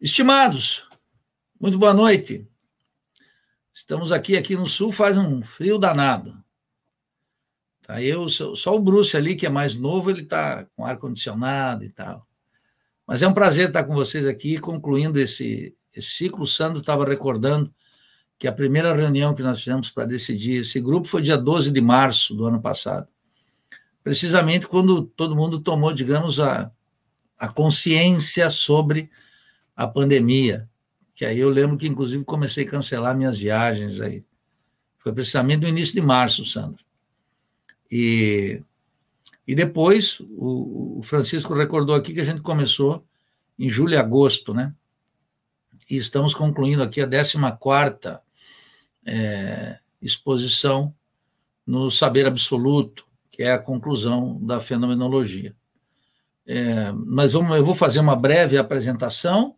Estimados, muito boa noite. Estamos aqui aqui no sul, faz um frio danado. Tá eu, só o Bruce ali, que é mais novo, ele está com ar condicionado e tal. Mas é um prazer estar com vocês aqui, concluindo esse, esse ciclo. O Sandro estava recordando que a primeira reunião que nós fizemos para decidir esse grupo foi dia 12 de março do ano passado. Precisamente quando todo mundo tomou, digamos, a, a consciência sobre a pandemia, que aí eu lembro que, inclusive, comecei a cancelar minhas viagens aí. Foi precisamente no início de março, Sandro. E, e depois, o, o Francisco recordou aqui que a gente começou em julho e agosto, né? E estamos concluindo aqui a 14 é, exposição no Saber Absoluto, que é a conclusão da fenomenologia. É, mas vamos, eu vou fazer uma breve apresentação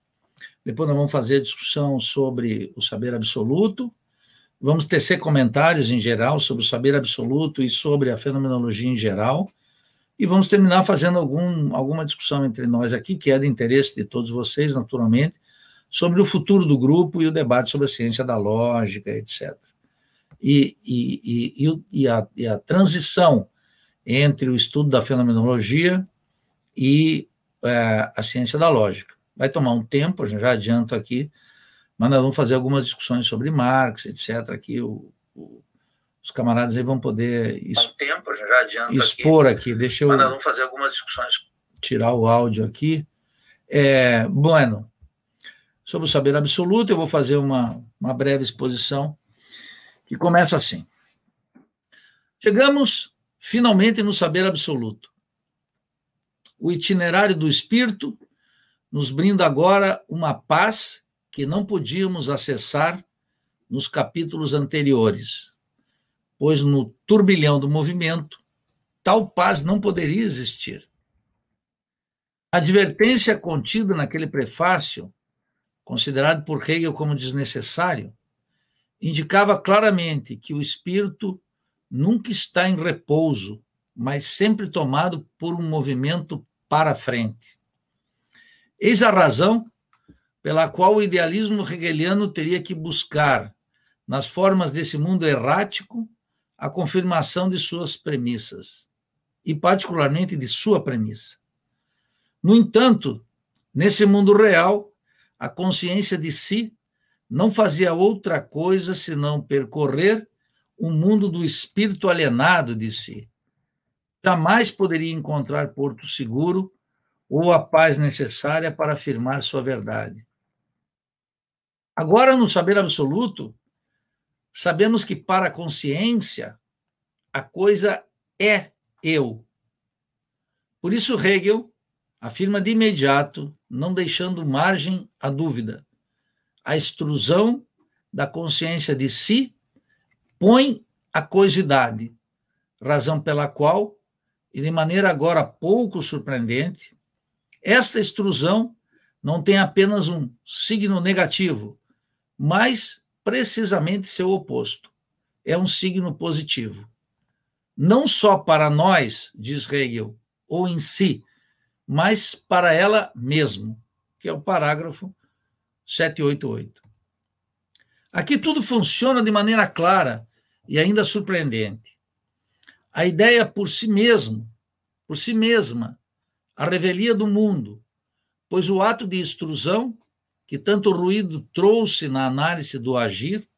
depois nós vamos fazer discussão sobre o saber absoluto. Vamos tecer comentários em geral sobre o saber absoluto e sobre a fenomenologia em geral. E vamos terminar fazendo algum, alguma discussão entre nós aqui, que é de interesse de todos vocês, naturalmente, sobre o futuro do grupo e o debate sobre a ciência da lógica, etc. E, e, e, e, a, a transição entre o estudo da fenomenologia e é, a ciência da lógica. Vai tomar um tempo, já adianto aqui, mas nós vamos fazer algumas discussões sobre Marx, etc. Aqui o, o, os camaradas aí vão poder exp tempo, já adianto expor aqui. aqui. Deixa eu mas nós vamos fazer algumas discussões. Tirar o áudio aqui. É, bueno, sobre o saber absoluto, eu vou fazer uma, uma breve exposição que começa assim. Chegamos finalmente no saber absoluto. O itinerário do espírito nos brinda agora uma paz que não podíamos acessar nos capítulos anteriores, pois no turbilhão do movimento, tal paz não poderia existir. A advertência contida naquele prefácio, considerado por Hegel como desnecessário, indicava claramente que o espírito nunca está em repouso, mas sempre tomado por um movimento para frente. Eis a razão pela qual o idealismo hegeliano teria que buscar, nas formas desse mundo errático, a confirmação de suas premissas, e particularmente de sua premissa. No entanto, nesse mundo real, a consciência de si não fazia outra coisa senão percorrer o mundo do espírito alienado de si. Jamais poderia encontrar porto seguro ou a paz necessária para afirmar sua verdade. Agora, no saber absoluto, sabemos que para a consciência, a coisa é eu. Por isso, Hegel afirma de imediato, não deixando margem à dúvida, a extrusão da consciência de si põe a coisidade, razão pela qual, e de maneira agora pouco surpreendente, esta extrusão não tem apenas um signo negativo, mas precisamente seu oposto. É um signo positivo. Não só para nós, diz Hegel, ou em si, mas para ela mesmo, que é o parágrafo 788. Aqui tudo funciona de maneira clara e ainda surpreendente. A ideia por si mesmo, por si mesma, a revelia do mundo, pois o ato de extrusão, que tanto ruído trouxe na análise do agir,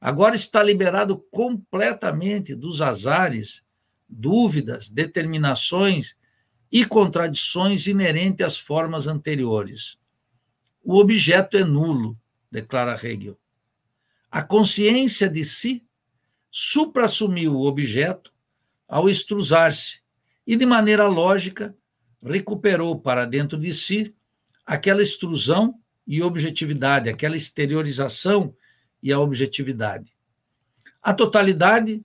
agora está liberado completamente dos azares, dúvidas, determinações e contradições inerentes às formas anteriores. O objeto é nulo, declara Hegel. A consciência de si suprassumiu o objeto ao extrusar-se e, de maneira lógica, recuperou para dentro de si aquela extrusão e objetividade, aquela exteriorização e a objetividade. A totalidade,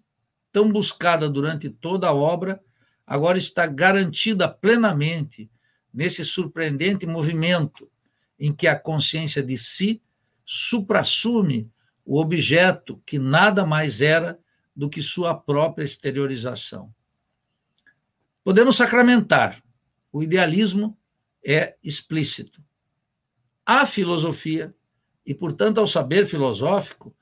tão buscada durante toda a obra, agora está garantida plenamente nesse surpreendente movimento em que a consciência de si suprassume o objeto que nada mais era do que sua própria exteriorização. Podemos sacramentar o idealismo é explícito. à filosofia e, portanto, ao saber filosófico,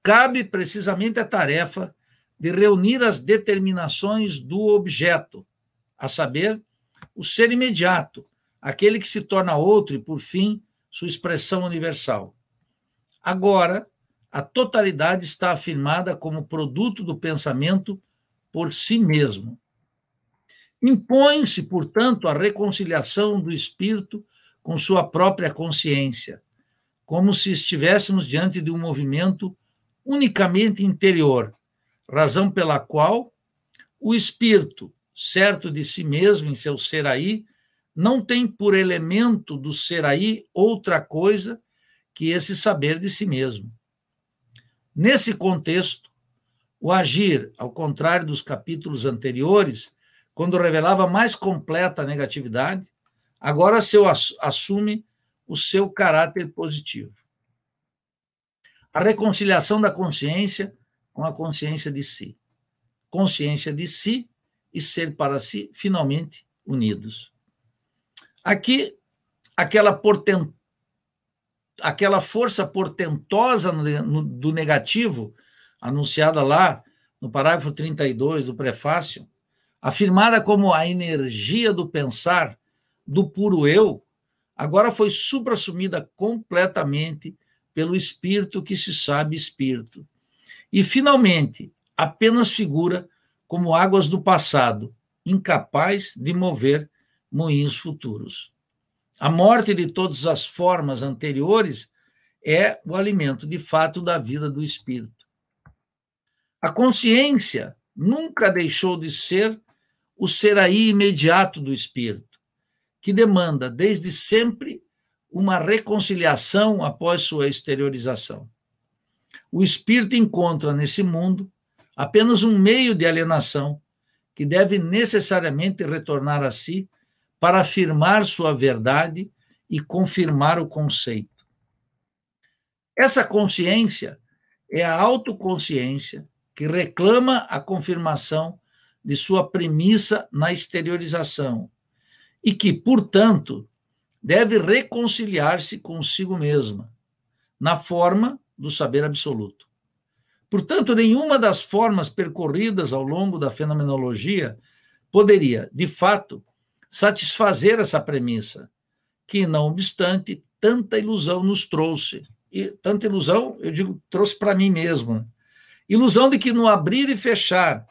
cabe precisamente a tarefa de reunir as determinações do objeto, a saber, o ser imediato, aquele que se torna outro e, por fim, sua expressão universal. Agora, a totalidade está afirmada como produto do pensamento por si mesmo. Impõe-se, portanto, a reconciliação do espírito com sua própria consciência, como se estivéssemos diante de um movimento unicamente interior, razão pela qual o espírito, certo de si mesmo em seu ser aí, não tem por elemento do ser aí outra coisa que esse saber de si mesmo. Nesse contexto, o agir, ao contrário dos capítulos anteriores, quando revelava mais completa negatividade, agora seu assume o seu caráter positivo. A reconciliação da consciência com a consciência de si. Consciência de si e ser para si finalmente unidos. Aqui, aquela, aquela força portentosa do negativo, anunciada lá no parágrafo 32 do prefácio, afirmada como a energia do pensar, do puro eu, agora foi suprassumida completamente pelo espírito que se sabe espírito, e, finalmente, apenas figura como águas do passado, incapaz de mover moinhos futuros. A morte de todas as formas anteriores é o alimento de fato da vida do espírito. A consciência nunca deixou de ser o ser aí imediato do espírito, que demanda desde sempre uma reconciliação após sua exteriorização o espírito encontra nesse mundo apenas um meio de alienação que deve necessariamente retornar a si para afirmar sua verdade e confirmar o conceito. Essa consciência é a autoconsciência que reclama a confirmação de sua premissa na exteriorização e que, portanto, deve reconciliar-se consigo mesma, na forma do saber absoluto. Portanto, nenhuma das formas percorridas ao longo da fenomenologia poderia, de fato, satisfazer essa premissa, que, não obstante, tanta ilusão nos trouxe. E tanta ilusão, eu digo, trouxe para mim mesmo. Né? Ilusão de que no abrir e fechar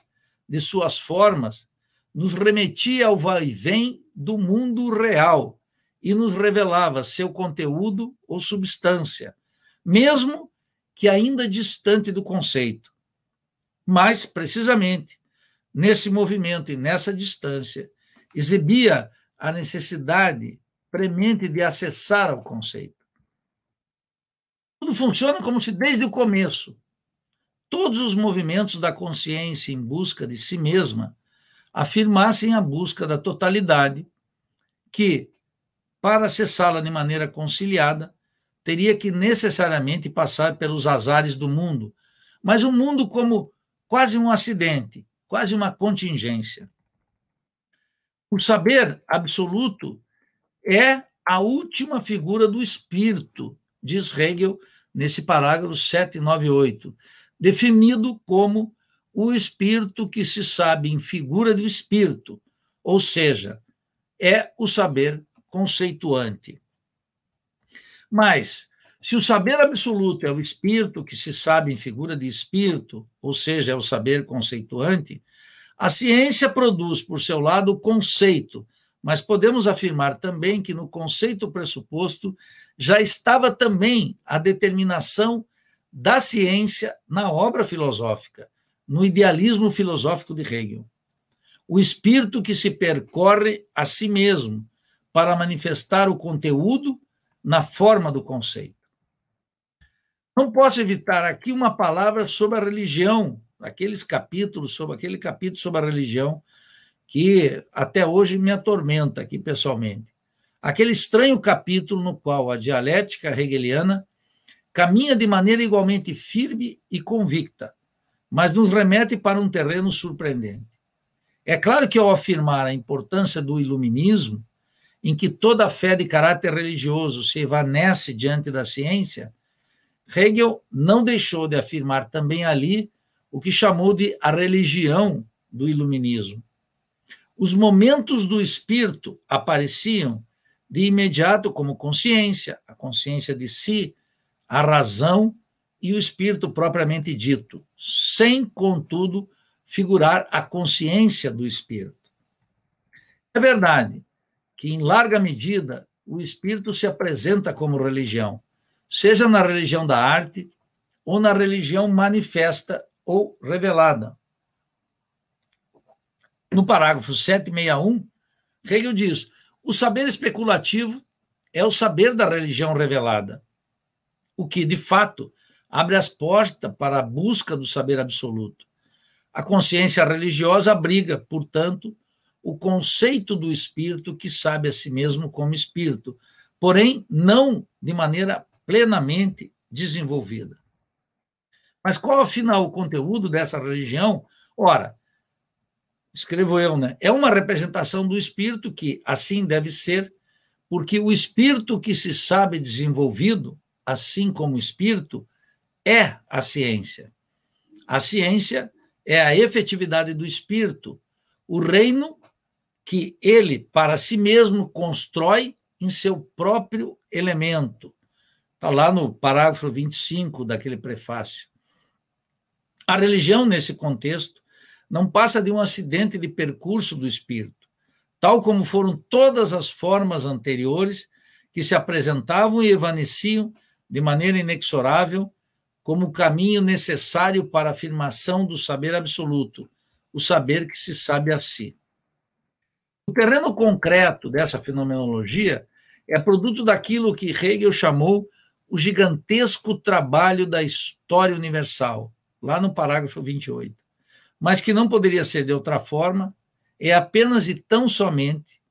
de suas formas nos remetia ao vai-vem do mundo real e nos revelava seu conteúdo ou substância, mesmo que ainda distante do conceito. Mas, precisamente, nesse movimento e nessa distância, exibia a necessidade premente de acessar ao conceito. Tudo funciona como se, desde o começo, todos os movimentos da consciência em busca de si mesma afirmassem a busca da totalidade, que, para acessá-la de maneira conciliada, teria que necessariamente passar pelos azares do mundo, mas o mundo como quase um acidente, quase uma contingência. O saber absoluto é a última figura do espírito, diz Hegel nesse parágrafo 798, definido como o espírito que se sabe em figura do espírito, ou seja, é o saber conceituante. Mas, se o saber absoluto é o espírito que se sabe em figura de espírito, ou seja, é o saber conceituante, a ciência produz, por seu lado, o conceito, mas podemos afirmar também que no conceito pressuposto já estava também a determinação da ciência na obra filosófica, no idealismo filosófico de Hegel. O espírito que se percorre a si mesmo para manifestar o conteúdo na forma do conceito. Não posso evitar aqui uma palavra sobre a religião, aqueles capítulos, sobre aquele capítulo sobre a religião, que até hoje me atormenta aqui pessoalmente. Aquele estranho capítulo no qual a dialética hegeliana caminha de maneira igualmente firme e convicta, mas nos remete para um terreno surpreendente. É claro que ao afirmar a importância do iluminismo, em que toda fé de caráter religioso se evanece diante da ciência, Hegel não deixou de afirmar também ali o que chamou de a religião do iluminismo. Os momentos do espírito apareciam de imediato como consciência, a consciência de si, a razão e o espírito propriamente dito, sem, contudo, figurar a consciência do espírito. É verdade que, em larga medida, o espírito se apresenta como religião, seja na religião da arte ou na religião manifesta ou revelada. No parágrafo 761, Hegel diz: o saber especulativo é o saber da religião revelada, o que, de fato, abre as portas para a busca do saber absoluto. A consciência religiosa abriga, portanto, o conceito do espírito que sabe a si mesmo como espírito, porém não de maneira plenamente desenvolvida. Mas qual afinal o conteúdo dessa religião? Ora, escrevo eu, né? É uma representação do espírito que assim deve ser, porque o espírito que se sabe desenvolvido, assim como o espírito, é a ciência. A ciência é a efetividade do espírito, o reino que ele, para si mesmo, constrói em seu próprio elemento. Está lá no parágrafo 25 daquele prefácio. A religião, nesse contexto, não passa de um acidente de percurso do espírito, tal como foram todas as formas anteriores que se apresentavam e evaneciam de maneira inexorável como o caminho necessário para a afirmação do saber absoluto, o saber que se sabe a si. O terreno concreto dessa fenomenologia é produto daquilo que Hegel chamou o gigantesco trabalho da história universal, lá no parágrafo 28, mas que não poderia ser de outra forma, é apenas e tão somente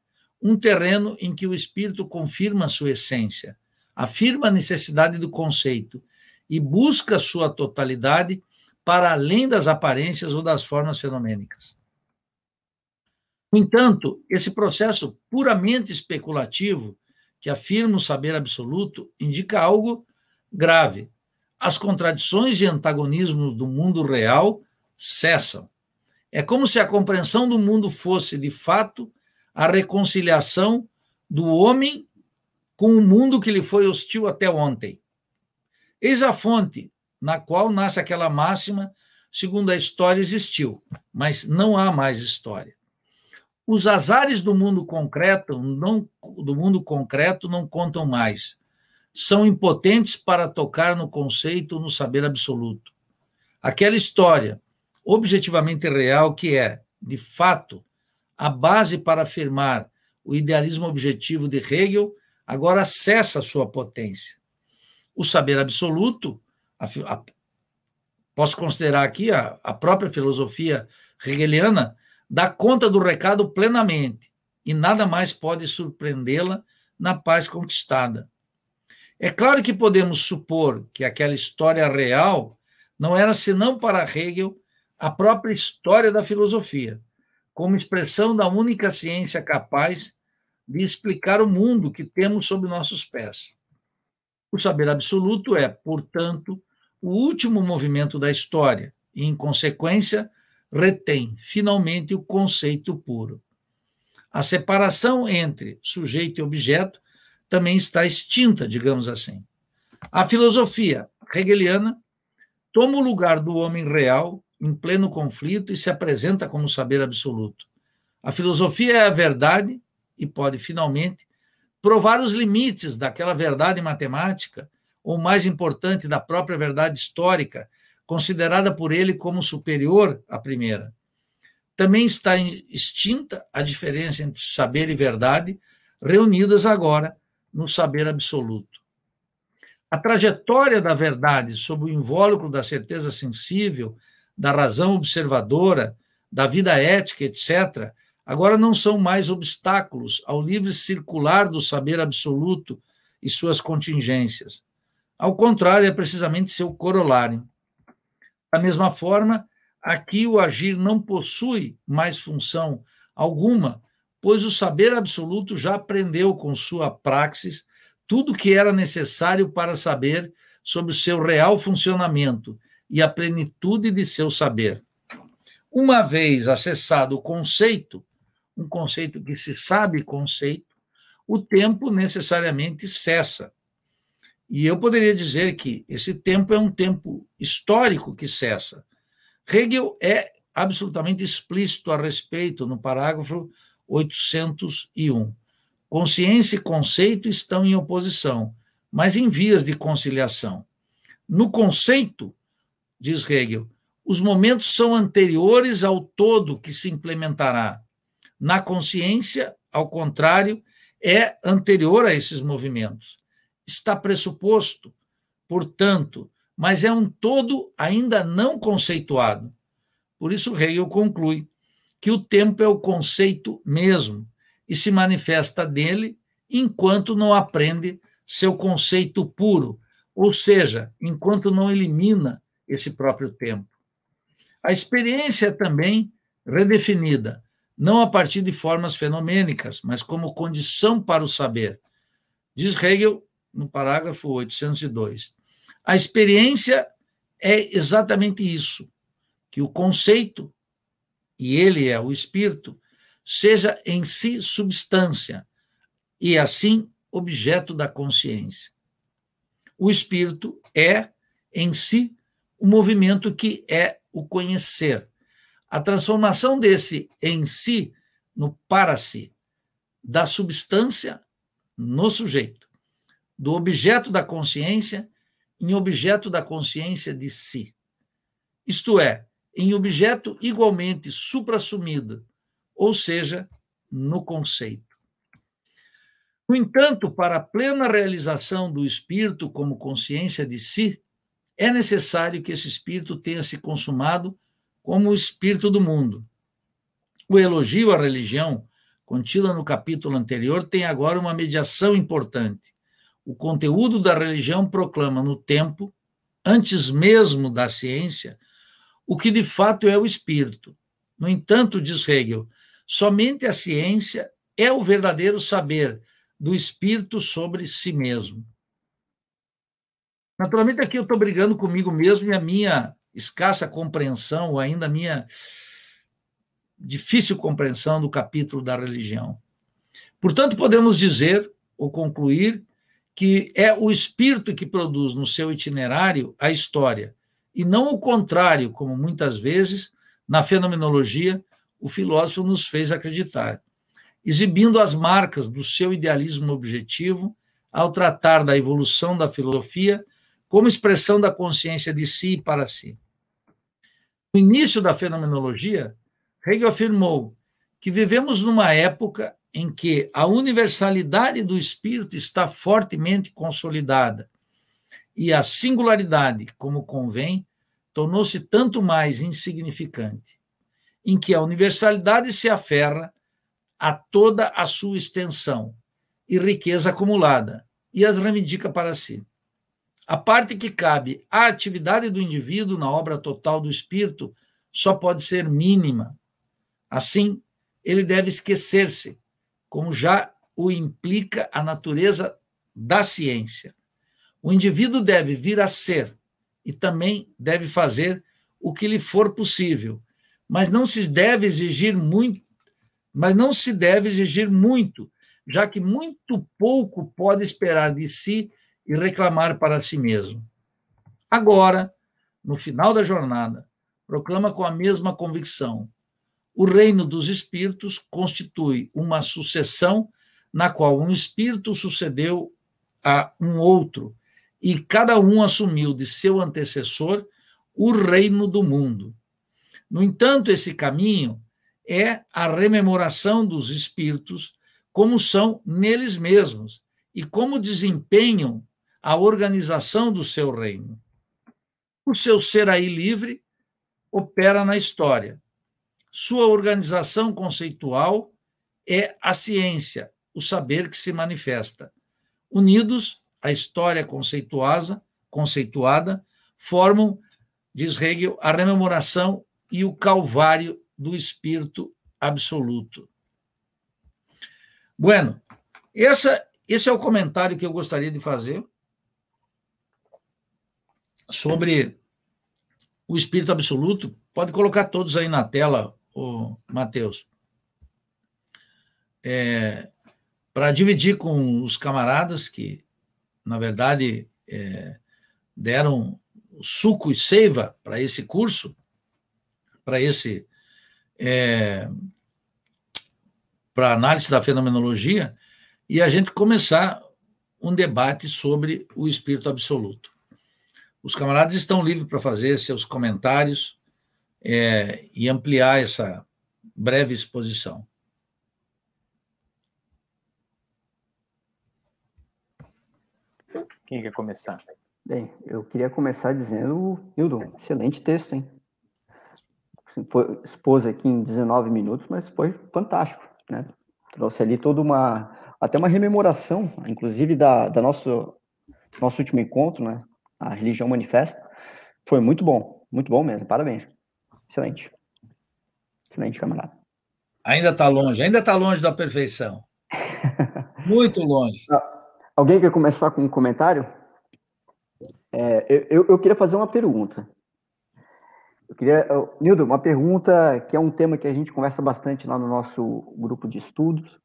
um terreno em que o espírito confirma sua essência, afirma a necessidade do conceito e busca sua totalidade para além das aparências ou das formas fenomênicas. No entanto, esse processo puramente especulativo, que afirma o saber absoluto, indica algo grave. As contradições e antagonismos do mundo real cessam. É como se a compreensão do mundo fosse, de fato, a reconciliação do homem com o mundo que lhe foi hostil até ontem. Eis a fonte na qual nasce aquela máxima, segundo a história existiu, mas não há mais história. Os azares do mundo concreto não do mundo concreto não contam mais. São impotentes para tocar no conceito, no saber absoluto. Aquela história objetivamente real que é, de fato, a base para afirmar o idealismo objetivo de Hegel, agora cessa sua potência o saber absoluto, a, a, posso considerar aqui a, a própria filosofia hegeliana, dá conta do recado plenamente e nada mais pode surpreendê-la na paz conquistada. É claro que podemos supor que aquela história real não era senão para Hegel a própria história da filosofia, como expressão da única ciência capaz de explicar o mundo que temos sob nossos pés. O saber absoluto é, portanto, o último movimento da história e, em consequência, retém finalmente o conceito puro. A separação entre sujeito e objeto também está extinta, digamos assim. A filosofia hegeliana toma o lugar do homem real em pleno conflito e se apresenta como saber absoluto. A filosofia é a verdade e pode finalmente provar os limites daquela verdade matemática, ou mais importante, da própria verdade histórica, considerada por ele como superior à primeira. Também está extinta a diferença entre saber e verdade, reunidas agora no saber absoluto. A trajetória da verdade sob o invólucro da certeza sensível, da razão observadora, da vida ética, etc., agora não são mais obstáculos ao livre circular do saber absoluto e suas contingências. Ao contrário, é precisamente seu corolário. Da mesma forma, aqui o agir não possui mais função alguma pois o saber absoluto já aprendeu com sua praxis tudo o que era necessário para saber sobre o seu real funcionamento e a plenitude de seu saber. Uma vez acessado o conceito, um conceito que se sabe conceito, o tempo necessariamente cessa. E eu poderia dizer que esse tempo é um tempo histórico que cessa. Hegel é absolutamente explícito a respeito no parágrafo 801. Consciência e conceito estão em oposição, mas em vias de conciliação. No conceito, diz Hegel, os momentos são anteriores ao todo que se implementará. Na consciência, ao contrário, é anterior a esses movimentos. Está pressuposto, portanto, mas é um todo ainda não conceituado. Por isso, Hegel conclui que o tempo é o conceito mesmo e se manifesta dele enquanto não aprende seu conceito puro, ou seja, enquanto não elimina esse próprio tempo. A experiência é também redefinida, não a partir de formas fenomênicas, mas como condição para o saber. Diz Hegel no parágrafo 802. A experiência é exatamente isso, que o conceito, e ele é o espírito, seja em si substância e assim objeto da consciência. O espírito é em si o movimento que é o conhecer. A transformação desse em si no para si, da substância no sujeito, do objeto da consciência em objeto da consciência de si. Isto é, em objeto igualmente suprassumido, ou seja, no conceito. No entanto, para a plena realização do espírito como consciência de si, é necessário que esse espírito tenha se consumado como o espírito do mundo. O elogio à religião, contida no capítulo anterior, tem agora uma mediação importante. O conteúdo da religião proclama no tempo, antes mesmo da ciência, o que de fato é o espírito. No entanto, diz Hegel, somente a ciência é o verdadeiro saber do espírito sobre si mesmo. Naturalmente, aqui eu estou brigando comigo mesmo e a minha escassa compreensão, ou ainda minha difícil compreensão do capítulo da religião. Portanto, podemos dizer ou concluir que é o espírito que produz no seu itinerário a história, e não o contrário, como muitas vezes na fenomenologia o filósofo nos fez acreditar, exibindo as marcas do seu idealismo objetivo ao tratar da evolução da filosofia como expressão da consciência de si para si. No início da fenomenologia, Hegel afirmou que vivemos numa época em que a universalidade do espírito está fortemente consolidada e a singularidade, como convém, tornou-se tanto mais insignificante, em que a universalidade se aferra a toda a sua extensão e riqueza acumulada e as reivindica para si. A parte que cabe à atividade do indivíduo na obra total do espírito só pode ser mínima. Assim, ele deve esquecer-se, como já o implica a natureza da ciência. O indivíduo deve vir a ser e também deve fazer o que lhe for possível, mas não se deve exigir muito, mas não se deve exigir muito, já que muito pouco pode esperar de si e reclamar para si mesmo. Agora, no final da jornada, proclama com a mesma convicção: o reino dos espíritos constitui uma sucessão na qual um espírito sucedeu a um outro, e cada um assumiu de seu antecessor o reino do mundo. No entanto, esse caminho é a rememoração dos espíritos como são neles mesmos e como desempenham a organização do seu reino. O seu ser aí livre opera na história. Sua organização conceitual é a ciência, o saber que se manifesta. Unidos, a história conceituosa, conceituada formam, diz Hegel, a rememoração e o calvário do espírito absoluto. Bueno, essa, esse é o comentário que eu gostaria de fazer sobre o Espírito Absoluto. Pode colocar todos aí na tela, o Matheus. É, Para dividir com os camaradas que, na verdade, é, deram suco e seiva para esse curso, para esse é, para análise da fenomenologia e a gente começar um debate sobre o espírito absoluto. Os camaradas estão livres para fazer seus comentários é, e ampliar essa breve exposição. Quem quer começar? Bem, eu queria começar dizendo, Hildo, excelente texto, hein? Foi, expôs aqui em 19 minutos, mas foi fantástico, né? Trouxe ali toda uma, até uma rememoração, inclusive da, da nosso, nosso último encontro, né? A Religião Manifesta. Foi muito bom, muito bom mesmo, parabéns. Excelente. Excelente, camarada. Ainda está longe, ainda está longe da perfeição. Muito longe. Alguém quer começar com um comentário? É, eu, eu queria fazer uma pergunta. Eu queria, Nildo, uma pergunta que é um tema que a gente conversa bastante lá no nosso grupo de estudos,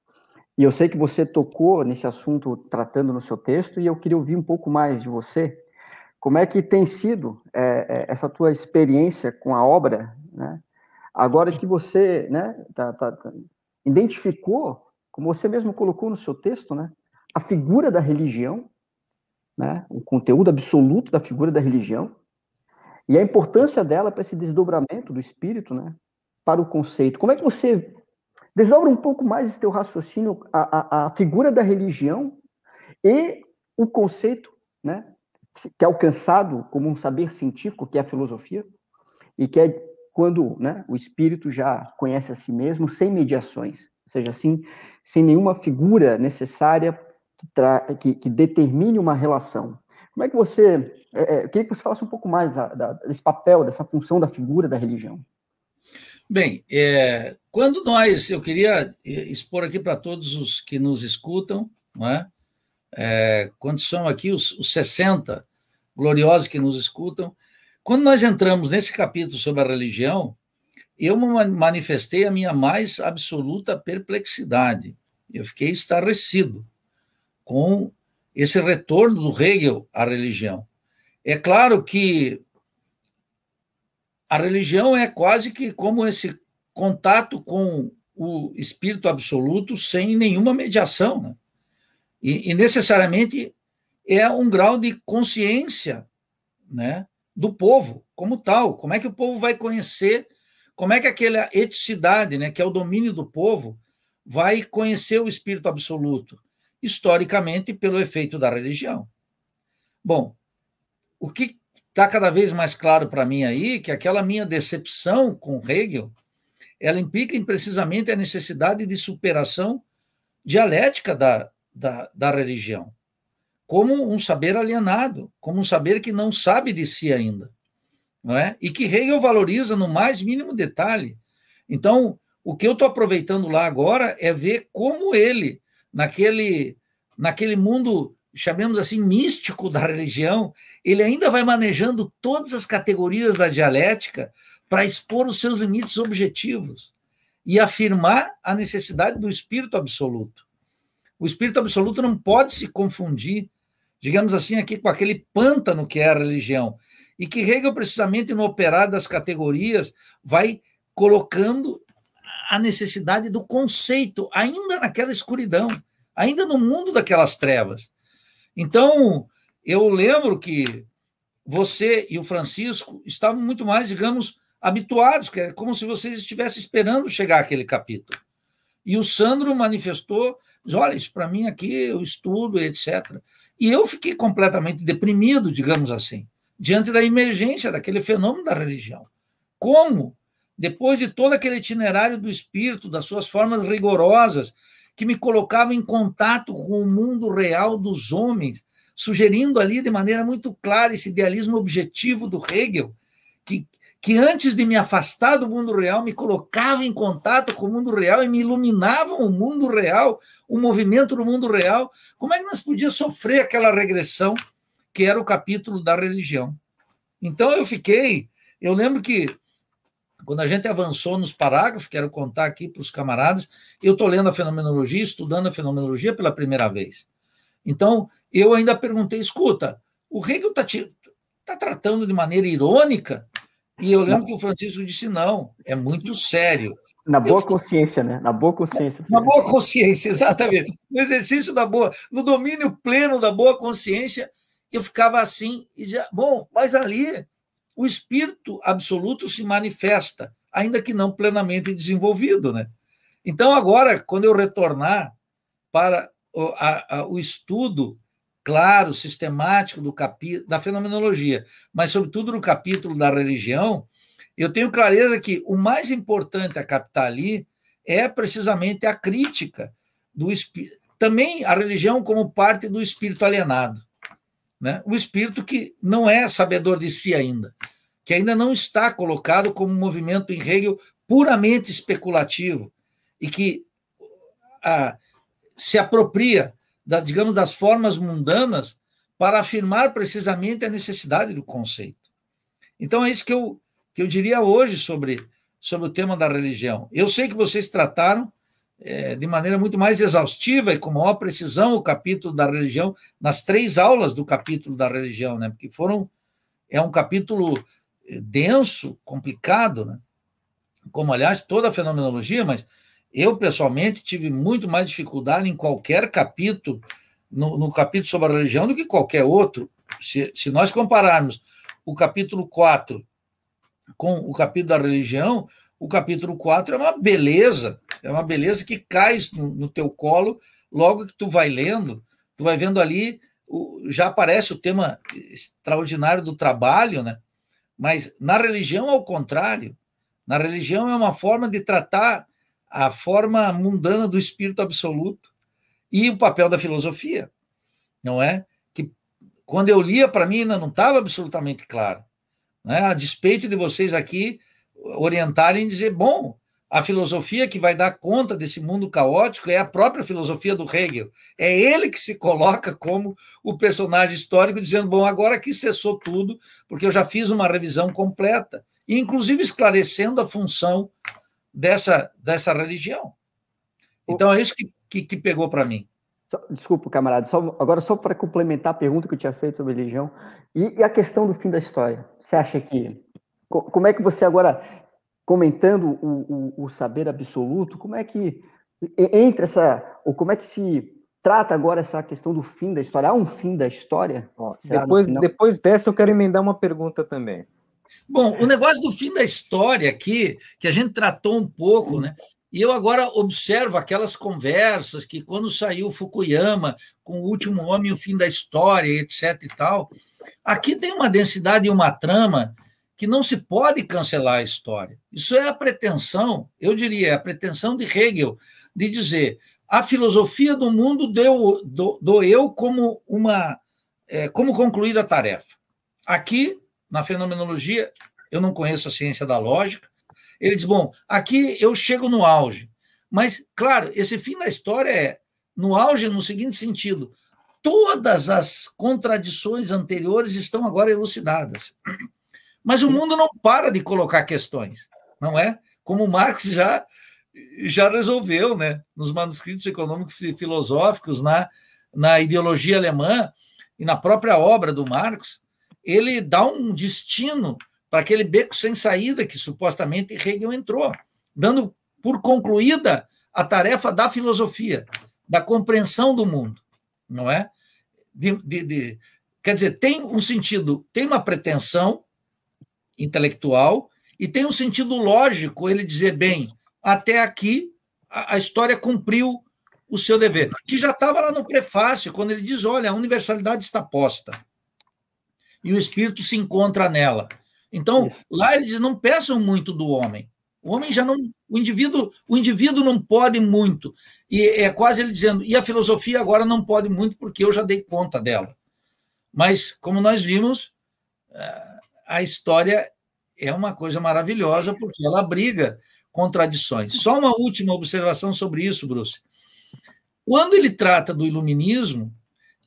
e eu sei que você tocou nesse assunto tratando no seu texto, e eu queria ouvir um pouco mais de você. Como é que tem sido é, é essa tua experiência com a obra, né? Agora que você, né, tá, tá, tá, identificou, como você mesmo colocou no seu texto, né, a figura da religião né, o conteúdo absoluto da figura da religião e a importância dela para esse desdobramento do espírito, né, para o conceito. Como é que você desdobra um pouco mais esse teu raciocínio, a, a, a figura da religião e o conceito, né, que é alcançado como um saber científico, que é a filosofia, e que é quando né, o espírito já conhece a si mesmo sem mediações, ou seja, assim, sem nenhuma figura necessária que, que, que determine uma relação. Como é que você. É, é, eu queria que você falasse um pouco mais da, da, desse papel, dessa função da figura da religião. Bem, é, quando nós. Eu queria é, expor aqui para todos os que nos escutam, não é? É quando são aqui os, os 60 gloriosos que nos escutam, quando nós entramos nesse capítulo sobre a religião, eu manifestei a minha mais absoluta perplexidade. Eu fiquei estarrecido com esse retorno do Hegel à religião. É claro que a religião é quase que como esse contato com o espírito absoluto sem nenhuma mediação. Né? E, e, necessariamente é um grau de consciência né, do povo como tal. Como é que o povo vai conhecer, como é que aquela eticidade, né, que é o domínio do povo, vai conhecer o espírito absoluto? historicamente pelo efeito da religião. Bom, o que está cada vez mais claro para mim aí que aquela minha decepção com Hegel, ela implica precisamente a necessidade de superação dialética da, da, da religião, como um saber alienado, como um saber que não sabe de si ainda, não é? E que Hegel valoriza no mais mínimo detalhe. Então, o que eu estou aproveitando lá agora é ver como ele naquele, naquele mundo, chamemos assim, místico da religião, ele ainda vai manejando todas as categorias da dialética para expor os seus limites objetivos e afirmar a necessidade do espírito absoluto. O espírito absoluto não pode se confundir, digamos assim, aqui com aquele pântano que é a religião, e que Hegel, precisamente no operar das categorias, vai colocando a necessidade do conceito, ainda naquela escuridão, ainda no mundo daquelas trevas. Então, eu lembro que você e o Francisco estavam muito mais, digamos, habituados, que é como se vocês estivessem esperando chegar aquele capítulo. E o Sandro manifestou, olha, isso para mim aqui, eu estudo, etc. E eu fiquei completamente deprimido, digamos assim, diante da emergência daquele fenômeno da religião. Como depois de todo aquele itinerário do espírito, das suas formas rigorosas, que me colocava em contato com o mundo real dos homens, sugerindo ali de maneira muito clara esse idealismo objetivo do Hegel, que, que antes de me afastar do mundo real, me colocava em contato com o mundo real e me iluminavam o mundo real, o movimento do mundo real. Como é que nós podíamos sofrer aquela regressão que era o capítulo da religião? Então eu fiquei, eu lembro que quando a gente avançou nos parágrafos, quero contar aqui para os camaradas, eu estou lendo a fenomenologia, estudando a fenomenologia pela primeira vez. Então, eu ainda perguntei, escuta, o Hegel está tá tratando de maneira irônica e eu lembro que o Francisco disse: não, é muito sério. Na boa eu, consciência, né? Na boa consciência. Na boa consciência, exatamente. No exercício da boa, no domínio pleno da boa consciência, eu ficava assim e dizia: bom, mas ali o espírito absoluto se manifesta, ainda que não plenamente desenvolvido, né? Então, agora, quando eu retornar para o, a, a, o estudo claro, sistemático do capítulo da fenomenologia, mas sobretudo no capítulo da religião, eu tenho clareza que o mais importante a captar ali é precisamente a crítica do também a religião como parte do espírito alienado, né? O espírito que não é sabedor de si ainda, que ainda não está colocado como um movimento em Hegel puramente especulativo e que ah, se apropria da, digamos, das formas mundanas para afirmar precisamente a necessidade do conceito. Então é isso que eu, que eu diria hoje sobre, sobre o tema da religião. Eu sei que vocês trataram é, de maneira muito mais exaustiva e com maior precisão o capítulo da religião nas três aulas do capítulo da religião, né? Porque foram é um capítulo é, denso, complicado, né? Como aliás toda a fenomenologia, mas eu, pessoalmente, tive muito mais dificuldade em qualquer capítulo, no, no capítulo sobre a religião, do que qualquer outro. Se, se nós compararmos o capítulo 4 com o capítulo da religião, o capítulo 4 é uma beleza, é uma beleza que cai no, no teu colo logo que tu vai lendo, tu vai vendo ali, o, já aparece o tema extraordinário do trabalho, né? Mas na religião, ao contrário, na religião é uma forma de tratar a forma mundana do espírito absoluto e o papel da filosofia, não é? Que quando eu lia, para mim ainda não estava absolutamente claro. Né? A despeito de vocês aqui orientarem e dizer, bom, a filosofia que vai dar conta desse mundo caótico é a própria filosofia do Hegel. É ele que se coloca como o personagem histórico, dizendo: bom, agora que cessou tudo, porque eu já fiz uma revisão completa, inclusive esclarecendo a função dessa, dessa religião. Então é isso que, que, que pegou para mim. Desculpa, camarada, só, agora só para complementar a pergunta que eu tinha feito sobre religião e, e, a questão do fim da história. Você acha que. Como é que você agora, comentando o, o, o saber absoluto, como é que entra essa. Ou como é que se trata agora essa questão do fim da história? Há um fim da história? Ó, depois, depois dessa, eu quero emendar uma pergunta também. Bom, o negócio do fim da história aqui, que a gente tratou um pouco, né? E eu agora observo aquelas conversas que, quando saiu Fukuyama com o último homem, o fim da história, etc. e tal, aqui tem uma densidade e uma trama que não se pode cancelar a história. Isso é a pretensão, eu diria, é a pretensão de Hegel de dizer a filosofia do mundo deu do, do eu como uma é, como concluída a tarefa. Aqui na fenomenologia, eu não conheço a ciência da lógica. Ele diz: bom, aqui eu chego no auge. Mas, claro, esse fim da história é no auge no seguinte sentido: todas as contradições anteriores estão agora elucidadas. Mas o mundo não para de colocar questões, não é? Como Marx já já resolveu, né? Nos manuscritos econômicos e filosóficos, na, na ideologia alemã e na própria obra do Marx, ele dá um destino para aquele beco sem saída que supostamente Hegel entrou, dando por concluída a tarefa da filosofia, da compreensão do mundo, não é? De, de, de, quer dizer, tem um sentido, tem uma pretensão intelectual e tem um sentido lógico ele dizer, bem, até aqui a, a história cumpriu o seu dever, que já estava lá no prefácio, quando ele diz, olha, a universalidade está posta e o espírito se encontra nela. Então, Isso. lá eles não peçam muito do homem. O homem já não. O indivíduo, o indivíduo não pode muito. E é quase ele dizendo, e a filosofia agora não pode muito porque eu já dei conta dela. Mas, como nós vimos, eh, a história é uma coisa maravilhosa, porque ela abriga contradições. Só uma última observação sobre isso, Bruce. Quando ele trata do iluminismo,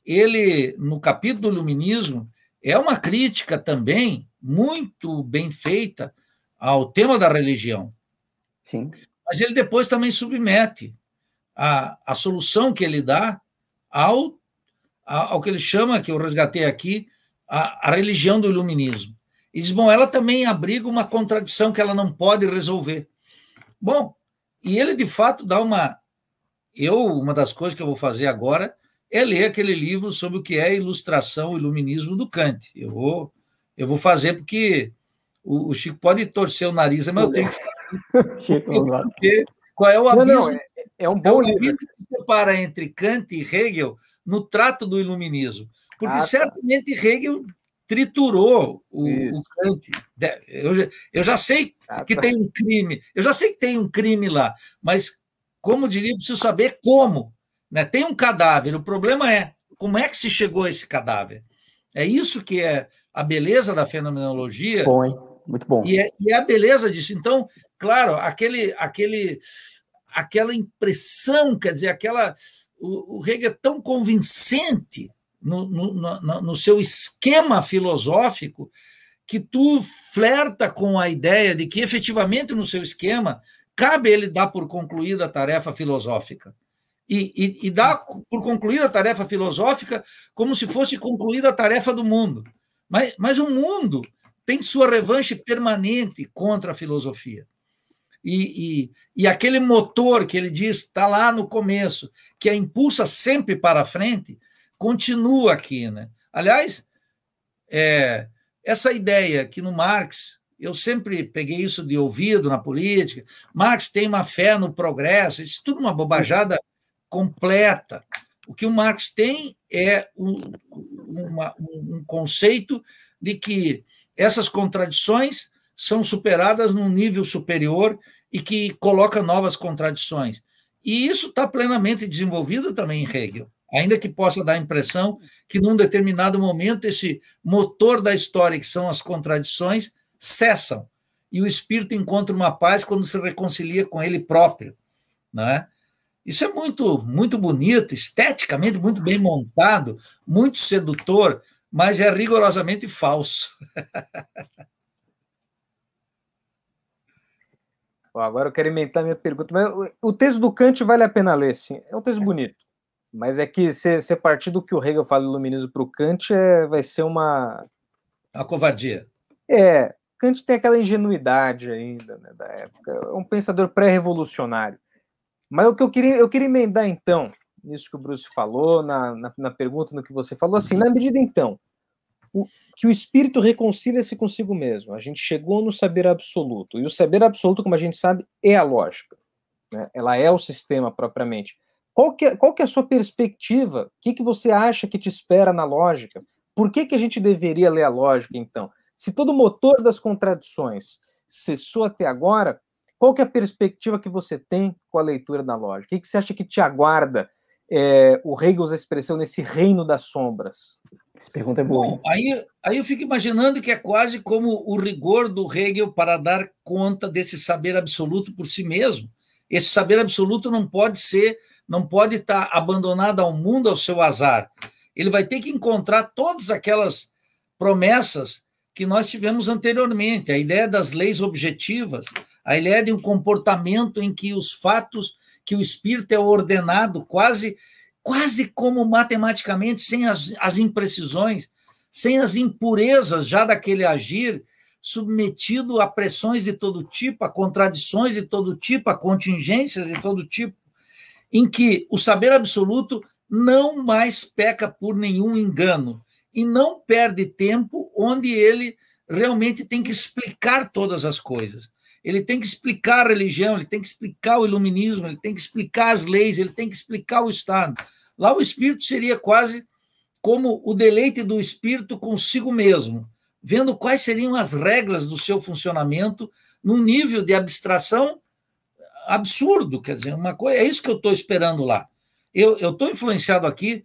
ele, no capítulo do iluminismo, é uma crítica também muito bem feita ao tema da religião. Sim. Mas ele depois também submete a, a solução que ele dá ao, ao que ele chama, que eu resgatei aqui, a, a religião do iluminismo. E diz, bom, ela também abriga uma contradição que ela não pode resolver. Bom, e ele de fato dá uma. Eu, uma das coisas que eu vou fazer agora é ler aquele livro sobre o que é ilustração, iluminismo do Kant. Eu vou, eu vou fazer porque o, o Chico pode torcer o nariz, mas eu tenho que Chico, porque qual é o abismo, não, não, é, é um é bom o livro. que separa entre Kant e Hegel no trato do iluminismo. Porque Ah, tá. certamente Hegel triturou o, o Kant. Eu, já- eu já sei Ah, que tá. tem um crime, eu já sei que tem um crime lá, mas, como diria, preciso saber como. Né? Tem um cadáver, o problema é como é que se chegou a esse cadáver. É isso que é a beleza da fenomenologia Bom, hein? Muito bom. e é, e é a beleza disso. Então, claro, aquele, aquele, aquela impressão, quer dizer, aquela. O, o Hegel é tão convincente no, no, no, no seu esquema filosófico que tu flerta com a ideia de que, efetivamente, no seu esquema, cabe ele dar por concluída a tarefa filosófica. E, e, e dar por concluída a tarefa filosófica como se fosse concluída a tarefa do mundo. Mas, mas o mundo tem sua revanche permanente contra a filosofia. E, e, e aquele motor que ele diz está lá no começo, que a impulsa sempre para frente, continua aqui. Né? Aliás, é, essa ideia que no Marx, eu sempre peguei isso de ouvido na política, Marx tem uma fé no progresso, isso tudo uma bobajada completa. O que o Marx tem é um, uma, um conceito de que essas contradições são superadas num nível superior e que coloca novas contradições. E isso está plenamente desenvolvido também em Hegel, ainda que possa dar a impressão que, num determinado momento, esse motor da história, que são as contradições, cessam e o espírito encontra uma paz quando se reconcilia com ele próprio, não é? Isso é muito, muito bonito, esteticamente muito bem montado, muito sedutor, mas é rigorosamente falso. Ó, agora eu quero inventar minha pergunta. Mas o- texto do Kant vale a pena ler, sim. É um texto bonito. Mas é que se, se partir do que o Hegel fala do iluminismo para o Kant, é, vai ser uma. A covardia. É, Kant tem aquela ingenuidade ainda né, da época. É um pensador pré-revolucionário. Mas o que eu queria, eu queria emendar então, nisso que o Bruce falou, na, na, na pergunta no que você falou, assim, na medida então o, que o espírito reconcilia-se consigo mesmo. A gente chegou no saber absoluto. E o saber absoluto, como a gente sabe, é a lógica. Né? Ela é o sistema propriamente. Qual que, é, qual que é a sua perspectiva? O que, que você acha que te espera na lógica? Por que, que a gente deveria ler a lógica, então? Se todo o motor das contradições cessou até agora, qual que é a perspectiva que você tem com a leitura da lógica? O que, que você acha que te aguarda é, o Hegel expressou nesse reino das sombras? Essa pergunta é boa. Bom, aí, aí eu fico imaginando que é quase como o rigor do Hegel para dar conta desse saber absoluto por si mesmo. Esse saber absoluto não pode ser, não pode estar abandonado ao mundo, ao seu azar. Ele vai ter que encontrar todas aquelas promessas que nós tivemos anteriormente, a ideia das leis objetivas, a ideia de um comportamento em que os fatos, que o espírito é ordenado quase quase como matematicamente, sem as, as imprecisões, sem as impurezas já daquele agir, submetido a pressões de todo tipo, a contradições de todo tipo, a contingências de todo tipo, em que o saber absoluto não mais peca por nenhum engano e não perde tempo onde ele realmente tem que explicar todas as coisas. Ele tem que explicar a religião, ele tem que explicar o iluminismo, ele tem que explicar as leis, ele tem que explicar o Estado. Lá o espírito seria quase como o deleite do espírito consigo mesmo, vendo quais seriam as regras do seu funcionamento num nível de abstração absurdo, quer dizer, uma coisa, é isso que eu estou esperando lá. Eu estou influenciado aqui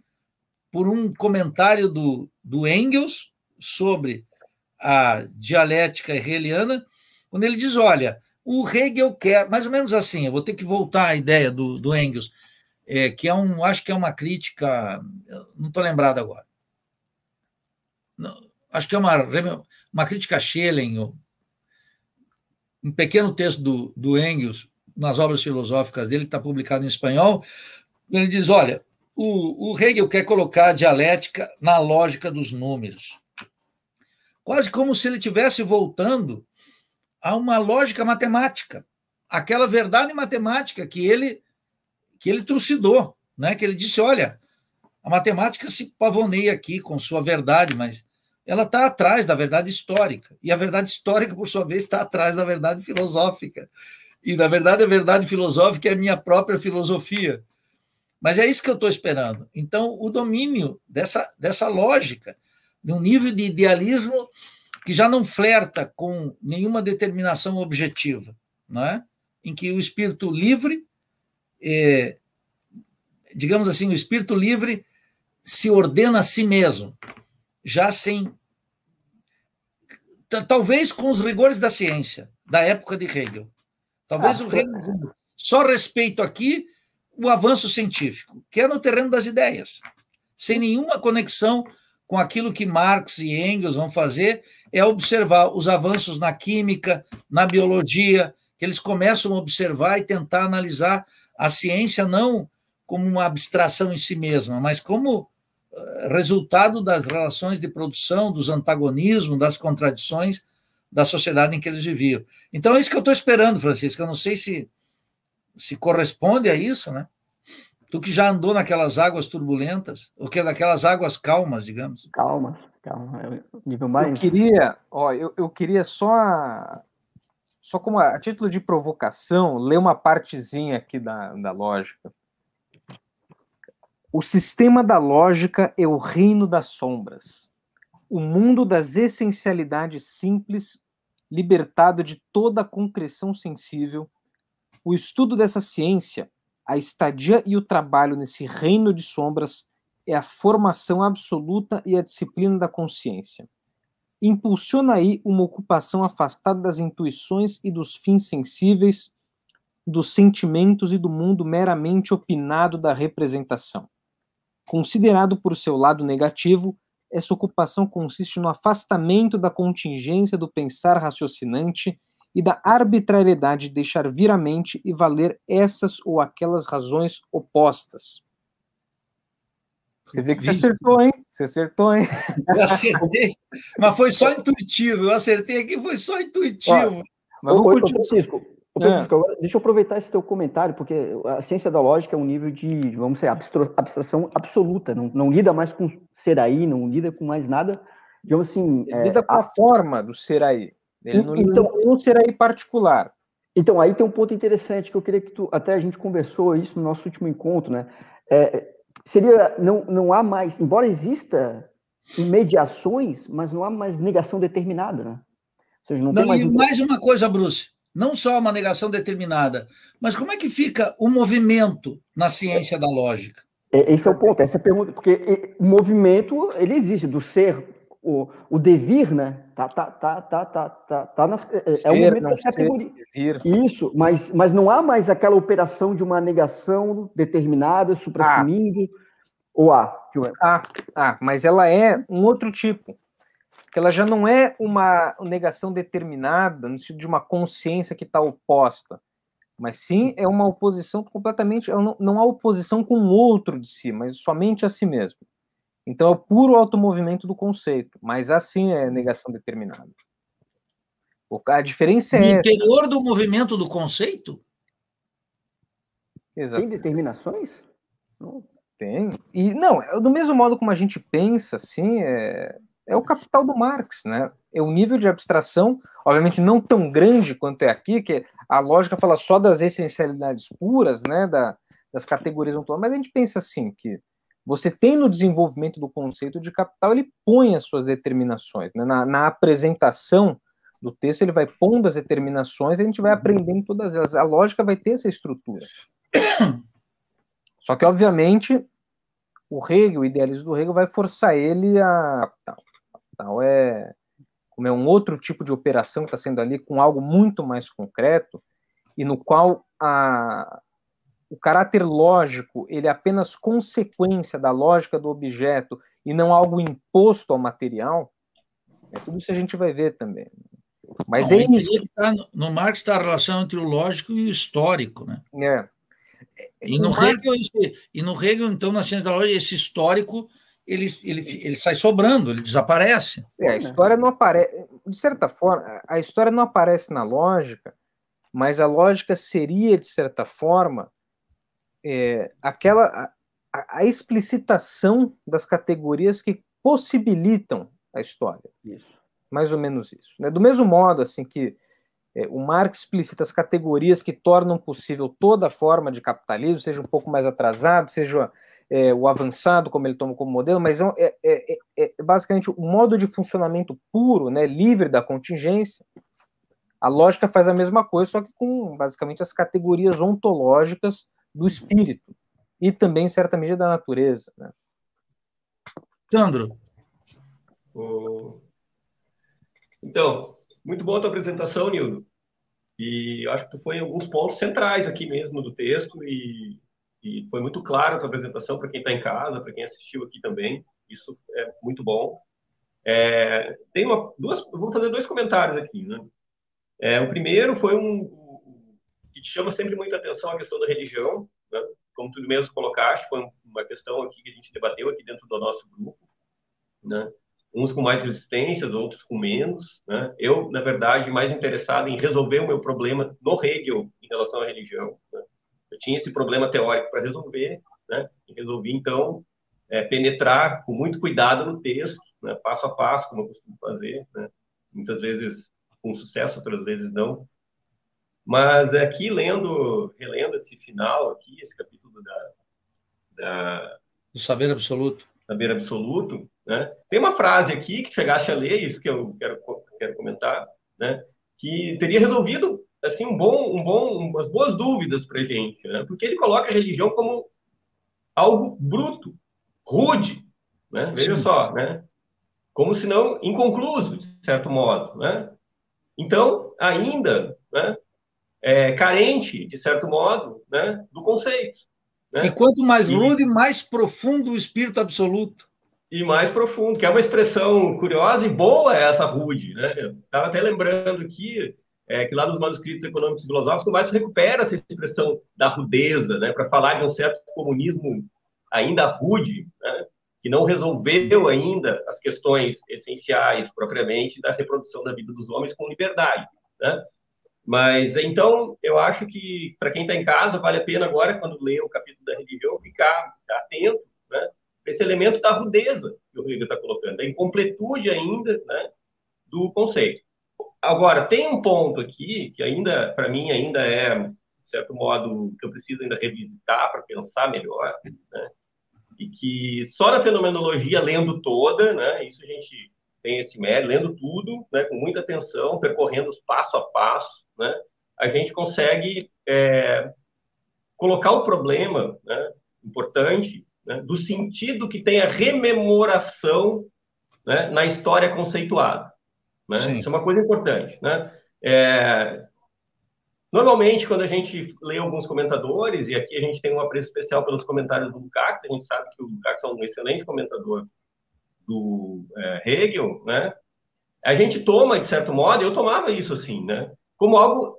por um comentário do, do Engels sobre a dialética hegeliana, quando ele diz: olha, o Hegel quer, mais ou menos assim, eu vou ter que voltar à ideia do, do Engels, é, que é um, acho que é uma crítica, não estou lembrado agora. Não, acho que é uma, uma crítica a Schelling, um pequeno texto do, do Engels, nas obras filosóficas dele, está publicado em espanhol, ele diz: olha, o, o Hegel quer colocar a dialética na lógica dos números. Quase como se ele estivesse voltando a uma lógica matemática, aquela verdade matemática que ele que ele trucidou, né? que ele disse: olha, a matemática se pavoneia aqui com sua verdade, mas ela está atrás da verdade histórica. E a verdade histórica, por sua vez, está atrás da verdade filosófica. E, na verdade, a verdade filosófica é a minha própria filosofia. Mas é isso que eu estou esperando. Então, o domínio dessa, dessa lógica, de um nível de idealismo que já não flerta com nenhuma determinação objetiva, não é? em que o espírito livre, é, digamos assim, o espírito livre se ordena a si mesmo, já sem. Talvez com os rigores da ciência, da época de Hegel. Talvez ah, o Hegel só respeito aqui o avanço científico, que é no terreno das ideias, sem nenhuma conexão com aquilo que Marx e Engels vão fazer, é observar os avanços na química, na biologia, que eles começam a observar e tentar analisar a ciência não como uma abstração em si mesma, mas como eh, resultado das relações de produção, dos antagonismos, das contradições da sociedade em que eles viviam. Então é isso que eu estou esperando, Francisco. Eu não sei se se corresponde a isso, né? Tu que já andou naquelas águas turbulentas, ou que é daquelas águas calmas, digamos. Calma, calma. É nível mais. Eu queria, ó, eu, eu queria só, só como a, a título de provocação, ler uma partezinha aqui da, da lógica. O sistema da lógica é o reino das sombras, o mundo das essencialidades simples, libertado de toda a concreção sensível o estudo dessa ciência, a estadia e o trabalho nesse reino de sombras é a formação absoluta e a disciplina da consciência. Impulsiona aí uma ocupação afastada das intuições e dos fins sensíveis, dos sentimentos e do mundo meramente opinado da representação. Considerado por seu lado negativo, essa ocupação consiste no afastamento da contingência do pensar raciocinante e da arbitrariedade de deixar vir a mente e valer essas ou aquelas razões opostas. Você vê que você acertou, hein? Você acertou, hein? Eu acertei, mas foi só intuitivo. Eu acertei aqui, foi só intuitivo. Ó, mas vou continuar. Francisco, Francisco, agora, deixa eu aproveitar esse teu comentário, porque a ciência da lógica é um nível de, vamos dizer, abstração absoluta. Não, não lida mais com ser aí, não lida com mais nada. Digamos assim. É, lida com a, a forma do ser aí. Ele não, então, não será aí particular. Então, aí tem um ponto interessante que eu queria que tu. Até a gente conversou isso no nosso último encontro, né? É, seria. Não, não há mais. Embora exista mediações, mas não há mais negação determinada, né? Ou seja, não, não tem mais. E mais uma coisa, Bruce. Não só uma negação determinada, mas como é que fica o movimento na ciência da lógica? É, esse é o ponto, essa é a pergunta, porque o movimento ele existe do ser o, o devir, né? Tá, tá, tá, tá, tá, tá, tá nas, é, ser, é o momento da categoria. Isso, mas, mas não há mais aquela operação de uma negação determinada, suprassumindo, ah. ou há? Ah, ah, mas ela é um outro tipo. Que ela já não é uma negação determinada, no sentido de uma consciência que está oposta, mas sim é uma oposição completamente. Não, não há oposição com o outro de si, mas somente a si mesmo. Então é o puro automovimento do conceito, mas assim é negação determinada. A diferença é. No interior do movimento do conceito? Exato. Tem determinações? Tem. E não, é do mesmo modo como a gente pensa, assim, é, é o capital do Marx, né? É um nível de abstração, obviamente não tão grande quanto é aqui, que a lógica fala só das essencialidades puras, né? Da, das categorias ontológicas, mas a gente pensa assim que você tem no desenvolvimento do conceito de capital, ele põe as suas determinações. Né? Na, na, apresentação do texto, ele vai pondo as determinações e a gente vai uhum. aprendendo todas elas. A lógica vai ter essa estrutura. Só que, obviamente, o Hegel, o idealismo do Hegel, vai forçar ele a. Capital, capital é como é um outro tipo de operação que está sendo ali com algo muito mais concreto e no qual a, o caráter lógico ele é apenas consequência da lógica do objeto e não algo imposto ao material, é tudo isso a gente vai ver também. Mas Não, é isso. Tá, no Marx está a relação entre o lógico e o histórico, né? É. E no, Hegel, esse, e no Hegel, então, na ciência da lógica, esse histórico ele, ele, ele sai sobrando, ele desaparece. É, a história não aparece. De certa forma, a história não aparece na lógica, mas a lógica seria, de certa forma, é, aquela a, a, explicitação das categorias que possibilitam a história. Isso. Mais ou menos isso. Né? Do mesmo modo assim que é, o Marx explicita as categorias que tornam possível toda forma de capitalismo, seja um pouco mais atrasado, seja é, o avançado, como ele toma como modelo, mas é, é, é, é basicamente o modo de funcionamento puro, né, livre da contingência. A lógica faz a mesma coisa, só que com basicamente as categorias ontológicas do espírito e também, em certa medida, da natureza. Né? Sandro. Então, muito boa a tua apresentação, Nildo. E acho que tu foi em alguns pontos centrais aqui mesmo do texto e, e foi muito claro a tua apresentação para quem está em casa, para quem assistiu aqui também. Isso é muito bom. É, tem uma, duas, vou fazer dois comentários aqui, né? É, o primeiro foi um que chama sempre muita atenção a questão da religião, né? como tu mesmo colocaste, foi uma questão aqui que a gente debateu aqui dentro do nosso grupo, né? Uns com mais resistências, outros com menos, né? Eu, na verdade, mais interessado em resolver o meu problema no Hegel em relação à religião. Né? Eu tinha esse problema teórico para resolver, né? E resolvi então é, penetrar com muito cuidado no texto, né? passo a passo, como eu costumo fazer, né? Muitas vezes com sucesso, outras vezes não, mas aqui, lendo, relendo esse final aqui, esse capítulo da... da do saber absoluto. Saber absoluto, né? Tem uma frase aqui que chegaste a ler, isso que eu quero, quero comentar, né? Que teria resolvido assim um bom, um bom, umas boas dúvidas para gente, né? Porque ele coloca a religião como algo bruto, rude, né? Veja Sim. só, né? Como se não inconcluso, de certo modo, né? Então, ainda, né? É, carente, de certo modo, né, do conceito. Né? E quanto mais rude, e... mais profundo o espírito absoluto. E mais profundo, que é uma expressão curiosa e boa essa rude. Né? Estava até lembrando aqui é, que lá nos manuscritos econômicos e filosóficos, o Marx recupera essa expressão da rudeza, né, para falar de um certo comunismo ainda rude, né, que não resolveu ainda as questões essenciais, propriamente, da reprodução da vida dos homens com liberdade. Né? Mas então eu acho que para quem está em casa vale a pena agora quando lê o capítulo da religião ficar atento, né, esse elemento da rudeza que o Hegel está colocando, da incompletude ainda, né, do conceito. Agora tem um ponto aqui que ainda para mim ainda é de certo modo que eu preciso ainda revisitar para pensar melhor, né, e que só na fenomenologia lendo toda, né, isso a gente tem esse mérito, lendo tudo, né, com muita atenção, percorrendo os passo a passo, né, a gente consegue é, colocar o problema né, importante né, do sentido que tem a rememoração né, na história conceituada. Né? Isso é uma coisa importante. Né? É, normalmente, quando a gente lê alguns comentadores, e aqui a gente tem um apreço especial pelos comentários do Lukács, a gente sabe que o Lukács é um excelente comentador do é, Hegel, né? A gente toma, de certo modo, eu tomava isso assim, né? Como algo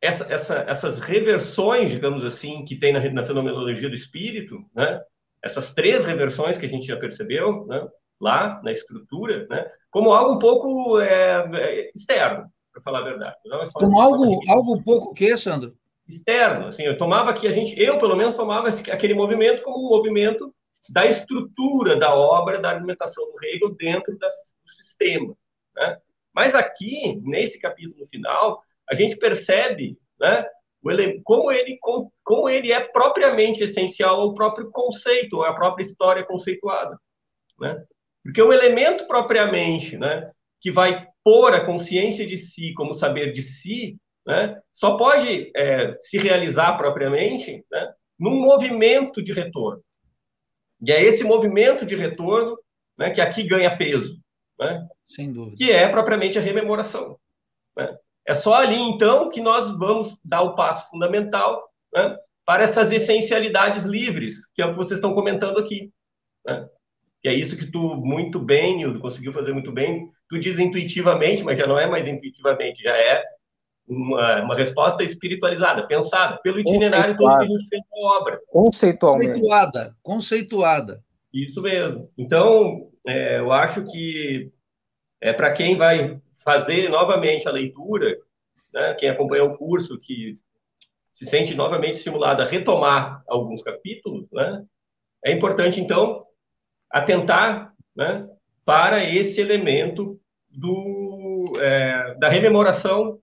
essa, essa, essas reversões, digamos assim, que tem na, na, fenomenologia do espírito, né? essas três reversões que a gente já percebeu né? lá na estrutura, né? como algo um pouco é, é externo, para falar a verdade. como algo, algo um pouco o quê, Sandro? Externo. Assim, eu tomava que a gente, eu pelo menos tomava esse, aquele movimento como um movimento da estrutura da obra, da argumentação do Hegel dentro do sistema. Né? Mas aqui, nesse capítulo final, a gente percebe né, como, ele, como ele é propriamente essencial ao próprio conceito, à própria história conceituada. Né? Porque o elemento propriamente né, que vai pôr a consciência de si como saber de si, né, só pode é, se realizar propriamente né, num movimento de retorno. E é esse movimento de retorno né, que aqui ganha peso. né? Sem dúvida. que é propriamente a rememoração. Né? É só ali, então, que nós vamos dar o passo fundamental né, para essas essencialidades livres, que é o que vocês estão comentando aqui. Né? Que é isso que tu muito bem, Nildo, conseguiu fazer muito bem. Tu diz intuitivamente, mas já não é mais intuitivamente, já é uma, uma resposta espiritualizada, pensada, pelo itinerário todo que a gente fez na obra. Conceitualmente. Conceituada, conceituada. Isso mesmo. Então, é, eu acho que é para quem vai fazer novamente a leitura, né, quem acompanha o curso, que se sente novamente estimulado a retomar alguns capítulos, né, é importante, então, atentar né, para esse elemento do, é, da rememoração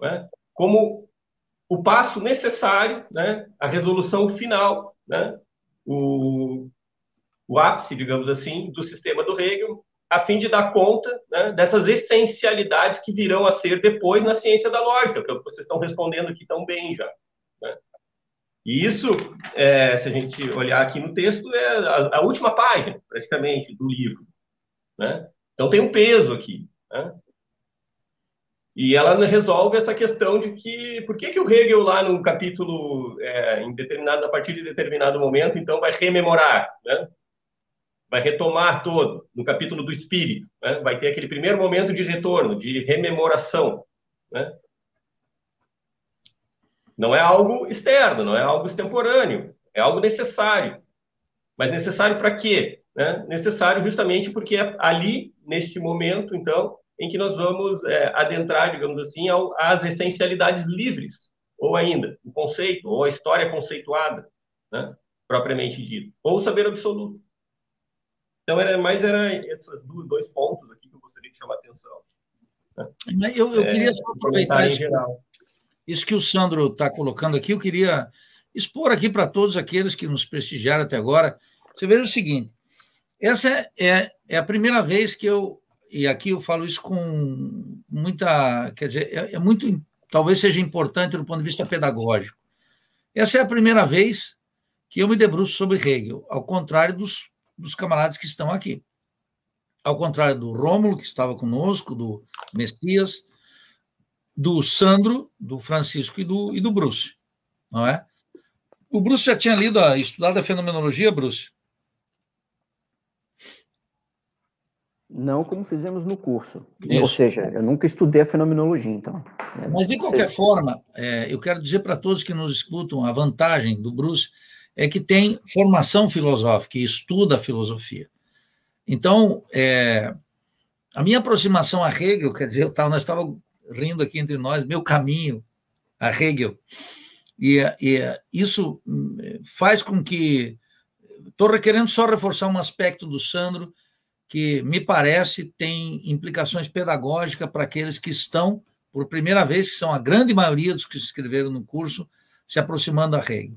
né, como o passo necessário, né, a resolução final, né, o, o ápice, digamos assim, do sistema do Hegel, a fim de dar conta né, dessas essencialidades que virão a ser depois na ciência da lógica, que é que vocês estão respondendo aqui tão bem já. Né? E isso, é, se a gente olhar aqui no texto, é a, a última página, praticamente, do livro. Né? Então tem um peso aqui. Né? E ela resolve essa questão de que por que, que o Hegel lá no capítulo é, em determinado a partir de determinado momento então vai rememorar, né? Vai retomar todo, no capítulo do espírito, né? vai ter aquele primeiro momento de retorno, de rememoração. Né? Não é algo externo, não é algo extemporâneo, é algo necessário. Mas necessário para quê? Né? Necessário justamente porque é ali, neste momento, então, em que nós vamos é, adentrar, digamos assim, ao, às essencialidades livres, ou ainda o conceito, ou a história conceituada, né? propriamente dito, ou o saber absoluto. Então, era mais era esses dois pontos aqui que eu gostaria de chamar a atenção. Eu, eu queria só aproveitar isso, isso que o Sandro está colocando aqui, eu queria expor aqui para todos aqueles que nos prestigiaram até agora. Você veja o seguinte: essa é, é, é, a primeira vez que eu, e aqui eu falo isso com muita, quer dizer, é, é muito, talvez seja importante do ponto de vista pedagógico. Essa é a primeira vez que eu me debruço sobre Hegel, ao contrário dos dos camaradas que estão aqui. Ao contrário do Rômulo, que estava conosco, do Messias, do Sandro, do Francisco e do, e do Bruce, não é? O Bruce já tinha lido, estudado a fenomenologia, Bruce? Não como fizemos no curso. Isso. Ou seja, eu nunca estudei a fenomenologia, então. Mas, de qualquer forma, é, eu quero dizer para todos que nos escutam a vantagem do Bruce é que tem formação filosófica e estuda a filosofia. Então, é, a minha aproximação a Hegel, quer dizer, eu tava, nós estávamos rindo aqui entre nós, meu caminho a Hegel, e, e isso faz com que. Estou requerendo só reforçar um aspecto do Sandro que me parece tem implicações pedagógicas para aqueles que estão, por primeira vez, que são a grande maioria dos que se inscreveram no curso, se aproximando a Hegel.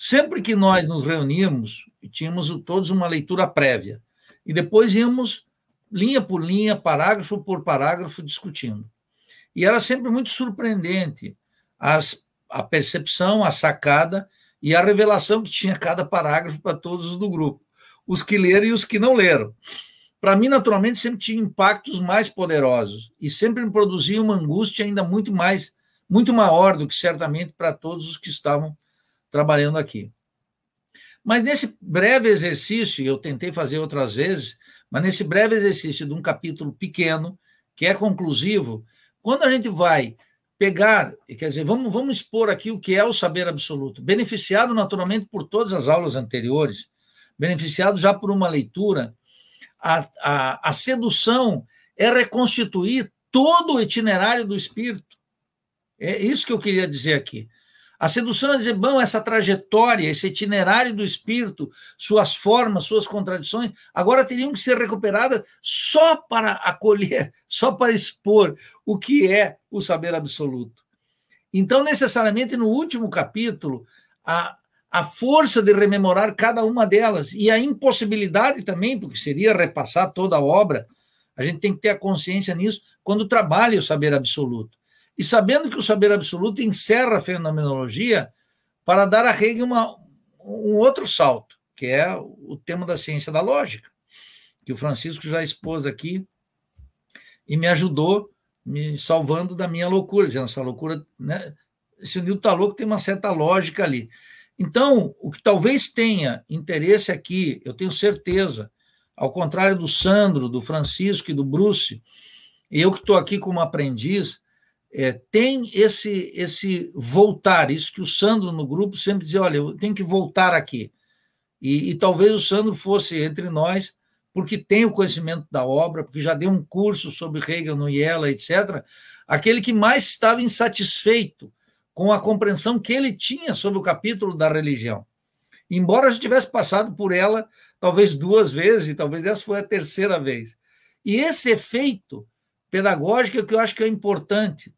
Sempre que nós nos reuníamos, tínhamos todos uma leitura prévia, e depois íamos linha por linha, parágrafo por parágrafo, discutindo. E era sempre muito surpreendente as, a percepção, a sacada e a revelação que tinha cada parágrafo para todos do grupo, os que leram e os que não leram. Para mim, naturalmente, sempre tinha impactos mais poderosos e sempre me produzia uma angústia ainda muito mais, muito maior do que certamente para todos os que estavam trabalhando aqui. Mas nesse breve exercício, eu tentei fazer outras vezes, mas nesse breve exercício de um capítulo pequeno, que é conclusivo, quando a gente vai pegar, quer dizer, vamos, vamos expor aqui o que é o saber absoluto, beneficiado naturalmente por todas as aulas anteriores, beneficiado já por uma leitura, a, a, a sedução é reconstituir todo o itinerário do espírito. É isso que eu queria dizer aqui. A sedução é dizer, bom, essa trajetória, esse itinerário do espírito, suas formas, suas contradições, agora teriam que ser recuperadas só para acolher, só para expor o que é o saber absoluto. Então, necessariamente, no último capítulo, a, a força de rememorar cada uma delas e a impossibilidade também, porque seria repassar toda a obra, a gente tem que ter a consciência nisso quando trabalha o saber absoluto e sabendo que o saber absoluto encerra a fenomenologia para dar a Hegel uma, um outro salto, que é o tema da ciência da lógica, que o Francisco já expôs aqui e me ajudou, me salvando da minha loucura, dizendo essa loucura, né? Esse Newton está louco, tem uma certa lógica ali. Então, o que talvez tenha interesse aqui, eu tenho certeza, ao contrário do Sandro, do Francisco e do Bruce, eu que estou aqui como aprendiz, é, tem esse esse voltar, isso que o Sandro no grupo sempre dizia, olha, eu tenho que voltar aqui. E, e, talvez o Sandro fosse entre nós, porque tem o conhecimento da obra, porque já deu um curso sobre Hegel no IELA, etc., aquele que mais estava insatisfeito com a compreensão que ele tinha sobre o capítulo da religião. Embora já tivesse passado por ela talvez duas vezes, e talvez essa foi a terceira vez. E esse efeito pedagógico é que eu acho que é importante,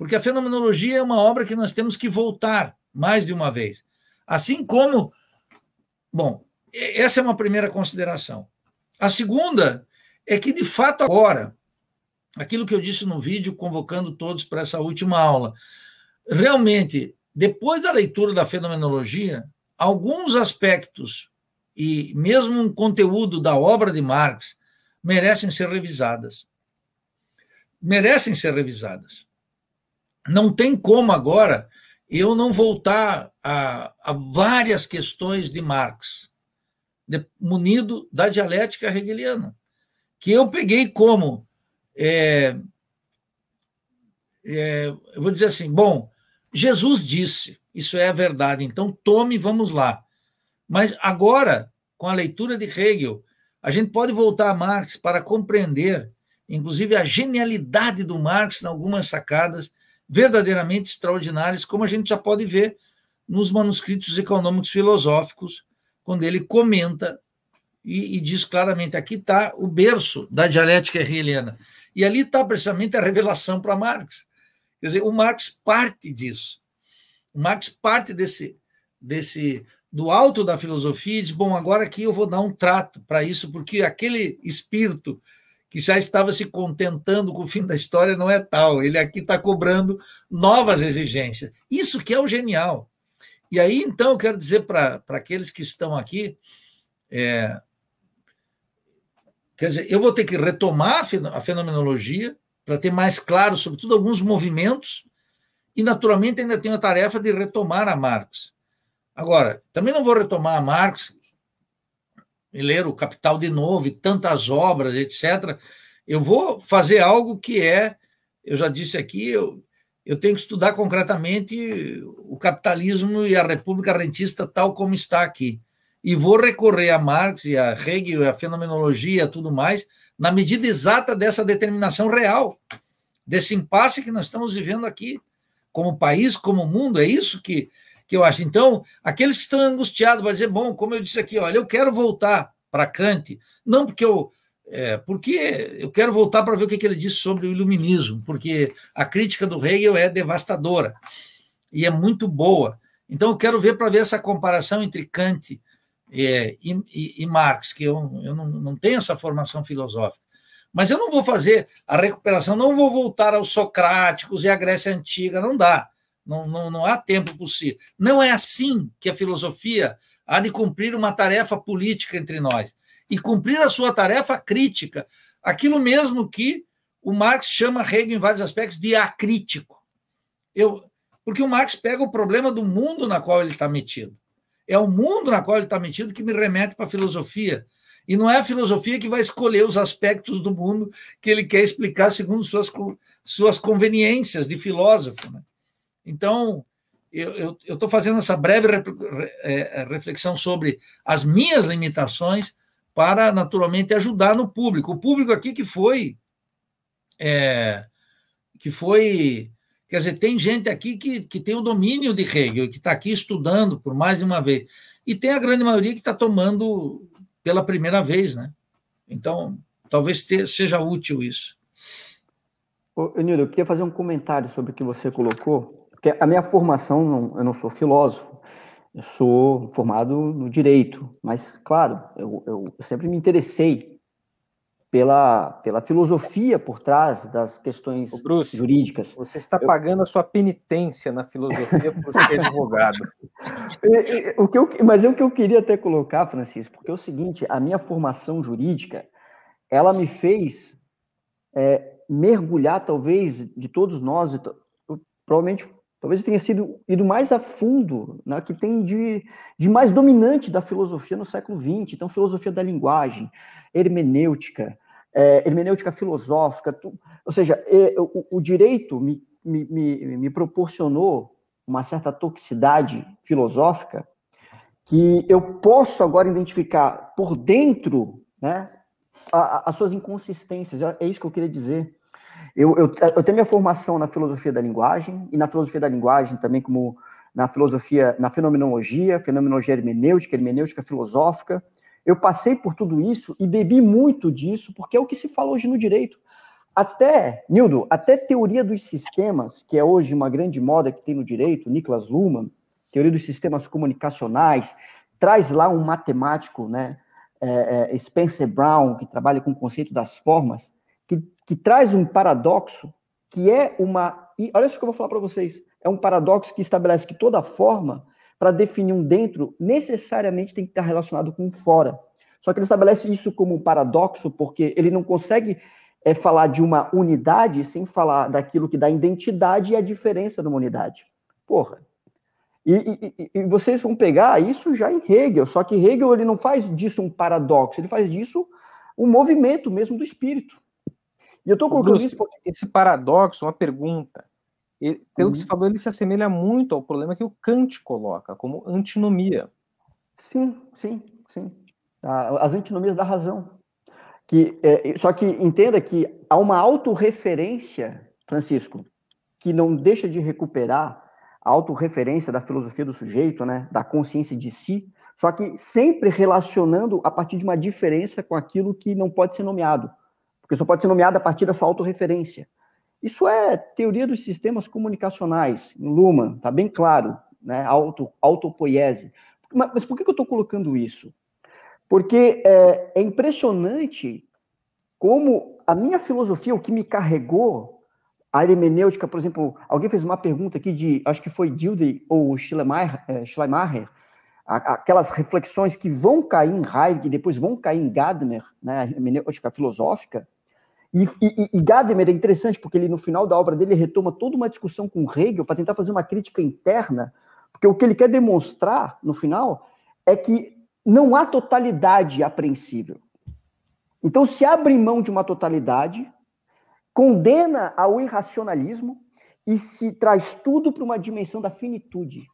porque a fenomenologia é uma obra que nós temos que voltar mais de uma vez. Assim como. Bom, essa é uma primeira consideração. A segunda é que, de fato, agora, aquilo que eu disse no vídeo, convocando todos para essa última aula, realmente, depois da leitura da fenomenologia, alguns aspectos e mesmo um conteúdo da obra de Marx merecem ser revisadas. Merecem ser revisadas. Não tem como agora eu não voltar a, a várias questões de Marx, de, munido da dialética hegeliana, que eu peguei como. É, é, eu vou dizer assim: bom, Jesus disse, isso é a verdade, então tome, vamos lá. Mas agora, com a leitura de Hegel, a gente pode voltar a Marx para compreender, inclusive, a genialidade do Marx em algumas sacadas verdadeiramente extraordinárias, como a gente já pode ver nos manuscritos econômicos filosóficos, quando ele comenta e, e diz claramente: aqui está o berço da dialética hegeliana. E ali está precisamente a revelação para Marx. Quer dizer, o Marx parte disso. O Marx parte desse, desse do alto da filosofia e diz: bom, agora aqui eu vou dar um trato para isso, porque aquele espírito que já estava se contentando com o fim da história não é tal. Ele aqui está cobrando novas exigências. Isso que é o genial. E aí, então, eu quero dizer para aqueles que estão aqui, é, quer dizer, eu vou ter que retomar a fenomenologia, para ter mais claro, sobretudo, alguns movimentos, e, naturalmente, ainda tenho a tarefa de retomar a Marx. Agora, também não vou retomar a Marx e ler o Capital de novo e tantas obras, etc. Eu vou fazer algo que é, eu já disse aqui, eu, eu tenho que estudar concretamente o capitalismo e a República Rentista tal como está aqui. E vou recorrer a Marx e a Hegel, a fenomenologia, tudo mais, na medida exata dessa determinação real, desse impasse que nós estamos vivendo aqui, como país, como mundo, é isso que, que eu acho. Então, aqueles que estão angustiados vão dizer, bom, como eu disse aqui, olha, eu quero voltar para Kant, não porque eu é, porque eu quero voltar para ver o que, que ele disse sobre o iluminismo, porque a crítica do Hegel é devastadora e é muito boa. Então, eu quero ver para ver essa comparação entre Kant é, e, e, e, Marx, que eu, eu não, não tenho essa formação filosófica. Mas eu não vou fazer a recuperação, não vou voltar aos socráticos e à Grécia Antiga, não dá. Não, não, não há tempo possível. Não é assim que a filosofia há de cumprir uma tarefa política entre nós. E cumprir a sua tarefa crítica. Aquilo mesmo que o Marx chama Hegel, em vários aspectos, de acrítico. Eu, porque o Marx pega o problema do mundo na qual ele está metido. É o mundo na qual ele está metido que me remete para a filosofia. E não é a filosofia que vai escolher os aspectos do mundo que ele quer explicar segundo suas, suas conveniências de filósofo. Né? Então, eu estou fazendo essa breve é, reflexão sobre as minhas limitações para, naturalmente, ajudar no público. O público aqui que foi. É, que foi Quer dizer, tem gente aqui que, que tem o domínio de Hegel, que está aqui estudando por mais de uma vez. E tem a grande maioria que está tomando pela primeira vez, né? Então, talvez seja útil isso. Ô, Nildo, eu queria fazer um comentário sobre o que você colocou, porque a minha formação, não, eu não sou filósofo, eu sou formado no direito, mas, claro, eu, eu, eu sempre me interessei pela, pela filosofia por trás das questões Bruce, jurídicas. Você está eu... pagando a sua penitência na filosofia por ser advogado. o que eu, mas é o que eu queria até colocar, Francisco, porque é o seguinte, a minha formação jurídica, ela me fez é, mergulhar, talvez, de todos nós, provavelmente, talvez tenha sido ido mais a fundo, né, que tem de, de mais dominante da filosofia no século XX. Então, filosofia da linguagem, hermenêutica, é, hermenêutica filosófica, tu, ou seja, é, o, o, direito me, me, me, me proporcionou uma certa toxicidade filosófica que eu posso agora identificar por dentro, né, as suas inconsistências. É isso que eu queria dizer. Eu, eu, eu, tenho minha formação na filosofia da linguagem, e na filosofia da linguagem também como na filosofia, na fenomenologia, fenomenologia hermenêutica, hermenêutica filosófica. Eu passei por tudo isso e bebi muito disso, porque é o que se fala hoje no direito. Até, Nildo, até teoria dos sistemas, que é hoje uma grande moda que tem no direito, Niklas Luhmann, teoria dos sistemas comunicacionais, traz lá um matemático, né, é, é, Spencer Brown, que trabalha com o conceito das formas, que, que traz um paradoxo que é uma. E olha isso que eu vou falar para vocês. É um paradoxo que estabelece que toda forma, para definir um dentro, necessariamente tem que estar relacionado com um fora. Só que ele estabelece isso como um paradoxo porque ele não consegue é, falar de uma unidade sem falar daquilo que dá identidade e a diferença de uma unidade. Porra, e, e, e, vocês vão pegar isso já em Hegel, só que Hegel ele não faz disso um paradoxo, ele faz disso um movimento mesmo do espírito. E eu estou colocando isso porque... Esse paradoxo, uma pergunta, ele, pelo uhum. que você falou, ele se assemelha muito ao problema que o Kant coloca, como antinomia. Sim, sim, sim. As antinomias da razão. Que, é, só que entenda que há uma autorreferência, Francisco, que não deixa de recuperar a autorreferência da filosofia do sujeito, né, da consciência de si, só que sempre relacionando a partir de uma diferença com aquilo que não pode ser nomeado, porque só pode ser nomeado a partir da sua autorreferência. Isso é teoria dos sistemas comunicacionais, em Luhmann, está bem claro, né, auto, autopoiese. Mas, mas por que eu estou colocando isso? Porque é, é impressionante como a minha filosofia, o que me carregou a hermenêutica, por exemplo, alguém fez uma pergunta aqui de, acho que foi Dilde ou Schleiermacher, é, aquelas reflexões que vão cair em Heidegger depois vão cair em Gadamer, né, a hermenêutica filosófica. E, e, e Gadamer é interessante porque ele, no final da obra dele, retoma toda uma discussão com Hegel para tentar fazer uma crítica interna, porque o que ele quer demonstrar, no final, é que não há totalidade apreensível. Então, se abre mão de uma totalidade, condena ao irracionalismo e se traz tudo para uma dimensão da finitude.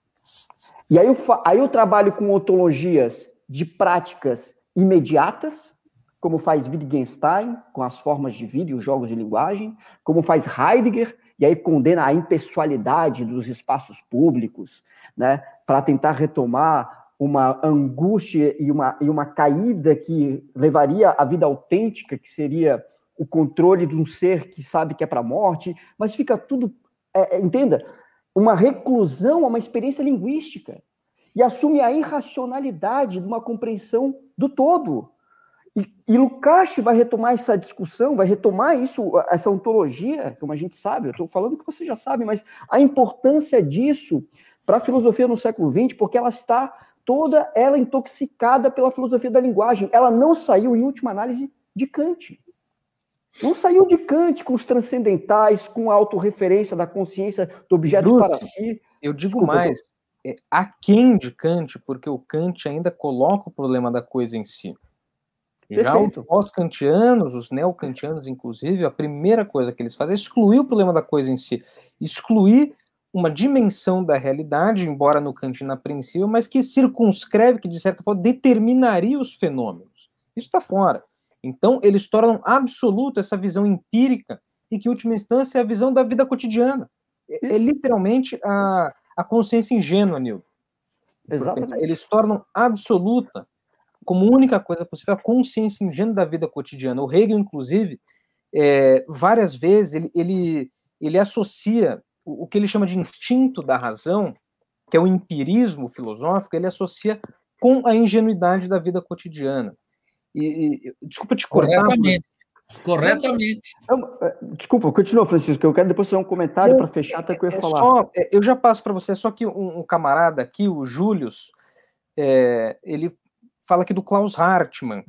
E aí eu, aí eu trabalho com ontologias de práticas imediatas, como faz Wittgenstein, com as formas de vida e os jogos de linguagem, como faz Heidegger, e aí condena a impessoalidade dos espaços públicos, né, para tentar retomar uma angústia e uma, e uma caída que levaria à vida autêntica, que seria o controle de um ser que sabe que é para a morte, mas fica tudo, é, é, entenda, uma reclusão a uma experiência linguística e assume a irracionalidade de uma compreensão do todo. E, e Lukács vai retomar essa discussão, vai retomar isso, essa ontologia, como a gente sabe, eu estou falando que você já sabe, mas a importância disso para a filosofia no século XX, porque ela está toda ela intoxicada pela filosofia da linguagem. Ela não saiu, em última análise, de Kant. Não saiu de Kant com os transcendentais, com a autorreferência da consciência do objeto Bruce, para si. Eu digo Desculpa, mais, é, aquém de Kant, porque o Kant ainda coloca o problema da coisa em si. Já Perfeito. os pós-kantianos, os neo-kantianos, inclusive, a primeira coisa que eles fazem é excluir o problema da coisa em si. Excluir uma dimensão da realidade, embora no Kant princípio, mas que circunscreve, que de certa forma determinaria os fenômenos. Isso está fora. Então, eles tornam absoluto essa visão empírica e que, em última instância, é a visão da vida cotidiana. É, é literalmente a, a consciência ingênua, Nil. Exatamente. Eles tornam absoluta, como única coisa possível, a consciência ingênua da vida cotidiana. O Hegel, inclusive, é, várias vezes, ele, ele, ele associa o, o que ele chama de instinto da razão, que é o empirismo filosófico, ele associa com a ingenuidade da vida cotidiana. E, e desculpa te cortar. Corretamente. Corretamente. É, desculpa, continua, Francisco, eu quero depois fazer um comentário para fechar até que eu ia é falar. Só, é, eu já passo para você, só que um, um, camarada aqui, o Július, é, ele fala aqui do Klaus Hartmann.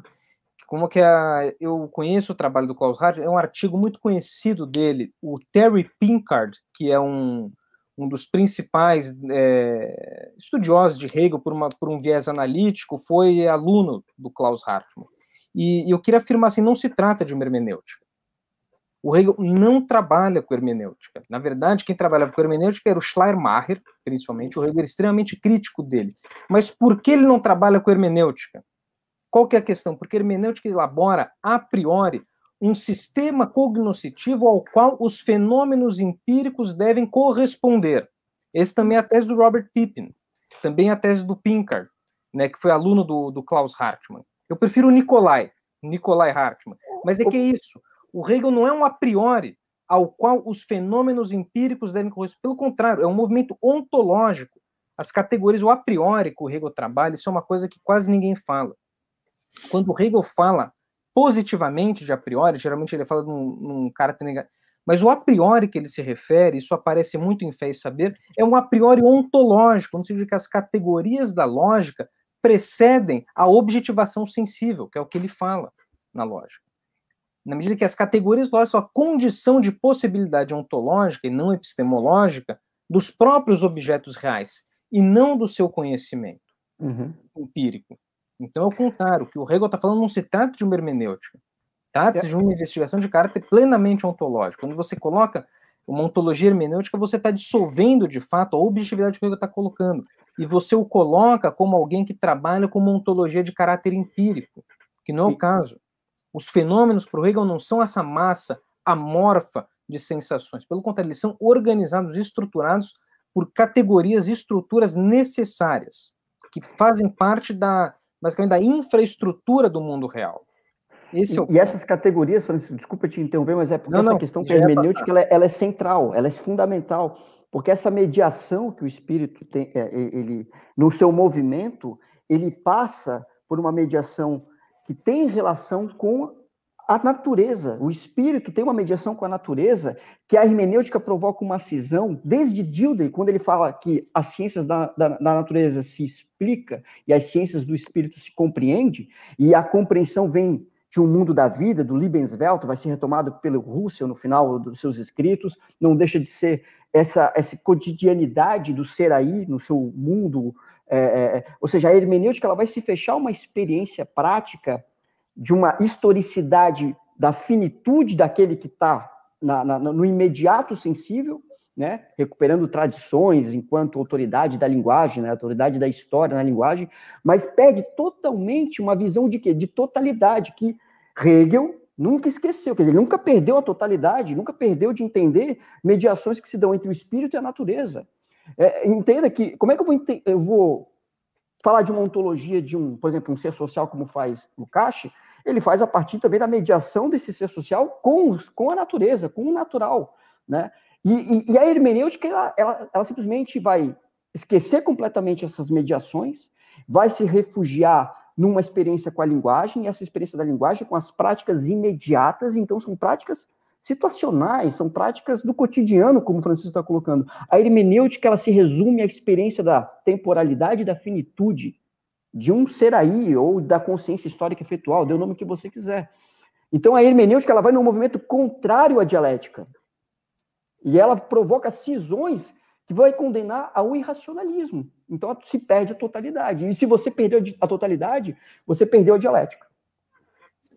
como que a, eu conheço o trabalho do Klaus Hartmann, é um artigo muito conhecido dele, o Terry Pinkard, que é um, um dos principais é, estudiosos de Hegel por, uma, por um viés analítico, foi aluno do Klaus Hartmann. E, e eu queria afirmar assim, não se trata de uma hermenêutica. O Hegel não trabalha com hermenêutica. Na verdade, quem trabalhava com hermenêutica era o Schleiermacher, principalmente. O Hegel era extremamente crítico dele. Mas por que ele não trabalha com hermenêutica? Qual que é a questão? Porque a hermenêutica elabora, a priori, um sistema cognoscitivo ao qual os fenômenos empíricos devem corresponder. Esse também é a tese do Robert Pippin, também é a tese do Pinkard, né, que foi aluno do, do Klaus Hartmann. Eu prefiro o Nikolai, Nikolai Hartmann. Mas é que é isso. O Hegel não é um a priori ao qual os fenômenos empíricos devem corresponder. Pelo contrário, é um movimento ontológico. As categorias, o a priori que o Hegel trabalha, isso é uma coisa que quase ninguém fala. Quando o Hegel fala positivamente de a priori, geralmente ele fala num, num caráter negativo, mas o a priori que ele se refere, isso aparece muito em Fé e Saber, é um a priori ontológico, no sentido que as categorias da lógica precedem a objetivação sensível, que é o que ele fala na lógica. Na medida que as categorias lógicas são a condição de possibilidade ontológica e não epistemológica dos próprios objetos reais, e não do seu conhecimento uhum. empírico. Então, é o contrário. O que o Hegel está falando não se trata de uma hermenêutica. Trata-se é. de uma investigação de caráter plenamente ontológico. Quando você coloca uma ontologia hermenêutica, você está dissolvendo, de fato, a objetividade que o Hegel está colocando. E você o coloca como alguém que trabalha com uma ontologia de caráter empírico, que não é o caso. Os fenômenos para o Hegel não são essa massa amorfa de sensações. Pelo contrário, eles são organizados e estruturados por categorias e estruturas necessárias, que fazem parte da, basicamente, da infraestrutura do mundo real. Esse é o... E essas categorias, Francisco, desculpa te interromper, mas é porque não, essa não, questão hermenêutica ela, é, ela, é central, ela é fundamental, porque essa mediação que o espírito tem, é, ele, no seu movimento, ele passa por uma mediação que tem relação com a natureza. O espírito tem uma mediação com a natureza que a hermenêutica provoca uma cisão, desde Dilden, quando ele fala que as ciências da, da, da, natureza se explica e as ciências do espírito se compreende, e a compreensão vem de um mundo da vida, do Lebenswelt, vai ser retomado pelo Russell no final dos seus escritos, não deixa de ser essa, essa cotidianidade do ser aí, no seu mundo, é, é, ou seja, a hermenêutica ela vai se fechar uma experiência prática de uma historicidade da finitude daquele que está no imediato sensível, né, recuperando tradições enquanto autoridade da linguagem, né, autoridade da história na linguagem, mas perde totalmente uma visão de quê? De totalidade, que Hegel nunca esqueceu, quer dizer, ele nunca perdeu a totalidade, nunca perdeu de entender mediações que se dão entre o espírito e a natureza. É, entenda que, como é que eu vou, eu vou falar de uma ontologia de um, por exemplo, um ser social como faz Lukács, ele faz a partir também da mediação desse ser social com, com a natureza, com o natural, né? E, e, e a hermenêutica, ela, ela, ela simplesmente vai esquecer completamente essas mediações, vai se refugiar numa experiência com a linguagem, e essa experiência da linguagem com as práticas imediatas, então são práticas situacionais, são práticas do cotidiano, como o Francisco está colocando. A hermenêutica, ela se resume à experiência da temporalidade e da finitude de um ser aí, ou da consciência histórica efetual, dê o nome que você quiser. Então, a hermenêutica, ela vai num movimento contrário à dialética. E ela provoca cisões que vai condenar ao irracionalismo. Então, se perde a totalidade. E se você perdeu a totalidade, você perdeu a dialética.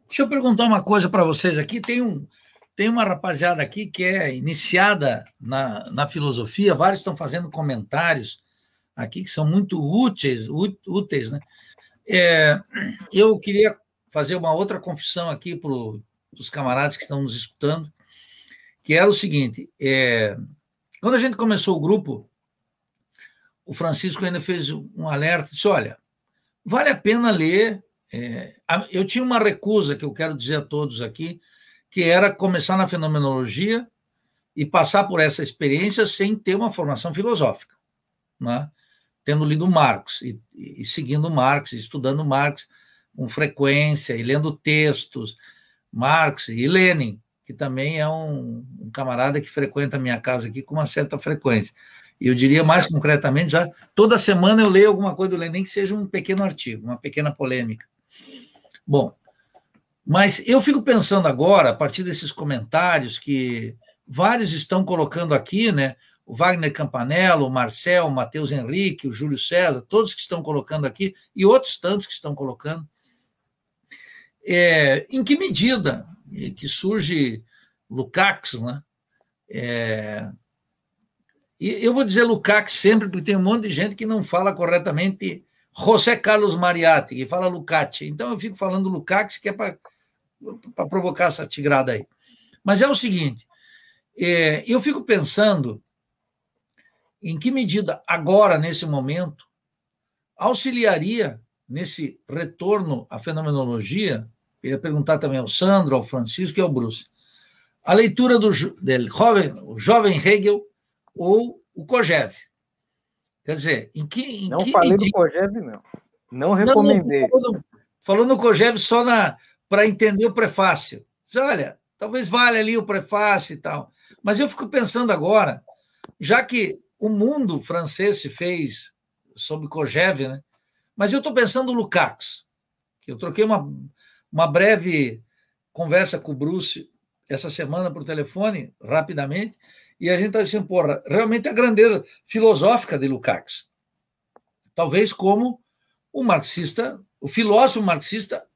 Deixa eu perguntar uma coisa para vocês aqui. Tem um, tem uma rapaziada aqui que é iniciada na, na filosofia, vários estão fazendo comentários aqui que são muito úteis, úteis, né? É, eu queria fazer uma outra confissão aqui para os camaradas que estão nos escutando, que era o seguinte: é, quando a gente começou o grupo, o Francisco ainda fez um alerta, disse: olha, vale a pena ler. É, eu tinha uma recusa que eu quero dizer a todos aqui, que era começar na fenomenologia e passar por essa experiência sem ter uma formação filosófica, né? tendo lido Marx e, e seguindo Marx, estudando Marx com frequência e lendo textos, Marx e Lenin, que também é um, um camarada que frequenta a minha casa aqui com uma certa frequência. E eu diria mais concretamente, já toda semana eu leio alguma coisa do Lenin, que seja um pequeno artigo, uma pequena polêmica. Bom, Mas eu fico pensando agora, a partir desses comentários que vários estão colocando aqui, né? O Wagner Campanello, o Marcel, o Matheus Henrique, o Júlio César, todos que estão colocando aqui, e outros tantos que estão colocando. É, em que medida que surge Lukács, né? É, eu vou dizer Lukács sempre, porque tem um monte de gente que não fala corretamente José Carlos Mariatti, que fala Lucati. Então eu fico falando Lukács, que é para provocar essa tigrada aí. Mas é o seguinte, é, eu fico pensando em que medida agora, nesse momento, auxiliaria nesse retorno à fenomenologia, eu ia perguntar também ao Sandro, ao Francisco e ao Bruce, a leitura do, do jovem, o jovem Hegel ou o Kojev. Quer dizer, em que. Em não que falei medida... do Kojev, não. Não recomendei. Não, não, falou no Kojev só para entender o prefácio. Diz, olha, talvez valha ali o prefácio e tal. Mas eu fico pensando agora, já que o mundo francês se fez sobre Kojev, né? mas eu estou pensando no Lukács, que eu troquei uma, uma breve conversa com o Bruce essa semana por telefone, rapidamente, e a gente está dizendo, porra, realmente a grandeza filosófica de Lukács. Talvez como o marxista, o filósofo marxista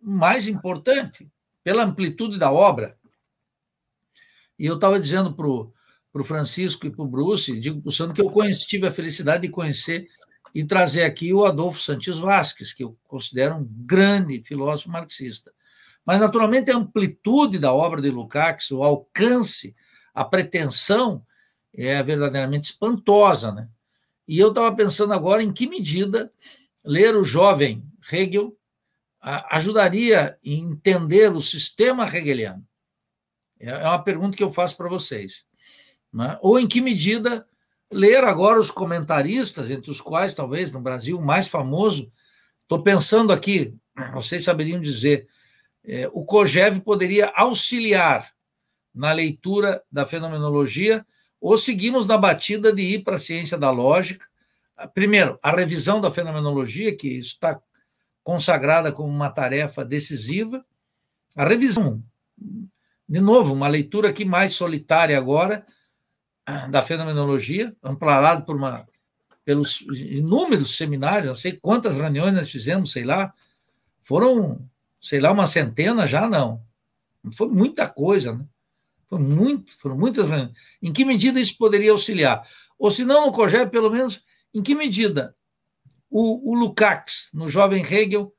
mais importante, pela amplitude da obra. E eu estava dizendo para o Francisco e para o Bruce, digo para o Sandro, que eu conheci, tive a felicidade de conhecer e trazer aqui o Adolfo Santos Vasques, que eu considero um grande filósofo marxista. Mas, naturalmente, a amplitude da obra de Lukács, o alcance, a pretensão é verdadeiramente espantosa. Né? E eu estava pensando agora em que medida ler o jovem Hegel ajudaria em entender o sistema hegeliano. É, é uma pergunta que eu faço para vocês. Né? Ou em que medida ler agora os comentaristas, entre os quais, talvez, no Brasil, o mais famoso, estou pensando aqui, vocês saberiam dizer, é, o COGEV poderia auxiliar na leitura da fenomenologia, ou seguimos na batida de ir para a ciência da lógica. Primeiro, a revisão da fenomenologia, que está consagrada como uma tarefa decisiva. A revisão, de novo, uma leitura aqui mais solitária agora da fenomenologia, amparado por uma pelos inúmeros seminários, não sei quantas reuniões nós fizemos, sei lá, foram sei lá, uma centena já não. Foi muita coisa, né? Foi muito, foram muitas. Em que medida isso poderia auxiliar? Ou se não no COGEP, pelo menos, em que medida o, o Lukács, no jovem Hegel,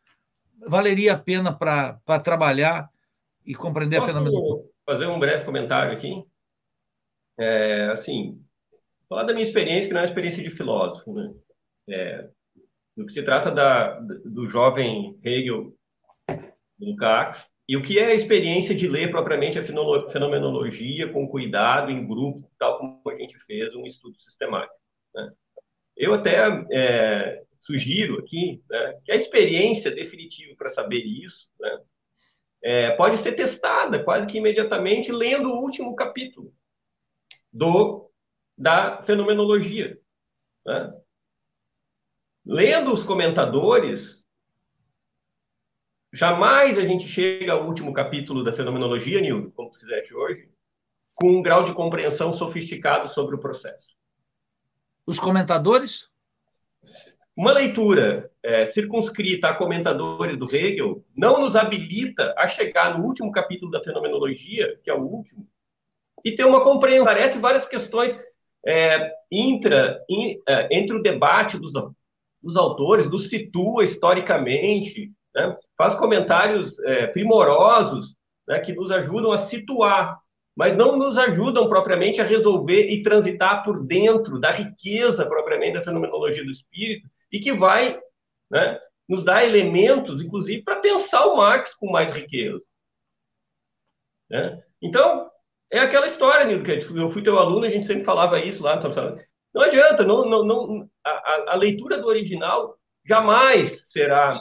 valeria a pena para trabalhar e compreender Posso a fenomenologia? fazer um breve comentário aqui? É, assim, falar da minha experiência, que não é uma experiência de filósofo, né? É, no que se trata da, do jovem Hegel CACS. E o que é a experiência de ler propriamente a fenomenologia com cuidado, em grupo, tal como a gente fez um estudo sistemático. Né? Eu até é, sugiro aqui né, que a experiência definitiva para saber isso né, é, pode ser testada quase que imediatamente lendo o último capítulo do da fenomenologia. Né? Lendo os comentadores, Jamais a gente chega ao último capítulo da fenomenologia, Nildo, como tu fizeste hoje, com um grau de compreensão sofisticado sobre o processo. Os comentadores? Uma leitura é, circunscrita a comentadores do Hegel não nos habilita a chegar no último capítulo da fenomenologia, que é o último, e ter uma compreensão. Parece várias questões é, intra, in, é, entre o debate dos, dos autores, dos situa historicamente, né? faz comentários é, primorosos né, que nos ajudam a situar, mas não nos ajudam propriamente a resolver e transitar por dentro da riqueza propriamente da fenomenologia do espírito e que vai né, nos dar elementos, inclusive, para pensar o Marx com mais riqueza. Né? Então, é aquela história, Nildo, que eu fui teu aluno, a gente sempre falava isso lá. Não adianta, não, não, não, a, a leitura do original jamais será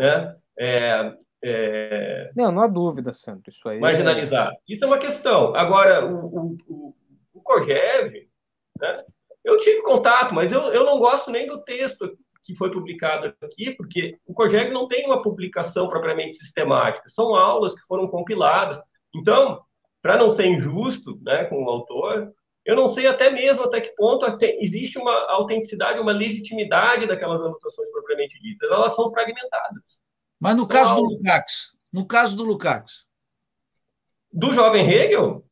né? É, é... Não, não há dúvida, Santo. Isso aí. É marginalizar. É... Isso é uma questão. Agora, o, o, o, né? eu tive contato, mas eu, eu não gosto nem do texto que foi publicado aqui, porque o COGEG não tem uma publicação propriamente sistemática, são aulas que foram compiladas. Então, para não ser injusto né, com o autor, eu não sei até mesmo até que ponto existe uma autenticidade, uma legitimidade daquelas anotações propriamente ditas. Elas são fragmentadas. Mas no caso do Lukács, no caso do Lukács. Do jovem Hegel,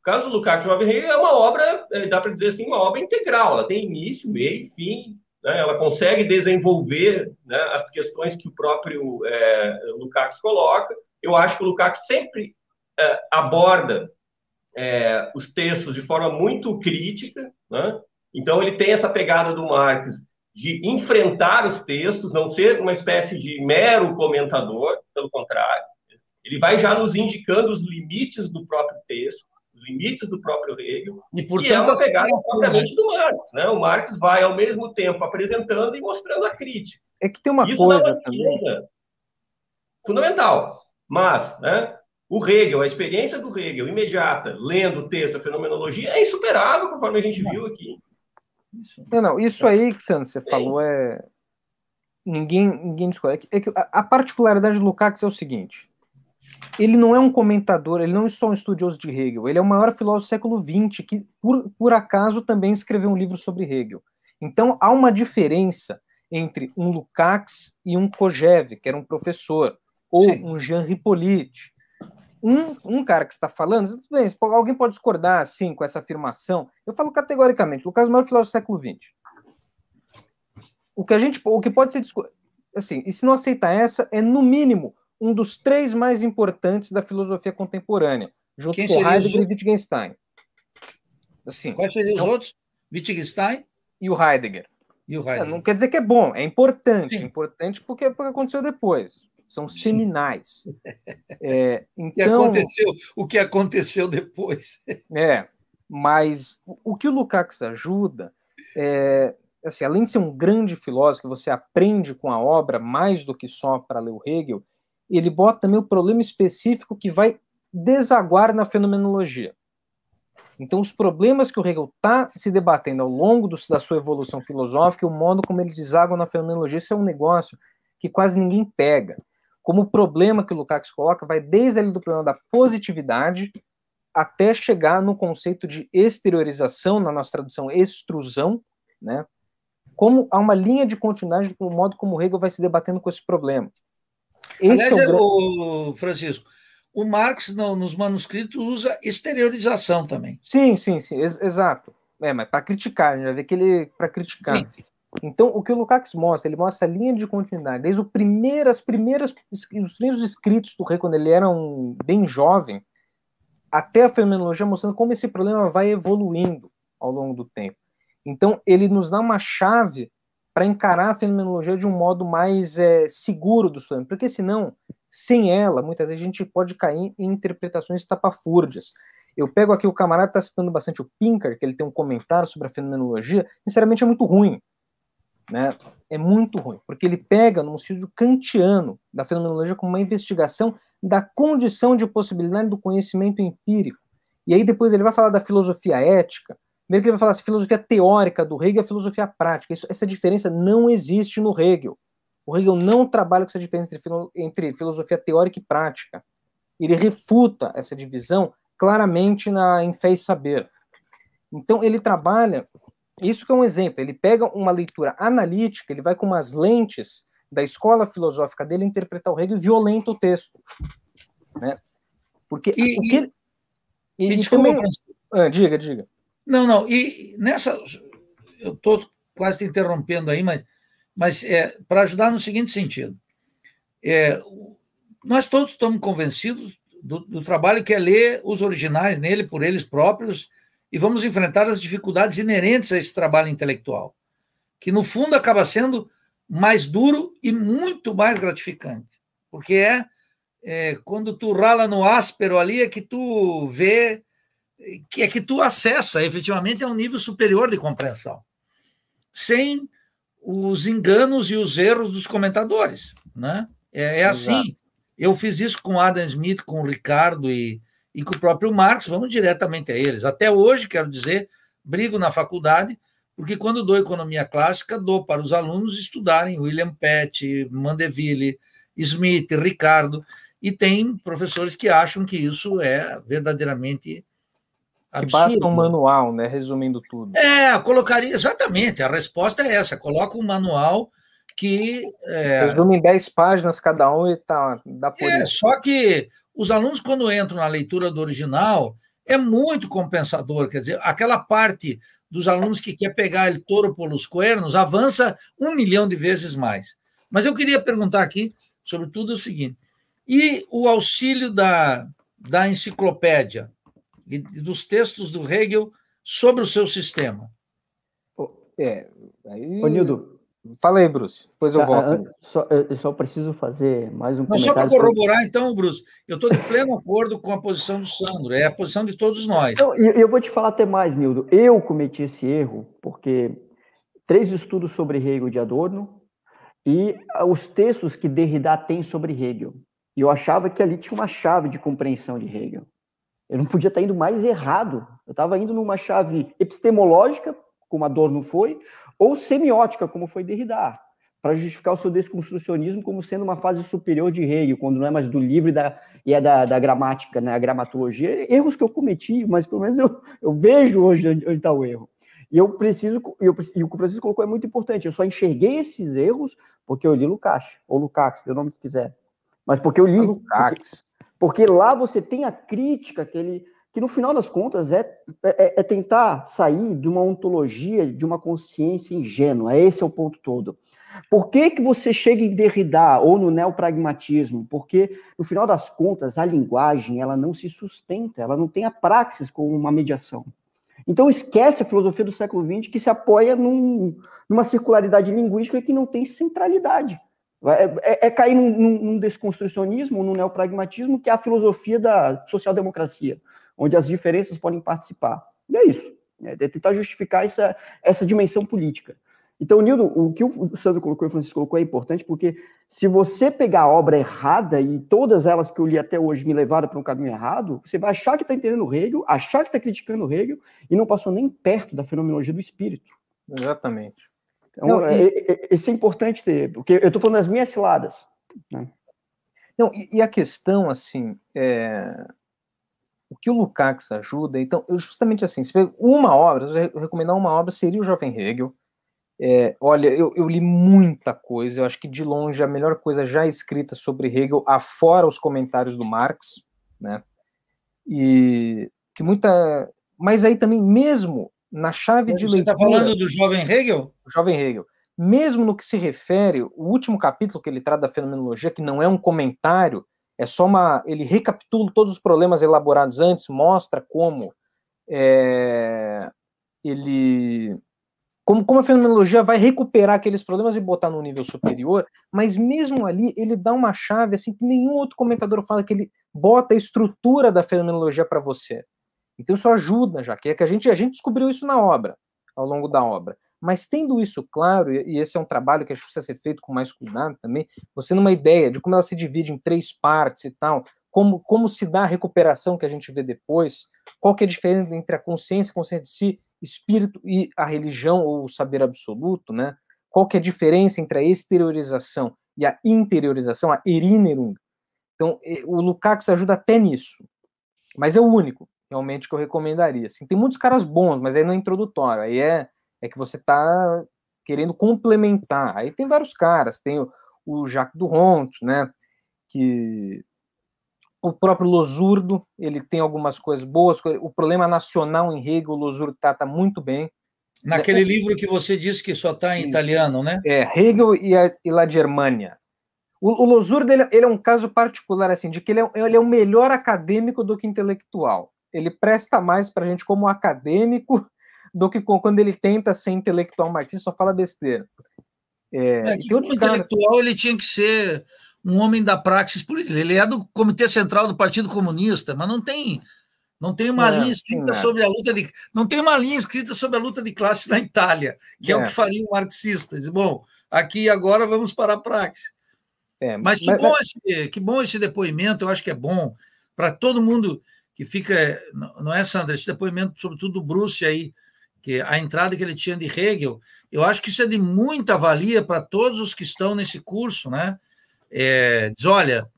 o caso do Lukács Jovem Hegel é uma obra, eh, dá para dizer assim, uma obra integral. Ela tem início, meio fim. Né? Ela consegue desenvolver né, as questões que o próprio é, Lukács coloca. Eu acho que o Lukács sempre é, aborda é, os textos de forma muito crítica, né? Então ele tem essa pegada do Marx de enfrentar os textos, não ser uma espécie de mero comentador, pelo contrário, ele vai já nos indicando os limites do próprio texto, os limites do próprio Hegel, e, portanto, é uma pegada propriamente do Marx. Né? O Marx vai, ao mesmo tempo, apresentando e mostrando a crítica. É que tem uma Isso coisa uma também. Fundamental. Mas, né, o Hegel, a experiência do Hegel imediata, lendo o texto, a fenomenologia, é insuperável, conforme a gente viu aqui. Não, não, isso aí que você falou é. Ninguém, ninguém discute. É que a particularidade do Lukács é o seguinte: ele não é um comentador, ele não é só um estudioso de Hegel, ele é o maior filósofo do século XX, que por, por acaso também escreveu um livro sobre Hegel. Então há uma diferença entre um Lukács e um Kojève, que era um professor, ou Sim. um Jean Hippolyte, um, um cara que está falando, bem, alguém pode discordar assim com essa afirmação. Eu falo categoricamente, Lucas maior filósofo do século XX. O que a gente, o que pode ser assim, e se não aceita essa, é no mínimo um dos três mais importantes da filosofia contemporânea, junto Quem com Heidegger e Wittgenstein. Assim, Quais seriam os então, outros? Wittgenstein e o Heidegger. E o Heidegger. É, não quer dizer que é bom, é importante, é importante porque, porque aconteceu depois são seminais. É, então, o, que aconteceu, o que aconteceu depois. É, mas o que o Lukács ajuda é, assim, além de ser um grande filósofo, que você aprende com a obra mais do que só para ler o Hegel, ele bota também o problema específico que vai desaguar na fenomenologia. Então, os problemas que o Hegel está se debatendo ao longo do, da sua evolução filosófica, o modo como eles desaguam na fenomenologia, isso é um negócio que quase ninguém pega como o problema que o Lukács coloca vai desde ali do problema da positividade até chegar no conceito de exteriorização, na nossa tradução extrusão, né? Como há uma linha de continuidade do modo como o Hegel vai se debatendo com esse problema. Esse Aliás, é o... o Francisco, o Marx no, nos manuscritos usa exteriorização também. Sim, sim, sim, ex exato. É, mas para criticar, a gente vai ver que ele para criticar. Sim. Então, o que o Lukács mostra, ele mostra a linha de continuidade, desde o primeiro, as primeiras, os primeiros escritos do rei, quando ele era um, bem jovem, até a fenomenologia, mostrando como esse problema vai evoluindo ao longo do tempo. Então, ele nos dá uma chave para encarar a fenomenologia de um modo mais é, seguro dos problemas, porque senão, sem ela, muitas vezes a gente pode cair em interpretações estapafúrdias. Eu pego aqui, o camarada está citando bastante o Pinker, que ele tem um comentário sobre a fenomenologia, sinceramente é muito ruim, né, é muito ruim, porque ele pega num sentido kantiano da fenomenologia como uma investigação da condição de possibilidade do conhecimento empírico. E aí depois ele vai falar da filosofia ética, primeiro que ele vai falar da filosofia teórica do Hegel e a filosofia prática. Isso, essa diferença não existe no Hegel. O Hegel não trabalha com essa diferença entre, entre filosofia teórica e prática. Ele refuta essa divisão claramente na, em Fé e Saber. Então ele trabalha isso que é um exemplo. Ele pega uma leitura analítica, ele vai com umas lentes da escola filosófica dele interpretar o Hegel e violenta o texto. Né? Porque e, o que ele, e, e também... ah, diga, diga. Não, não, e nessa. Eu estou quase te interrompendo aí, mas, mas é, para ajudar no seguinte sentido. É, nós todos estamos convencidos do, do trabalho que é ler os originais nele por eles próprios e vamos enfrentar as dificuldades inerentes a esse trabalho intelectual, que no fundo acaba sendo mais duro e muito mais gratificante, porque é, é quando tu rala no áspero ali é que tu vê que é que tu acessa efetivamente a um nível superior de compreensão, sem os enganos e os erros dos comentadores, né? É, é assim. Eu fiz isso com Adam Smith, com o Ricardo e, e com o próprio Marx, vamos diretamente a eles. Até hoje, quero dizer, brigo na faculdade porque quando dou economia clássica, dou para os alunos estudarem William Pett, Mandeville, Smith, Ricardo, e tem professores que acham que isso é verdadeiramente que basta um manual, né? Resumindo tudo. É, colocaria exatamente. A resposta é essa: coloca um manual que. É, Resume em 10 páginas cada um e tá, dá por é, isso. Só que os alunos, quando entram na leitura do original, é muito compensador. Quer dizer, aquela parte dos alunos que quer pegar ele touro pelos cuernos avança um milhão de vezes mais. Mas eu queria perguntar aqui, sobretudo, o seguinte: e o auxílio da, da enciclopédia? e dos textos do Hegel sobre o seu sistema. É, aí... Ô, Nildo. Fala aí, Bruce, depois eu ah, volto. Só, eu só preciso fazer mais um Não, Só para corroborar, então, Bruce, eu estou de pleno acordo com a posição do Sandro, é a posição de todos nós. Eu, eu vou te falar até mais, Nildo. Eu cometi esse erro, porque três estudos sobre Hegel de Adorno e os textos que Derrida tem sobre Hegel. E eu achava que ali tinha uma chave de compreensão de Hegel. Eu não podia estar indo mais errado. Eu estava indo numa chave epistemológica, como a dor não foi, ou semiótica, como foi Derrida, para justificar o seu desconstrucionismo como sendo uma fase superior de Hegel, quando não é mais do livro e, da, e é da, da gramática, né, a gramatologia. Erros que eu cometi, mas pelo menos eu, eu vejo hoje onde está o erro. E eu preciso, eu, e o que o Francisco colocou é muito importante, eu só enxerguei esses erros porque eu li Lukács, ou Lukács, dê o nome que quiser. Mas porque eu li. Lukács. Porque lá você tem a crítica que ele que no final das contas é, é, é, tentar sair de uma ontologia, de uma consciência ingênua. Esse é o ponto todo. Por que, que você chega em Derrida ou no neopragmatismo? Porque, no final das contas, a linguagem ela não se sustenta, ela não tem a praxis como uma mediação. Então, esquece a filosofia do século XX que se apoia num, numa circularidade linguística que não tem centralidade. É, é, é cair num, num, desconstrucionismo, num neopragmatismo, que é a filosofia da social-democracia, onde as diferenças podem participar. E é isso. É tentar justificar essa, essa dimensão política. Então, Nildo, o que o Sandro colocou e o Francisco colocou é importante, porque se você pegar a obra errada, e todas elas que eu li até hoje me levaram para um caminho errado, você vai achar que está entendendo Hegel, achar que está criticando Hegel, e não passou nem perto da fenomenologia do espírito. Exatamente. Então, não, e... É, é, isso é importante ter, porque eu estou falando das minhas ciladas. Né? Não, e, e, a questão, assim, é... o que o Lukács ajuda, então, eu justamente assim, se uma obra, eu recomendar uma obra seria o Jovem Hegel. É, olha, eu, eu, li muita coisa, eu acho que de longe a melhor coisa já escrita sobre Hegel, afora os comentários do Marx, né? E que muita. Mas aí também, mesmo na chave de Você leitura. Você está falando do jovem Hegel? Jovem Hegel. Mesmo no que se refere, o último capítulo que ele trata da fenomenologia, que não é um comentário, é só uma. Ele recapitula todos os problemas elaborados antes, mostra como é, ele. Como, como a fenomenologia vai recuperar aqueles problemas e botar no nível superior, mas mesmo ali ele dá uma chave assim que nenhum outro comentador fala que ele bota a estrutura da fenomenologia para você. Então isso ajuda já, que é que a gente, a gente descobriu isso na obra, ao longo da obra. Mas tendo isso claro, e esse é um trabalho que acho que precisa ser feito com mais cuidado também, você numa ideia de como ela se divide em três partes e tal, como, como se dá a recuperação que a gente vê depois, qual que é a diferença entre a consciência, consciência de si, espírito e a religião ou o saber absoluto, né? Qual que é a diferença entre a exteriorização e a interiorização, a erinnerung. Então, o Lukács ajuda até nisso, mas é o único realmente que eu recomendaria. Assim, tem muitos caras bons, mas aí não é introdutório, aí é, é que você está querendo complementar. Aí tem vários caras, tem o, o Jacques Duhont, né, que o próprio Losurdo, ele tem algumas coisas boas, o problema nacional em Hegel, o Losurdo trata muito bem. Naquele é, livro que você disse que só está em italiano, né? É, Hegel e, a, e La Germania. O, o Losurdo, ele, ele, é um caso particular, assim, de que ele é, ele é o melhor acadêmico do que intelectual ele presta mais para a gente como acadêmico do que quando ele tenta ser intelectual marxista, só fala besteira. É, é que como intelectual ele tinha que ser um homem da praxis política. Ele é do Comitê Central do Partido Comunista, mas não tem não tem uma é, linha escrita sim, sobre a luta de não tem uma linha escrita sobre a luta de classes na Itália, que é, é o que faria um marxista. Diz, bom, aqui agora vamos para a praxis. É, mas que mas, bom esse, que bom esse depoimento, eu acho que é bom para todo mundo que fica, não é, Sandra, esse depoimento, sobretudo do Bruce aí, que a entrada que ele tinha de Hegel, eu acho que isso é de muita valia para todos os que estão nesse curso, né? É, diz, olha,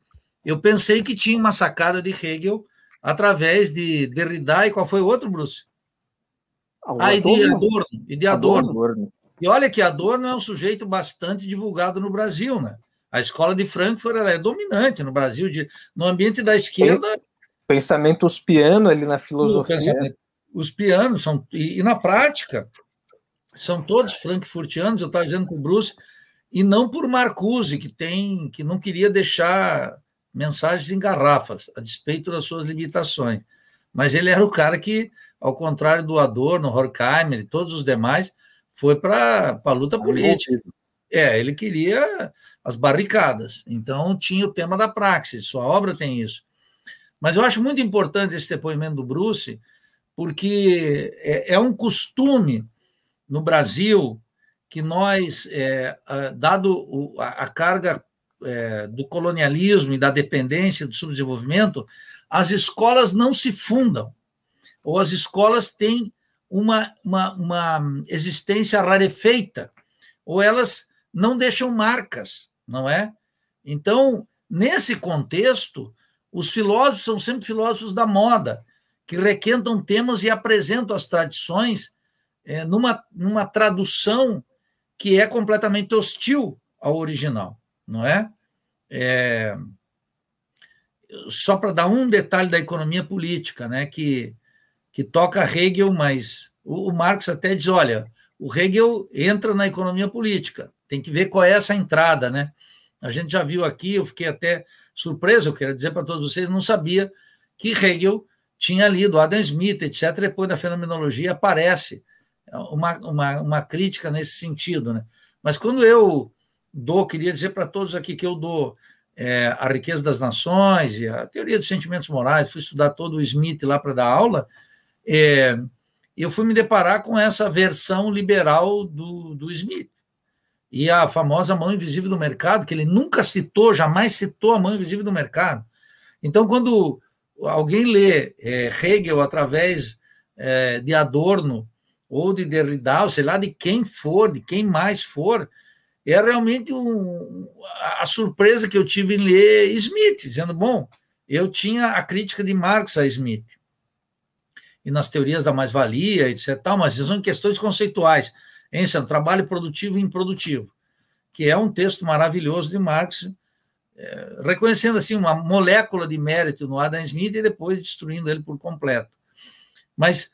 eu pensei que tinha uma sacada de Hegel através de Derrida e qual foi o outro, Bruce? Ah, ah e de Adorno. E de Adorno. Adorno. E olha que Adorno é um sujeito bastante divulgado no Brasil, né? A escola de Frankfurt é dominante no Brasil, de, no ambiente da esquerda. Pensamento piano ali na filosofia. Os pianos são e, e, na prática são todos frankfurtianos. Eu estava dizendo para o Bruce e não por Marcuse que tem que não queria deixar mensagens em garrafas a despeito das suas limitações. Mas ele era o cara que, ao contrário do Adorno, Horkheimer e todos os demais, foi para a luta política. É, ele queria as barricadas. Então, tinha o tema da praxis, sua obra tem isso. Mas eu acho muito importante esse depoimento do Bruce, porque é, é um costume no Brasil que nós, é, dado a, carga é, do colonialismo e da dependência do subdesenvolvimento, as escolas não se fundam, ou as escolas têm uma, uma, uma existência rarefeita, ou elas não deixam marcas não é? Então, nesse contexto, os filósofos são sempre filósofos da moda, que requentam temas e apresentam as tradições é, numa, numa tradução que é completamente hostil ao original, não é? é só para dar um detalhe da economia política, né, que, que toca Hegel, mas o, o Marx até diz, olha, o Hegel entra na economia política, tem que ver qual é essa entrada, né? A gente já viu aqui, eu fiquei até surpreso, eu quero dizer para todos vocês, não sabia que Hegel tinha lido Adam Smith, etc. Depois da fenomenologia aparece uma, uma, uma crítica nesse sentido, né? Mas quando eu dou, queria dizer para todos aqui que eu dou é, a riqueza das nações e a teoria dos sentimentos morais, fui estudar todo o Smith lá para dar aula, é, eu fui me deparar com essa versão liberal do, do Smith e a famosa mão invisível do mercado, que ele nunca citou, jamais citou a mão invisível do mercado. Então, quando alguém lê é, Hegel através é, de Adorno ou de Derrida, ou sei lá, de quem for, de quem mais for, é realmente um, a surpresa que eu tive em ler Smith, dizendo, bom, eu tinha a crítica de Marx a Smith, e nas teorias da mais-valia, etc., tal, mas são questões conceituais. Hein, Trabalho produtivo e improdutivo, que é um texto maravilhoso de Marx, é, reconhecendo assim uma molécula de mérito no Adam Smith e depois destruindo ele por completo. Mas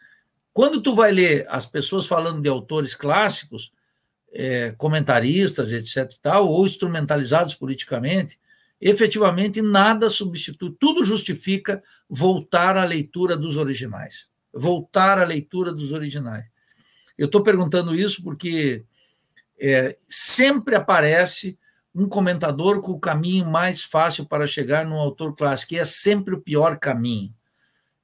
quando tu vai ler as pessoas falando de autores clássicos, é, comentaristas, etc. tal, ou instrumentalizados politicamente, efetivamente nada substitui, tudo justifica voltar à leitura dos originais. Voltar à leitura dos originais. Eu estou perguntando isso porque é, sempre aparece um comentador com o caminho mais fácil para chegar no autor clássico, e é sempre o pior caminho.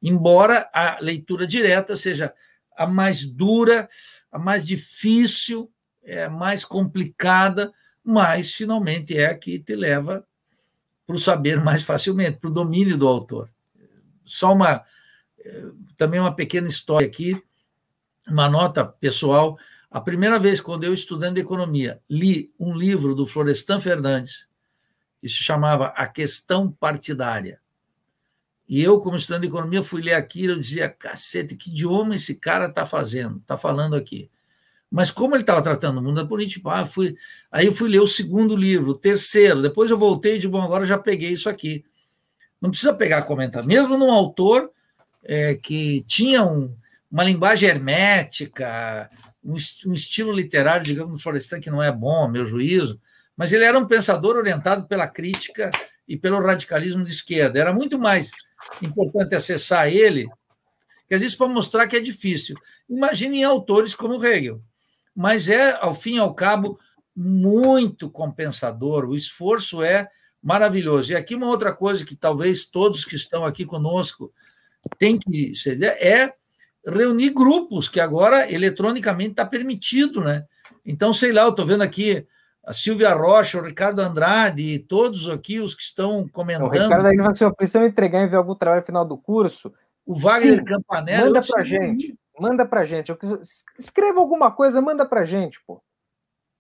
Embora a leitura direta seja a mais dura, a mais difícil, é a mais complicada, mas finalmente é a que te leva para o saber mais facilmente, para o domínio do autor. Só uma é, também uma pequena história aqui uma nota pessoal. A primeira vez, quando eu, estudando economia, li um livro do Florestan Fernandes, que se chamava A Questão Partidária. E eu, como estudante de economia, fui ler aquilo, eu dizia, cacete, que idioma esse cara está fazendo, está falando aqui. Mas como ele estava tratando o mundo da política, ah, fui, aí eu fui ler o segundo livro, o terceiro, depois eu voltei de bom, agora já peguei isso aqui. Não precisa pegar comentário. Mesmo num autor é, que tinha um, uma linguagem hermética, um, um estilo literário, digamos, do Florestan, que não é bom, a meu juízo, mas ele era um pensador orientado pela crítica e pelo radicalismo de esquerda. Era muito mais importante acessar ele, que às vezes para mostrar que é difícil. Imaginem autores como Hegel, mas é, ao fim e ao cabo, muito compensador, o esforço é maravilhoso. E aqui uma outra coisa que talvez todos que estão aqui conosco têm que ser, é reunir grupos, que agora eletronicamente está permitido, né? Então, sei lá, eu estou vendo aqui a Silvia Rocha, o Ricardo Andrade, todos aqui os que estão comentando. O Ricardo ainda vai ser precisa entregar e ver algum trabalho final do curso. O Wagner Sim, Campanella. Manda para a gente. Manda pra gente. Escreva alguma coisa, manda pra gente, pô.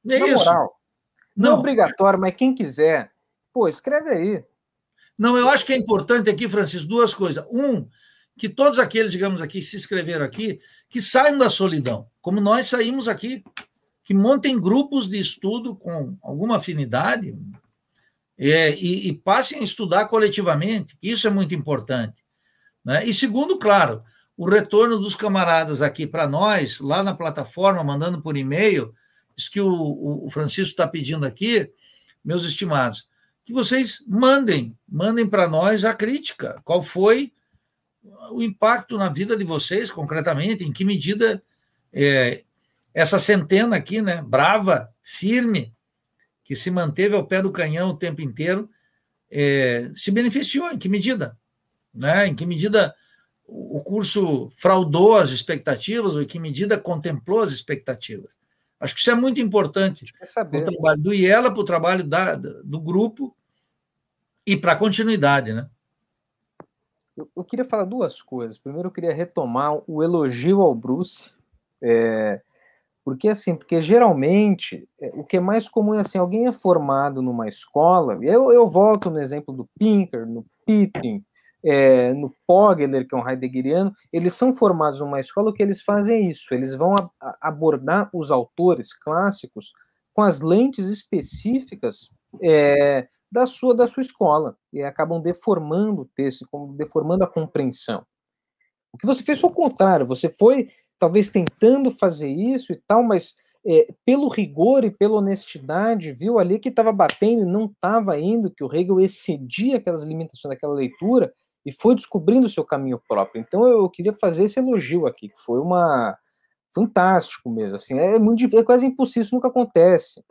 É Na isso. moral. Não. Não, é obrigatório, mas quem quiser, pô, escreve aí. não, eu acho que é importante aqui, Francisco, duas coisas. Um, que todos aqueles, digamos aqui, se inscreveram aqui, que saiam da solidão, como nós saímos aqui, que montem grupos de estudo com alguma afinidade é, e, e passem a estudar coletivamente. Isso é muito importante. Né? E segundo, claro, o retorno dos camaradas aqui para nós, lá na plataforma, mandando por e-mail, isso que o, o Francisco está pedindo aqui, meus estimados, que vocês mandem, mandem para nós a crítica. Qual foi o impacto na vida de vocês, concretamente? Em que medida é, essa centena aqui, né, brava, firme, que se manteve ao pé do canhão o tempo inteiro, é, se beneficiou? Em que medida? Né? Em que medida o curso fraudou as expectativas ou em que medida contemplou as expectativas? Acho que isso é muito importante para o trabalho do IELA, para o trabalho da, do grupo e para a continuidade, né? Eu, queria falar duas coisas. Primeiro, eu queria retomar o elogio ao Bruce, é, porque assim, porque geralmente é, o que é mais comum é assim, alguém é formado numa escola, eu, eu volto no exemplo do Pinker, no Pippin, é, no Pogler, que é um heideggeriano, eles são formados numa escola que eles fazem isso, eles vão a, a abordar os autores clássicos com as lentes específicas é, da sua da sua escola e acabam deformando o texto, deformando a compreensão. O que você fez foi o contrário, você foi talvez tentando fazer isso e tal, mas é, pelo rigor e pela honestidade, viu ali que estava batendo e não estava indo, que o Hegel excedia aquelas limitações daquela leitura e foi descobrindo o seu caminho próprio. Então eu queria fazer esse elogio aqui, que foi uma fantástico mesmo, assim, é muito é quase impossível, isso nunca acontece.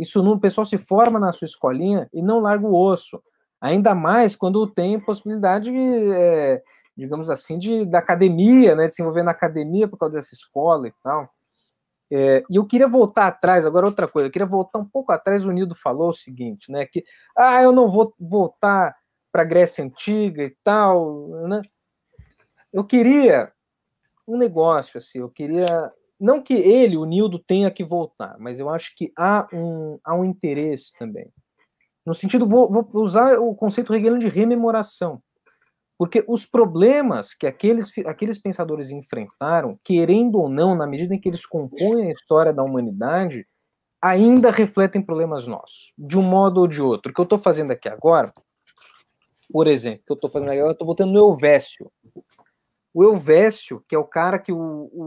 Isso não, o pessoal se forma na sua escolinha e não larga o osso. Ainda mais quando tem possibilidade, é, digamos assim, de da academia, né, de se envolver na academia por causa dessa escola e tal. É, e eu queria voltar atrás, agora outra coisa, eu queria voltar um pouco atrás, o Nildo falou o seguinte, né, que, ah, eu não vou voltar para a Grécia Antiga e tal, né? Eu queria um negócio assim, eu queria não que ele, o Nildo, tenha que voltar, mas eu acho que há um, há um interesse também. No sentido, vou, vou usar o conceito hegeliano de rememoração. Porque os problemas que aqueles, aqueles pensadores enfrentaram, querendo ou não, na medida em que eles compõem a história da humanidade, ainda refletem problemas nossos, de um modo ou de outro. O que eu estou fazendo aqui agora por exemplo, que eu estou fazendo agora, eu estou voltando no Elvésio. O Elvésio, que é o cara que o,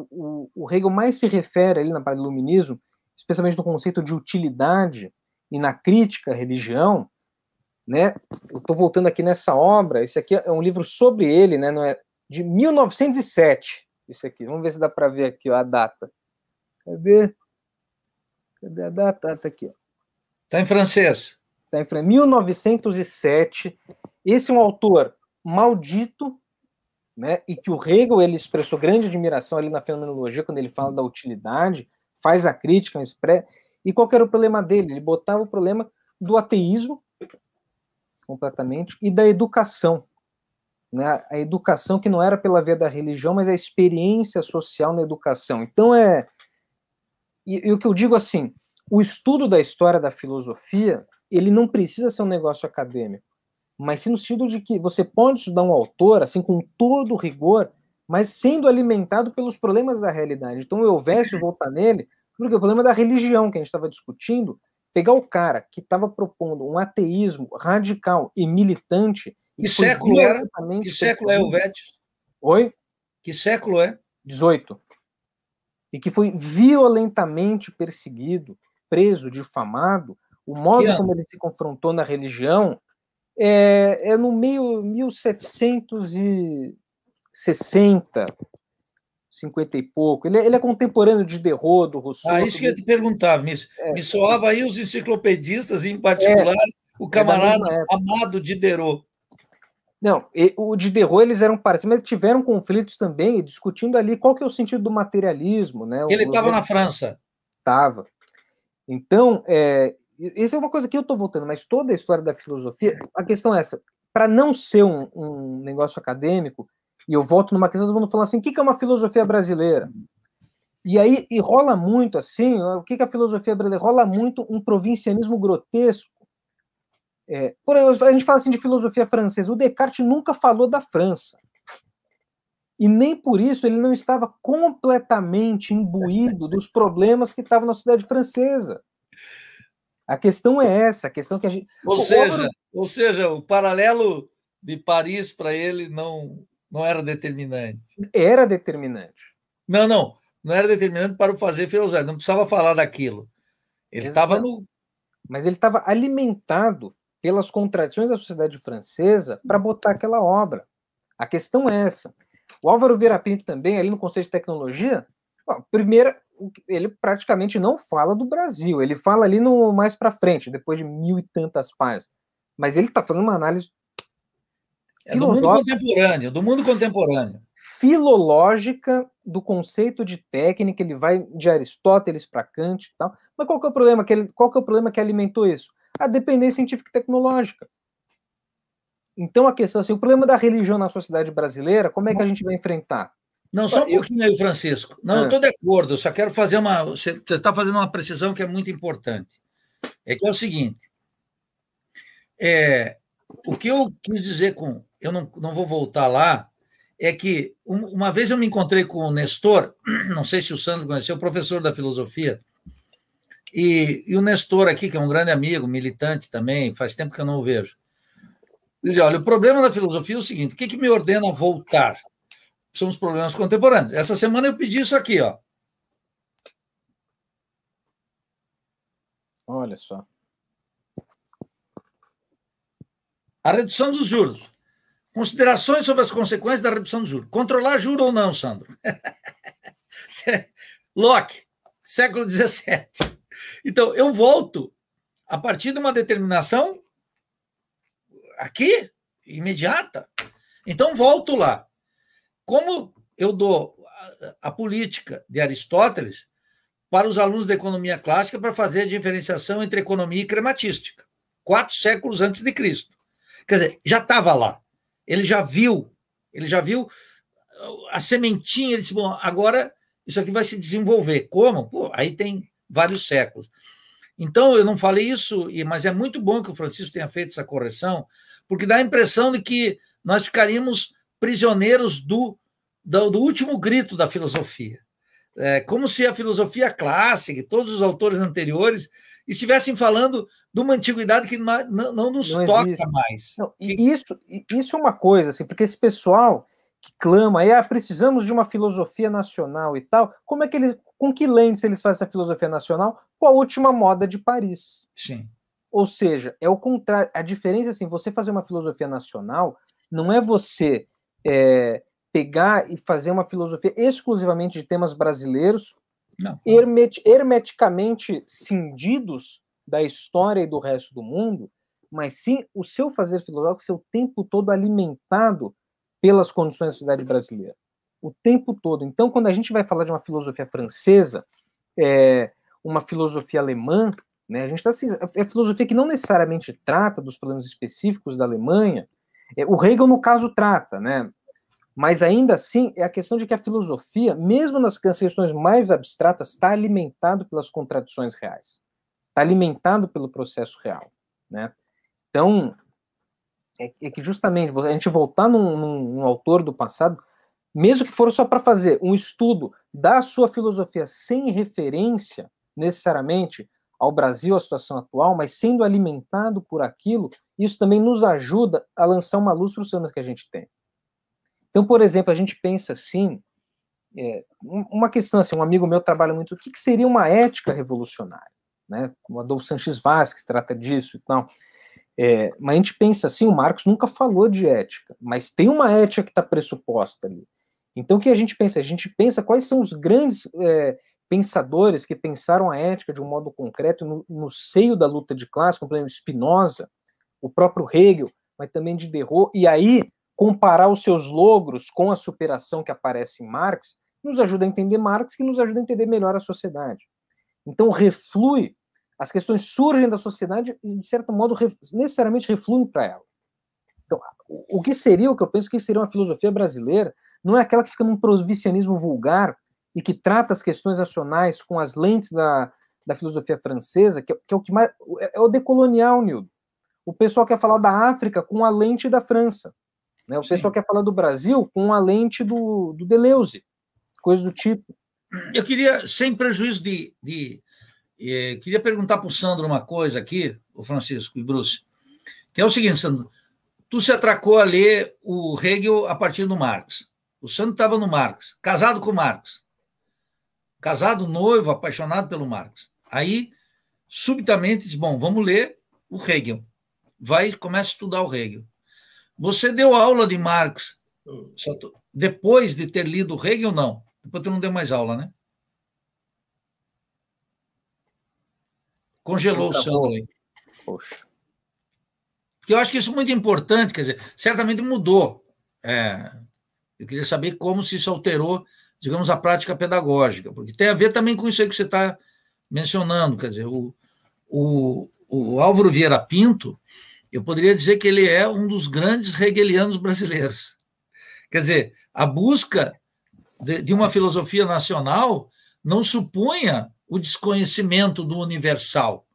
o, o Hegel mais se refere ali na parte do iluminismo, especialmente no conceito de utilidade e na crítica à religião, né? Eu estou voltando aqui nessa obra, esse aqui é um livro sobre ele, né? Não é de 1907. Isso aqui, vamos ver se dá para ver aqui ó, a data. Cadê? Cadê a data? Está aqui. Está em francês. Está em francês. 1907. Esse é um autor maldito, né, e que o Hegel ele expressou grande admiração ali na fenomenologia quando ele fala da utilidade, faz a crítica, expressa. E qual era o problema dele? Ele botava o problema do ateísmo completamente e da educação, né? A educação que não era pela via da religião, mas a experiência social na educação. Então é e, e o que eu digo assim, o estudo da história da filosofia, ele não precisa ser um negócio acadêmico mas sim no sentido de que você pode estudar um autor, assim, com todo rigor, mas sendo alimentado pelos problemas da realidade. Então, o Elvésio voltar nele, porque o problema da religião que a gente estava discutindo, pegar o cara que estava propondo um ateísmo radical e militante. Que século era? Que século é o Vétios? Oi? Que século é? 18. E que foi violentamente perseguido, preso, difamado. O modo como ele se confrontou na religião é, é no meio 1760, 50 e pouco. Ele, é, ele é contemporâneo de Derrot, do Rousseau. Ah, isso que eu ia te perguntar, me, é. me soava aí os enciclopedistas, em particular é, o camarada amado Diderot. Não, o Diderot eles eram parecidos, mas tiveram conflitos também, discutindo ali qual que é o sentido do materialismo, né? Ele estava na França. Estava. Então, é, isso é uma coisa que eu estou voltando, mas toda a história da filosofia, a questão é essa: para não ser um, um, negócio acadêmico, E eu volto numa questão, todo mundo falando assim, o que é uma filosofia brasileira? E aí e rola muito assim, o que é a filosofia brasileira? Rola muito um provincianismo grotesco. É, por a gente fala assim de filosofia francesa, o Descartes nunca falou da França. E nem por isso ele não estava completamente imbuído dos problemas que estavam na sociedade francesa. A questão é essa, a questão que a gente. Ou seja, ou seja, o paralelo de Paris para ele não, não era determinante. Era determinante. Não, não. Não era determinante para o fazer filosofia. Não precisava falar daquilo. Ele estava no. Mas ele estava alimentado pelas contradições da sociedade francesa para botar aquela obra. A questão é essa. O Álvaro Verapinto também, ali no Conselho de Tecnologia, ó, primeiro, ele praticamente não fala do Brasil, ele fala ali no mais para frente, depois de mil e tantas páginas. Mas ele está fazendo uma análise é do mundo contemporâneo, do mundo contemporâneo. Filológica do conceito de técnica, ele vai de Aristóteles para Kant e tal. Mas qual que é o problema que ele, qual que é o problema que alimentou isso? A dependência científica e tecnológica. Então a questão assim, o problema da religião na sociedade brasileira, como é que a gente vai enfrentar? Não, só um pouquinho aí, Francisco. Não, eu estou de acordo, eu só quero fazer uma. Você está fazendo uma precisão que é muito importante. É que é o seguinte: é, o que eu quis dizer com. Eu não, não vou voltar lá, é que uma vez eu me encontrei com o Nestor, não sei se o Sandro conheceu, professor da filosofia, e, e o Nestor aqui, que é um grande amigo, militante também, faz tempo que eu não o vejo. Dizia, olha, o problema da filosofia é o seguinte: o que, que me ordena voltar? São os problemas contemporâneos. Essa semana eu pedi isso aqui, ó. Olha só. A redução dos juros. Considerações sobre as consequências da redução dos juros. Controlar juro ou não, Sandro? Locke, século XVII. Então, eu volto a partir de uma determinação aqui, imediata. Então, volto lá. Como eu dou a, a política de Aristóteles para os alunos da economia clássica para fazer a diferenciação entre economia e crematística, quatro séculos antes de Cristo. Quer dizer, já estava lá. Ele já viu, ele já viu a sementinha, ele disse, bom, agora isso aqui vai se desenvolver. Como? Pô, aí tem vários séculos. Então, eu não falei isso, mas é muito bom que o Francisco tenha feito essa correção, porque dá a impressão de que nós ficaríamos prisioneiros do, do, do último grito da filosofia. É, como se a filosofia clássica e todos os autores anteriores estivessem falando de uma antiguidade que não, não nos não toca mais. Não, isso, isso é uma coisa, assim, porque esse pessoal que clama, ah, precisamos de uma filosofia nacional e tal, como é que eles, com que lentes eles fazem essa filosofia nacional? Com a última moda de Paris. Sim. Ou seja, é o contrário. A diferença, assim, você fazer uma filosofia nacional não é você é, pegar e fazer uma filosofia exclusivamente de temas brasileiros, não. Hermet, hermeticamente cindidos da história e do resto do mundo, mas sim o seu fazer filosófico ser o tempo todo alimentado pelas condições da sociedade brasileira. O tempo todo. Então, quando a gente vai falar de uma filosofia francesa, é, uma filosofia alemã, né? A gente está assim, é filosofia que não necessariamente trata dos problemas específicos da Alemanha. É, o Hegel, no caso, trata, né? Mas ainda assim, é a questão de que a filosofia, mesmo nas questões mais abstratas, está alimentado pelas contradições reais. Está alimentado pelo processo real, né? Então, é, é que justamente a gente voltar num, num, num autor do passado, mesmo que for só para fazer um estudo da sua filosofia sem referência necessariamente ao Brasil, à situação atual, mas sendo alimentado por aquilo, isso também nos ajuda a lançar uma luz para os temas que a gente tem. Então, por exemplo, a gente pensa assim, é, uma questão assim, um amigo meu trabalha muito, o que, que seria uma ética revolucionária? Né? O Adolfo Sanches Vaz trata disso e tal. É, mas a gente pensa assim, o Marcos nunca falou de ética, mas tem uma ética que está pressuposta ali. Então, o que a gente pensa? A gente pensa quais são os grandes é, pensadores que pensaram a ética de um modo concreto no, no seio da luta de classe, como por exemplo Spinoza, o próprio Hegel, mas também de Derrot, e aí comparar os seus logros com a superação que aparece em Marx, nos ajuda a entender Marx, que nos ajuda a entender melhor a sociedade. Então, reflui, as questões surgem da sociedade e, de certo modo, necessariamente refluem para ela. Então, o que seria, o que eu penso que seria uma filosofia brasileira, não é aquela que fica num provincianismo vulgar e que trata as questões nacionais com as lentes da, da filosofia francesa, que, é, que é o que mais. É, é o decolonial, Nildo. O pessoal quer falar da África com a lente da França. Né? O Sim. pessoal quer falar do Brasil com a lente do, do Deleuze, coisa do tipo. Eu queria, sem prejuízo de. de eh, queria perguntar para o Sandro uma coisa aqui, o Francisco e Bruce, que é o seguinte, Sandro. Tu se atracou a ler o Hegel a partir do Marx. O Sandro estava no Marx, casado com Marx. Casado, noivo, apaixonado pelo Marx. Aí, subitamente, diz: Bom, vamos ler o Hegel. Vai e começa a estudar o Hegel. Você deu aula de Marx depois de ter lido o Hegel, não? Depois tu não deu mais aula, né? Congelou o Sandro aí. Poxa. Porque eu acho que isso é muito importante, quer dizer, certamente mudou. É, eu queria saber como se isso alterou, digamos, a prática pedagógica, porque tem a ver também com isso aí que você está mencionando, quer dizer, o, o, o Álvaro Vieira Pinto, eu poderia dizer que ele é um dos grandes hegelianos brasileiros. Quer dizer, a busca de, de uma filosofia nacional não supunha o desconhecimento do universal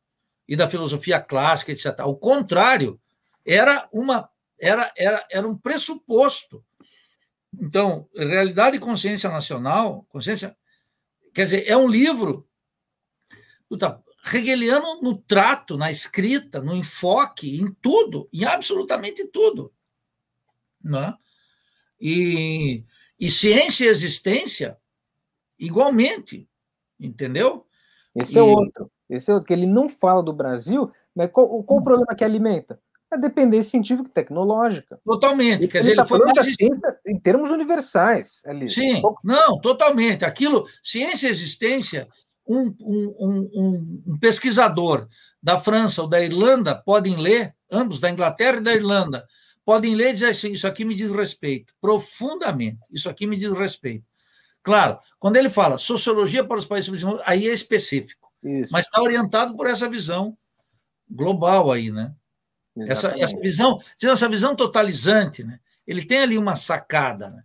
e da filosofia clássica, etc. Ao contrário, era uma era, era, era um pressuposto. Então, realidade e consciência nacional, consciência, quer dizer, é um livro puta, hegeliano no trato, na escrita, no enfoque, em tudo, em absolutamente tudo. Né? E, e ciência e existência, igualmente, entendeu? Esse é e... é outro. Esse é outro, que ele não fala do Brasil, mas qual, qual o problema que alimenta? A dependência científica e tecnológica. Totalmente. Ele, Quer dizer, ele, tá foi mais... ciência em termos universais. Ali. Sim, não, totalmente. Aquilo, ciência e existência um, um, um, um, pesquisador da França ou da Irlanda podem ler, ambos, da Inglaterra e da Irlanda, podem ler e dizer assim: isso aqui me diz respeito, profundamente, isso aqui me diz respeito. Claro, quando ele fala sociologia para os países aí é específico, isso. mas está orientado por essa visão global aí, né? Essa, essa visão, essa visão totalizante, né? Ele tem ali uma sacada, né?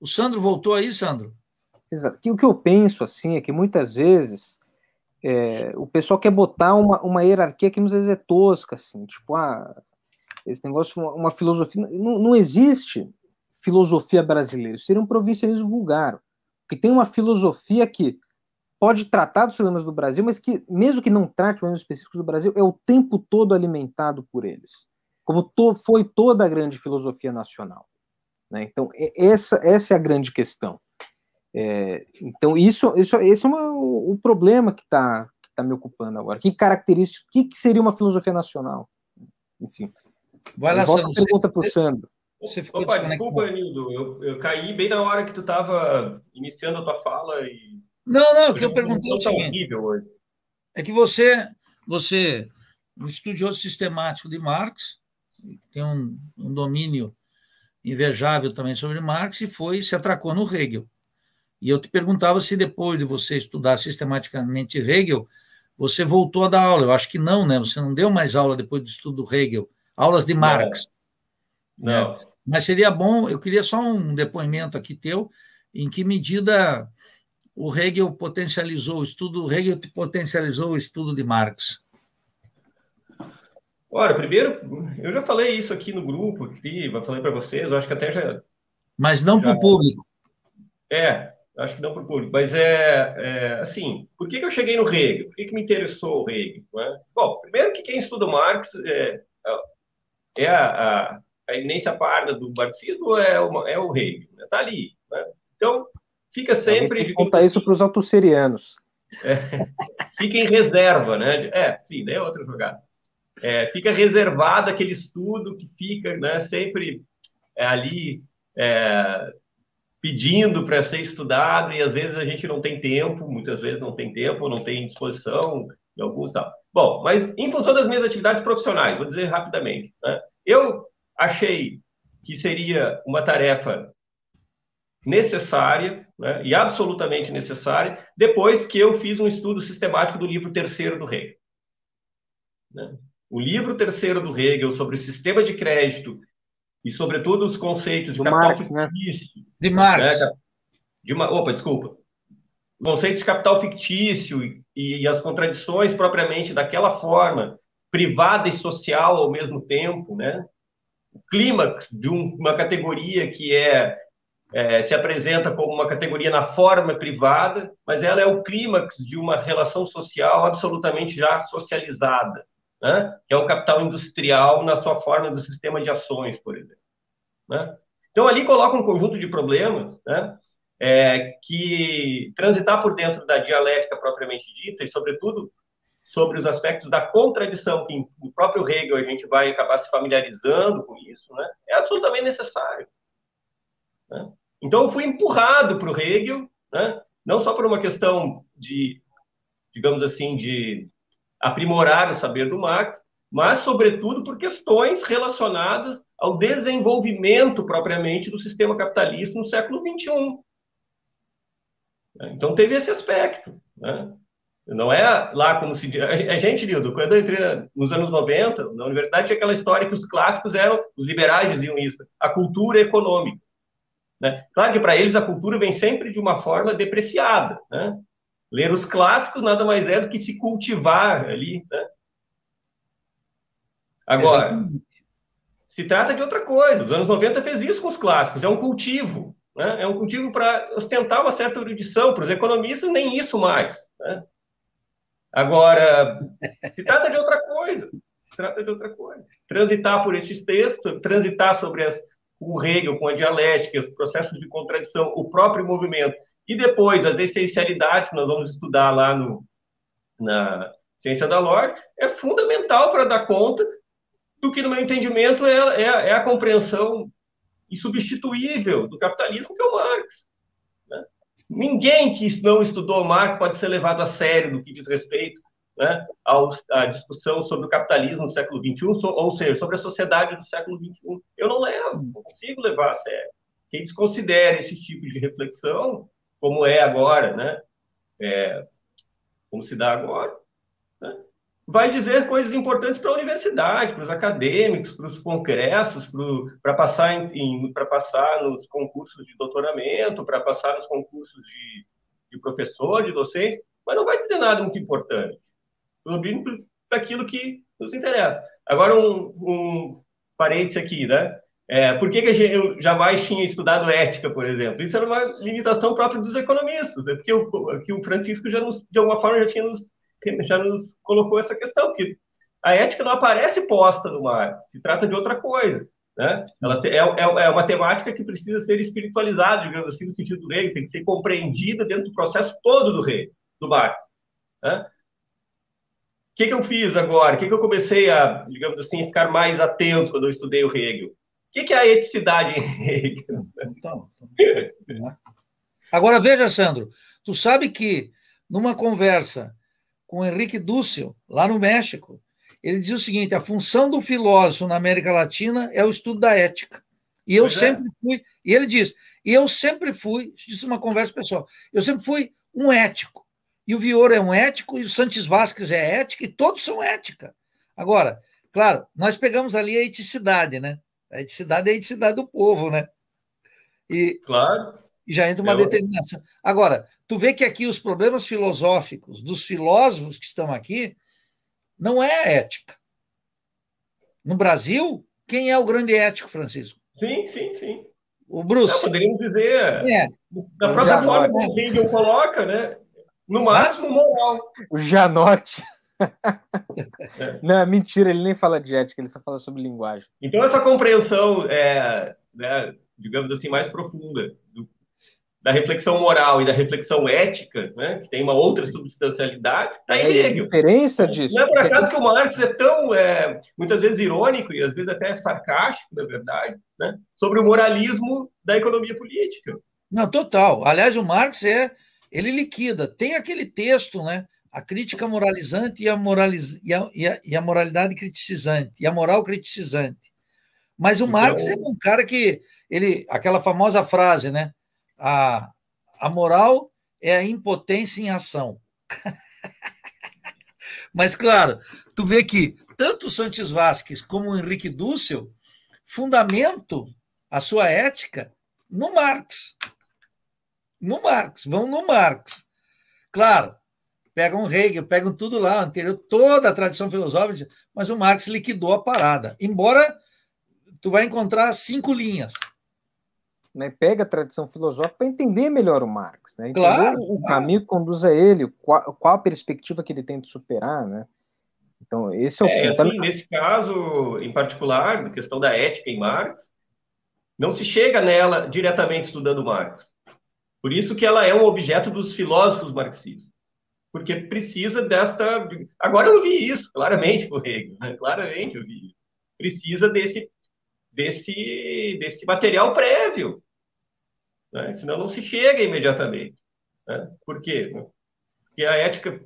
O Sandro voltou aí, Sandro? Exato. O que eu penso assim é que muitas vezes é, o pessoal quer botar uma, uma hierarquia que muitas vezes é tosca, assim, tipo, ah, esse negócio, uma, uma filosofia. Não, não existe filosofia brasileira, seria um provincianismo vulgar. Porque tem uma filosofia que pode tratar dos problemas do Brasil, mas que, mesmo que não trate problemas específicos do Brasil, é o tempo todo alimentado por eles. Como to, foi toda a grande filosofia nacional. Né? Então, essa, essa é a grande questão. É, então, isso, isso, esse é uma, o, o problema que está que tá me ocupando agora. Que característica, o que, que, seria uma filosofia nacional? Enfim. Vai lá, Sandro. pergunta para o Sandro. Você ficou Opa, desculpa, Nildo, eu, eu caí bem na hora que tu estava iniciando a tua fala e... Não, não, o que eu perguntei é o seguinte, é que você, você, um estudioso sistemático de Marx, tem um, um domínio invejável também sobre Marx e foi se atracou no Hegel. E eu te perguntava se depois de você estudar sistematicamente Hegel, você voltou a dar aula. Eu acho que não, né? Você não deu mais aula depois do estudo do Hegel, aulas de Marx. Não. Né? Mas seria bom, eu queria só um depoimento aqui teu, em que medida o Hegel potencializou o estudo, o Hegel potencializou o estudo de Marx. Olha, primeiro, eu já falei isso aqui no grupo, aqui, falei para vocês, eu acho que até já. Mas não para o público. É, acho que não para o público, mas é, é, assim, por que, que eu cheguei no Hegel? Por que, que me interessou o Hegel? Né? Bom, primeiro que quem estuda Marx é, é a, a, a iminência parda do marxismo é, uma, é o Hegel, está né? Tá ali. Né? Então, fica sempre... Conta isso para os autosserianos. É, fica em reserva, né? É, sim, daí é outra jogada. É, fica reservado aquele estudo que fica né, sempre é, ali é, pedindo para ser estudado e às vezes a gente não tem tempo, muitas vezes não tem tempo, não tem disposição, e alguns tal. Bom, mas em função das minhas atividades profissionais, vou dizer rapidamente, né? eu achei que seria uma tarefa necessária né, e absolutamente necessária depois que eu fiz um estudo sistemático do livro terceiro do Hegel. Né? O livro terceiro do Hegel sobre o sistema de crédito e, sobretudo, os conceitos de Do capital Marx, né? fictício. De Marx. né, de uma, opa, desculpa. Conceitos de capital fictício e, e as contradições propriamente daquela forma, privada e social ao mesmo tempo, né? O clímax de um- uma categoria que é, é, se apresenta como uma categoria na forma privada, mas ela é o clímax de uma relação social absolutamente já socializada, né? Que é o capital industrial na sua forma do sistema de ações, por exemplo. Né? Então ali coloca um conjunto de problemas, né? é, que transitar por dentro da dialética propriamente dita, e, sobretudo, sobre os aspectos da contradição, que o próprio Hegel a gente vai acabar se familiarizando com isso, né? é absolutamente necessário. né? Então, eu fui empurrado para o Hegel, né? não só por uma questão de, digamos assim, de aprimorar o saber do Marx, mas, sobretudo, por questões relacionadas ao desenvolvimento propriamente do sistema capitalista no século XXI. Então teve esse aspecto. Né? Não é lá como se. A gente, Nildo, quando eu entrei nos anos 90, na universidade tinha aquela história que os clássicos eram, os liberais diziam isso, a cultura econômica. Né? Claro que para eles a cultura vem sempre de uma forma depreciada. Né? Ler os clássicos nada mais é do que se cultivar ali. Né? Agora, Exatamente. se trata de outra coisa. Os anos 90 fez isso com os clássicos, é um cultivo. Né? É um cultivo para ostentar uma certa erudição. Para os economistas, nem isso mais. Né? Agora, se trata de outra coisa. Se trata de outra coisa. Transitar por esses textos, transitar sobre as, o Hegel com a dialética, os processos de contradição, o próprio movimento, e depois as essencialidades que nós vamos estudar lá no, na ciência da lógica, é fundamental para dar conta do que, no meu entendimento, é, é, é a compreensão insubstituível do capitalismo, que é o Marx. Né? Ninguém que não estudou Marx pode ser levado a sério no que diz respeito né, à discussão sobre o capitalismo no século XXI, ou seja, sobre a sociedade do século XXI. Eu não levo, não consigo levar a sério. Quem desconsidera esse tipo de reflexão, como é agora, né, é, como se dá agora, né, vai dizer coisas importantes para a universidade, para os acadêmicos, para os congressos, para passar, em, para passar nos concursos de doutoramento, para passar nos concursos de, de professor, de docente, mas não vai dizer nada muito importante. Sobre aquilo que nos interessa. Agora, um, um parênteses aqui, né? É, por que, que gente, eu jamais tinha estudado ética, por exemplo? Isso era uma limitação própria dos economistas, é porque o, que o Francisco já nos, de alguma forma já tinha nos já nos colocou essa questão, que a ética não aparece posta no mar, se trata de outra coisa. Né? Ela é, é, uma temática que precisa ser espiritualizada, digamos assim, no sentido do rei, tem que ser compreendida dentro do processo todo do rei, do Marx. Né? O que, que eu fiz agora? O que, que eu comecei a, digamos assim, ficar mais atento quando eu estudei o Hegel? O que, que é a eticidade Hegel? Então, então, agora veja, Sandro, tu sabe que numa conversa com Henrique Dussel, lá no México. Ele dizia o seguinte: a função do filósofo na América Latina é o estudo da ética. E eu pois sempre é. fui, e ele diz, e eu sempre fui, isso é uma conversa pessoal, eu sempre fui um ético. E o Vior é um ético, e o Santos Vasquez é ética, e todos são ética. Agora, claro, nós pegamos ali a eticidade, né? A eticidade é a eticidade do povo, né? E, claro. E já entra uma eu... determinação. Agora, tu vê que aqui os problemas filosóficos dos filósofos que estão aqui não é ética. No Brasil, quem é o grande ético, Francisco? Sim, sim, sim. O Bruce. Não, poderíamos dizer. É. Da própria forma como o Hegel coloca, né? No máximo, moral. O Janote. É. Não, mentira, ele nem fala de ética, ele só fala sobre linguagem. Então, essa compreensão, é, né, digamos assim, mais profunda do, da reflexão moral e da reflexão ética, né, que tem uma outra substancialidade, está em é, Hegel. A diferença disso. Não é por acaso que o Marx é tão, é, muitas vezes, irônico e às vezes até sarcástico, na verdade, né, sobre o moralismo da economia política. Não, total. Aliás, o Marx é, ele liquida. Tem aquele texto, né, a crítica moralizante e a, moraliz... e a, e a, e a moralidade criticizante, e a moral criticizante. Mas o então... Marx é um cara que, ele, aquela famosa frase, né, a, a moral é a impotência em ação. Mas, claro, tu vê que tanto o Santos Vasquez como o Henrique Dussel fundamento a sua ética no Marx. No Marx, vão no Marx. Claro, pegam Hegel, pegam tudo lá, anterior, toda a tradição filosófica, mas o Marx liquidou a parada. Embora tu vai encontrar cinco linhas. Né, pega a tradição filosófica para entender melhor o Marx, né? Entender Claro, o claro. caminho que conduz a ele, qual, qual a perspectiva que ele tenta superar, né? Então, esse é o É, ponto. assim, nesse caso, em particular, a questão da ética em Marx, não se chega nela diretamente estudando Marx. Por isso que ela é um objeto dos filósofos marxistas. Porque precisa desta... Agora eu vi isso, claramente, com o Hegel. Né? Claramente eu vi isso. Precisa desse, desse, desse material prévio. Né? Senão não se chega imediatamente. Né? Por quê? Porque a ética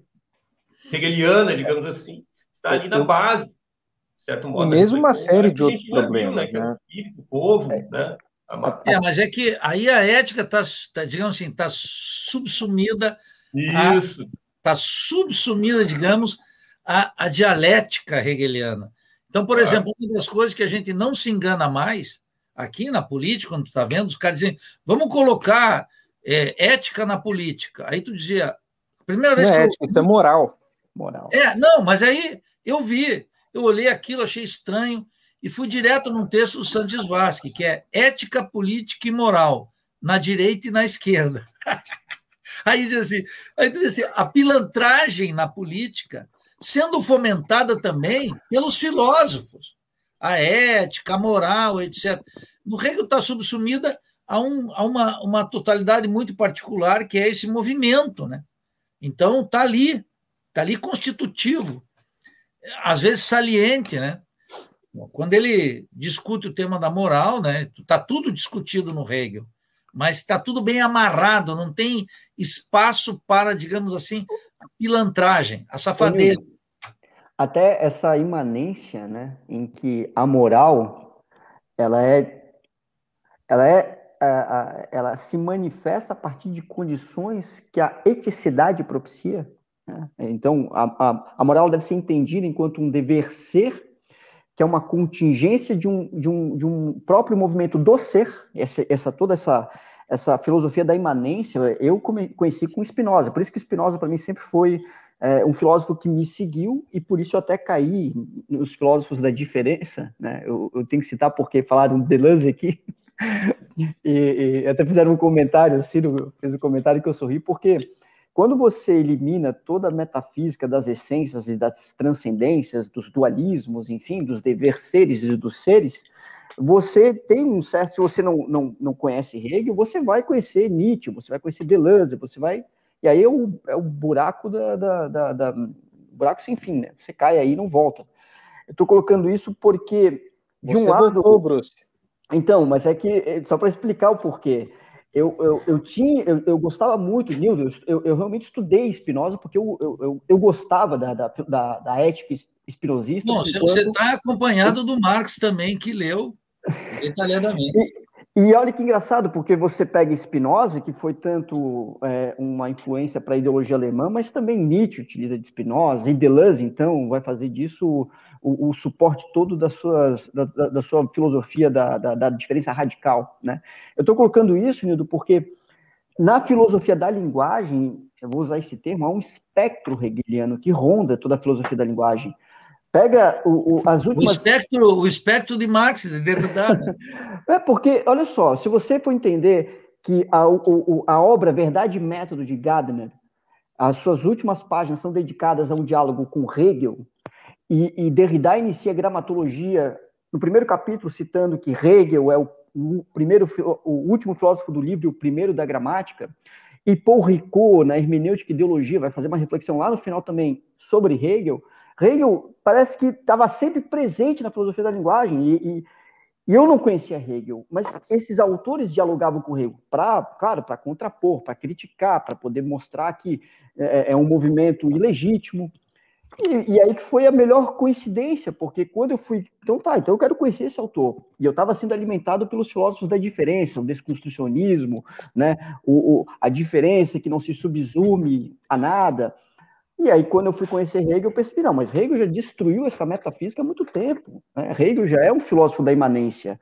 hegeliana, digamos assim, está ali na base, de certo modo. E mesmo uma Então, série acho de outros viu, problemas, que é o né? espírito, o povo, né? A ma- É, mas é que aí a ética está, tá, digamos assim, está subsumida. Isso. Está subsumida, digamos, à, à dialética hegeliana. Então, por exemplo, uma das coisas que a gente não se engana mais, aqui na política, quando tu está vendo, os caras dizem, vamos colocar é, ética na política. Aí tu dizia, a primeira vez não que é eu, ética, isso é moral. Moral. É, não, mas aí eu vi, eu olhei aquilo, achei estranho e fui direto num texto do Santos Vasque, que é Ética Política e Moral, na direita e na esquerda. Aí diz assim, aí diz assim, a pilantragem na política sendo fomentada também pelos filósofos, a ética, a moral, etc. No Hegel está subsumida a, um, a uma, uma totalidade muito particular, que é esse movimento. Né? Então, está ali, está ali constitutivo, às vezes saliente, né? Quando ele discute o tema da moral, né? Está tudo discutido no Hegel, mas está tudo bem amarrado, não tem espaço para, digamos assim, a pilantragem, a safadeza. Até essa imanência, né, em que a moral, ela é, ela é, ela se manifesta a partir de condições que a eticidade propicia. né? Então, a, a, a moral deve ser entendida enquanto um dever ser, que é uma contingência de um, de um, de um próprio movimento do ser, essa, essa toda essa essa filosofia da imanência, eu come- conheci com Spinoza, por isso que Spinoza para mim sempre foi é, um filósofo que me seguiu e por isso eu até caí nos filósofos da diferença, né? Eu, eu tenho que citar porque falaram de Deleuze aqui e, e até fizeram um comentário, o Ciro fez um comentário que eu sorri porque quando você elimina toda a metafísica das essências e das transcendências, dos dualismos, enfim, dos dever seres e dos seres, você tem um certo. Se você não, não, não conhece Hegel, você vai conhecer Nietzsche, você vai conhecer Deleuze, você vai. E aí é o, é o buraco da, da, da, da- buraco sem fim, né? Você cai aí e não volta. Eu estou colocando isso porque, de Você um lado. voltou, Bruce. Então, mas é que, é, só para explicar o porquê, eu, eu, eu tinha, eu, eu gostava muito, Nildo, eu, eu realmente estudei Spinoza porque eu, eu, eu, eu gostava da, da, da, da ética espinosista. Bom, você enquanto- está acompanhado do Marx também, que leu detalhadamente. E olha que engraçado, porque você pega Spinoza, que foi tanto é, uma influência para a ideologia alemã, mas também Nietzsche utiliza de Spinoza, e Deleuze, então, vai fazer disso o, o suporte todo das suas, da, da- da sua filosofia da, da, da diferença radical. Né? Eu estou colocando isso, Nildo, porque na filosofia da linguagem, eu vou usar esse termo, há um espectro hegeliano que ronda toda a filosofia da linguagem. Pega o, o- as O últimas. espectro, o espectro de Marx, de né? É porque, olha só, se você for entender que a, o- o- a obra Verdade e Método de Gadamer, as suas últimas páginas são dedicadas a um diálogo com Hegel, e, e Derrida inicia a gramatologia no primeiro capítulo citando que Hegel é o, o primeiro, o último filósofo do livro e o primeiro da gramática, e Paul Ricoeur, na hermenêutica e ideologia, vai fazer uma reflexão lá no final também sobre Hegel. Hegel parece que estava sempre presente na filosofia da linguagem, e, e e eu não conhecia Hegel, mas esses autores dialogavam com Hegel, para, claro, para contrapor, para criticar, para poder mostrar que é, é um movimento ilegítimo. E, e, aí que foi a melhor coincidência, porque quando eu fui, então tá, então eu quero conhecer esse autor. E eu estava sendo alimentado pelos filósofos da diferença, o desconstrucionismo, né, o, o, a diferença que não se subsume a nada. E aí, quando eu fui conhecer Hegel, eu percebi, não, mas Hegel já destruiu essa metafísica há muito tempo. Né? Hegel já é um filósofo da imanência.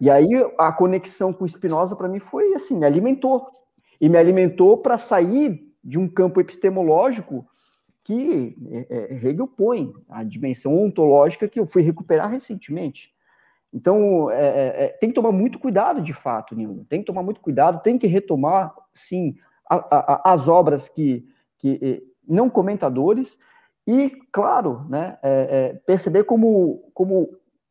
E aí, a conexão com Spinoza, para mim, foi assim, me alimentou. E me alimentou para sair de um campo epistemológico que é, é, Hegel põe, a dimensão ontológica que eu fui recuperar recentemente. Então, é, é, é, tem que tomar muito cuidado, de fato, Nildo. Tem que tomar muito cuidado, tem que retomar, sim, a, a, as obras que, que não comentadores e, claro, né, é, perceber como, como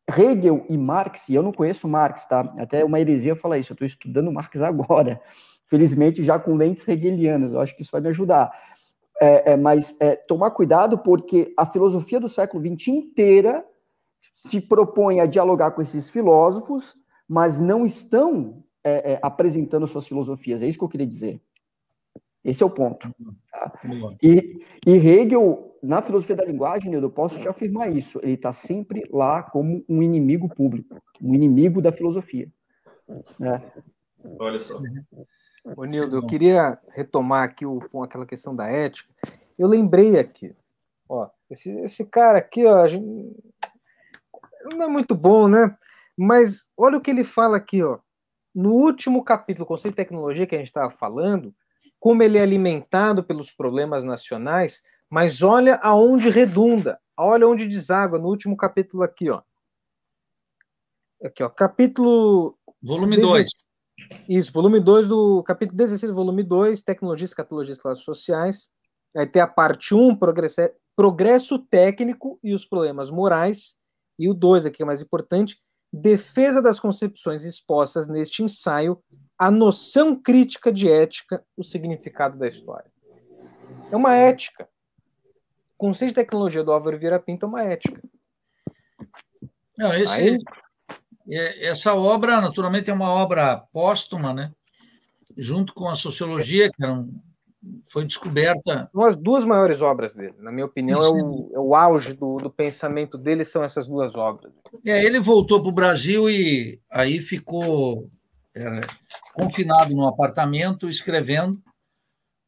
Hegel e Marx, e eu não conheço Marx, tá? Até uma heresia falar isso, eu estou estudando Marx agora, felizmente já com lentes hegelianas, eu acho que isso vai me ajudar. É, é, mas é, tomar cuidado porque a filosofia do século XX inteira se propõe a dialogar com esses filósofos, mas não estão é, é, apresentando suas filosofias. É isso que eu queria dizer. Esse é o ponto. Tá? E, e, Hegel, na filosofia da linguagem, eu posso te afirmar isso. Ele está sempre lá como um inimigo público, um inimigo da filosofia. Né? Olha só. Ô, Nildo, eu queria retomar aqui o, aquela questão da ética. Eu lembrei aqui, ó, esse, esse cara aqui, ó, gente, não é muito bom, né? Mas olha o que ele fala aqui, ó. No último capítulo, conceito de tecnologia que a gente estava falando, como ele é alimentado pelos problemas nacionais, mas olha aonde redunda, olha onde deságua, no último capítulo aqui, ó. Aqui, ó, capítulo. Volume 2. Isso, volume 2 do capítulo 16, volume 2, Tecnologias, Escatologias e Classes Sociais. Aí tem a parte 1, um, progresso, progresso técnico e os problemas morais. E o 2 aqui é mais importante, defesa das concepções expostas neste ensaio, a noção crítica de ética, o significado da história. É uma ética. O conceito de tecnologia do Álvaro Vieira Pinto é uma ética. Não, esse, Aí, essa obra, naturalmente, é uma obra póstuma, né? junto com a sociologia, que um, foi descoberta. As duas maiores obras dele, na minha opinião, é o, é o auge do, do, pensamento dele, são essas duas obras. É, ele voltou para o Brasil e aí ficou é, confinado num apartamento, escrevendo.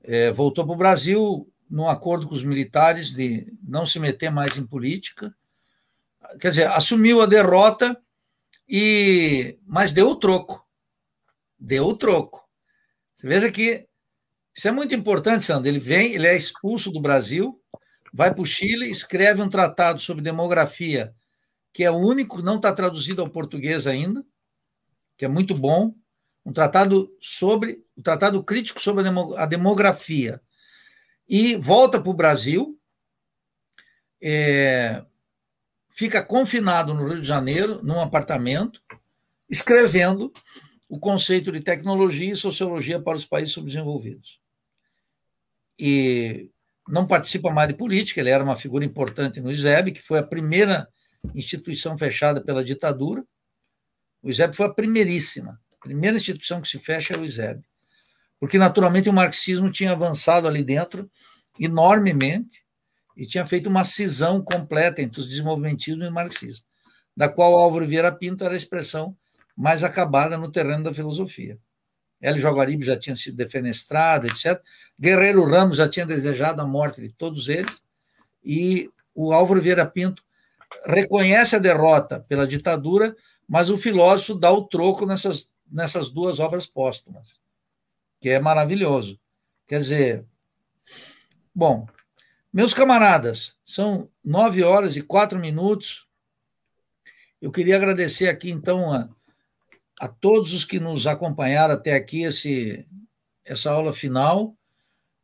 É, voltou para o Brasil num acordo com os militares de não se meter mais em política. Quer dizer, assumiu a derrota e mas deu o troco. Deu o troco. Você veja que isso é muito importante, Sandro. Ele vem, ele é expulso do Brasil, vai para o Chile, escreve um tratado sobre demografia, que é o único, não está traduzido ao português ainda, que é muito bom. Um tratado sobre, um tratado crítico sobre a demografia. E volta para o Brasil, é, fica confinado no Rio de Janeiro, num apartamento, escrevendo o conceito de tecnologia e sociologia para os países subdesenvolvidos. E não participa mais de política, ele era uma figura importante no ISEB, que foi a primeira instituição fechada pela ditadura. O ISEB foi a primeiríssima. A primeira instituição que se fecha é o ISEB. Porque, naturalmente, o marxismo tinha avançado ali dentro enormemente, e tinha feito uma cisão completa entre os desenvolvimentismo e o marxismo, da qual Álvaro Vieira Pinto era a expressão mais acabada no terreno da filosofia. Hélio Jaguaribe já tinha sido defenestrado, etc. Guerreiro Ramos já tinha desejado a morte de todos eles, e o Álvaro Vieira Pinto reconhece a derrota pela ditadura, mas o filósofo dá o troco nessas, nessas duas obras póstumas, que é maravilhoso. Quer dizer, bom, meus camaradas, são nove horas e quatro minutos. Eu queria agradecer aqui, então, a, a todos os que nos acompanharam até aqui, esse, essa aula final.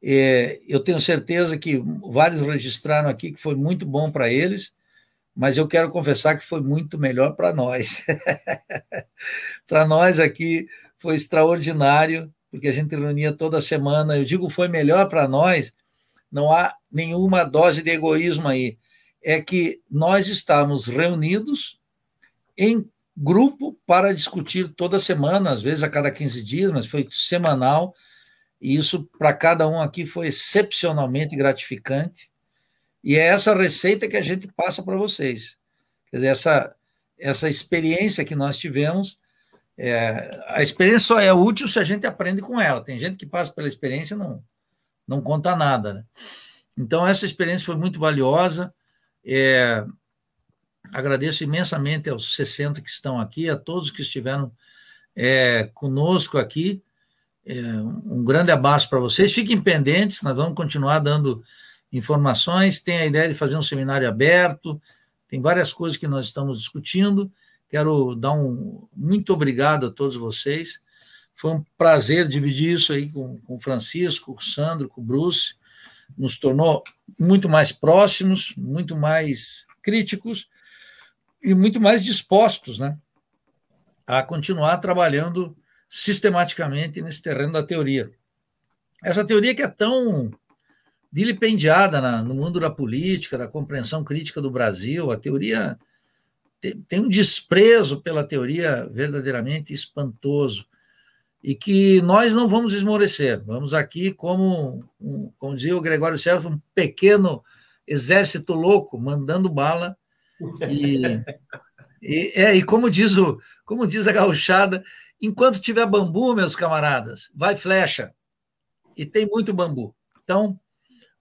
É, eu tenho certeza que vários registraram aqui que foi muito bom para eles, mas eu quero confessar que foi muito melhor para nós. para nós aqui foi extraordinário, porque a gente reunia toda semana. Eu digo foi melhor para nós, não há nenhuma dose de egoísmo aí. É que nós estamos reunidos em grupo para discutir toda semana, às vezes a cada 15 dias, mas foi semanal. E isso, para cada um aqui, foi excepcionalmente gratificante. E é essa receita que a gente passa para vocês. Quer dizer, essa, essa experiência que nós tivemos, é, a experiência só é útil se a gente aprende com ela. Tem gente que passa pela experiência e não, não conta nada. Né? Então, essa experiência foi muito valiosa. É, agradeço imensamente aos 60 que estão aqui, a todos que estiveram é, conosco aqui. É, um grande abraço para vocês. Fiquem pendentes, nós vamos continuar dando informações. Tem a ideia de fazer um seminário aberto, tem várias coisas que nós estamos discutindo. Quero dar um muito obrigado a todos vocês. Foi um prazer dividir isso aí com, com o Francisco, com o Sandro, com o Bruce. Nos tornou muito mais próximos, muito mais críticos e muito mais dispostos né, a continuar trabalhando sistematicamente nesse terreno da teoria. Essa teoria que é tão vilipendiada na, no mundo da política, da compreensão crítica do Brasil, a teoria tem, tem um desprezo pela teoria verdadeiramente espantoso e que nós não vamos esmorecer. Vamos aqui, como, um, como dizia o Gregório Serra, um pequeno exército louco, mandando bala. E, e, é, e como, diz o, como diz a gauchada, enquanto tiver bambu, meus camaradas, vai flecha. E tem muito bambu. Então,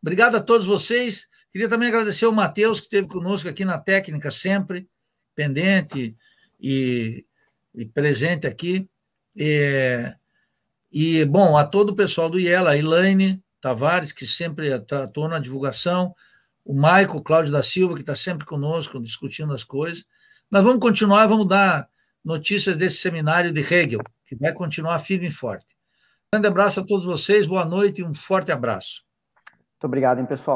obrigado a todos vocês. Queria também agradecer o Matheus, que esteve conosco aqui na técnica, sempre pendente e, e presente aqui. É, e, bom, a todo o pessoal do IELA, a Elaine Tavares, que sempre tratou na divulgação, o Maico Cláudio da Silva, que está sempre conosco, discutindo as coisas. Nós vamos continuar, vamos dar notícias desse seminário de Hegel, que vai continuar firme e forte. Grande abraço a todos vocês, boa noite e um forte abraço. Muito obrigado, hein, pessoal.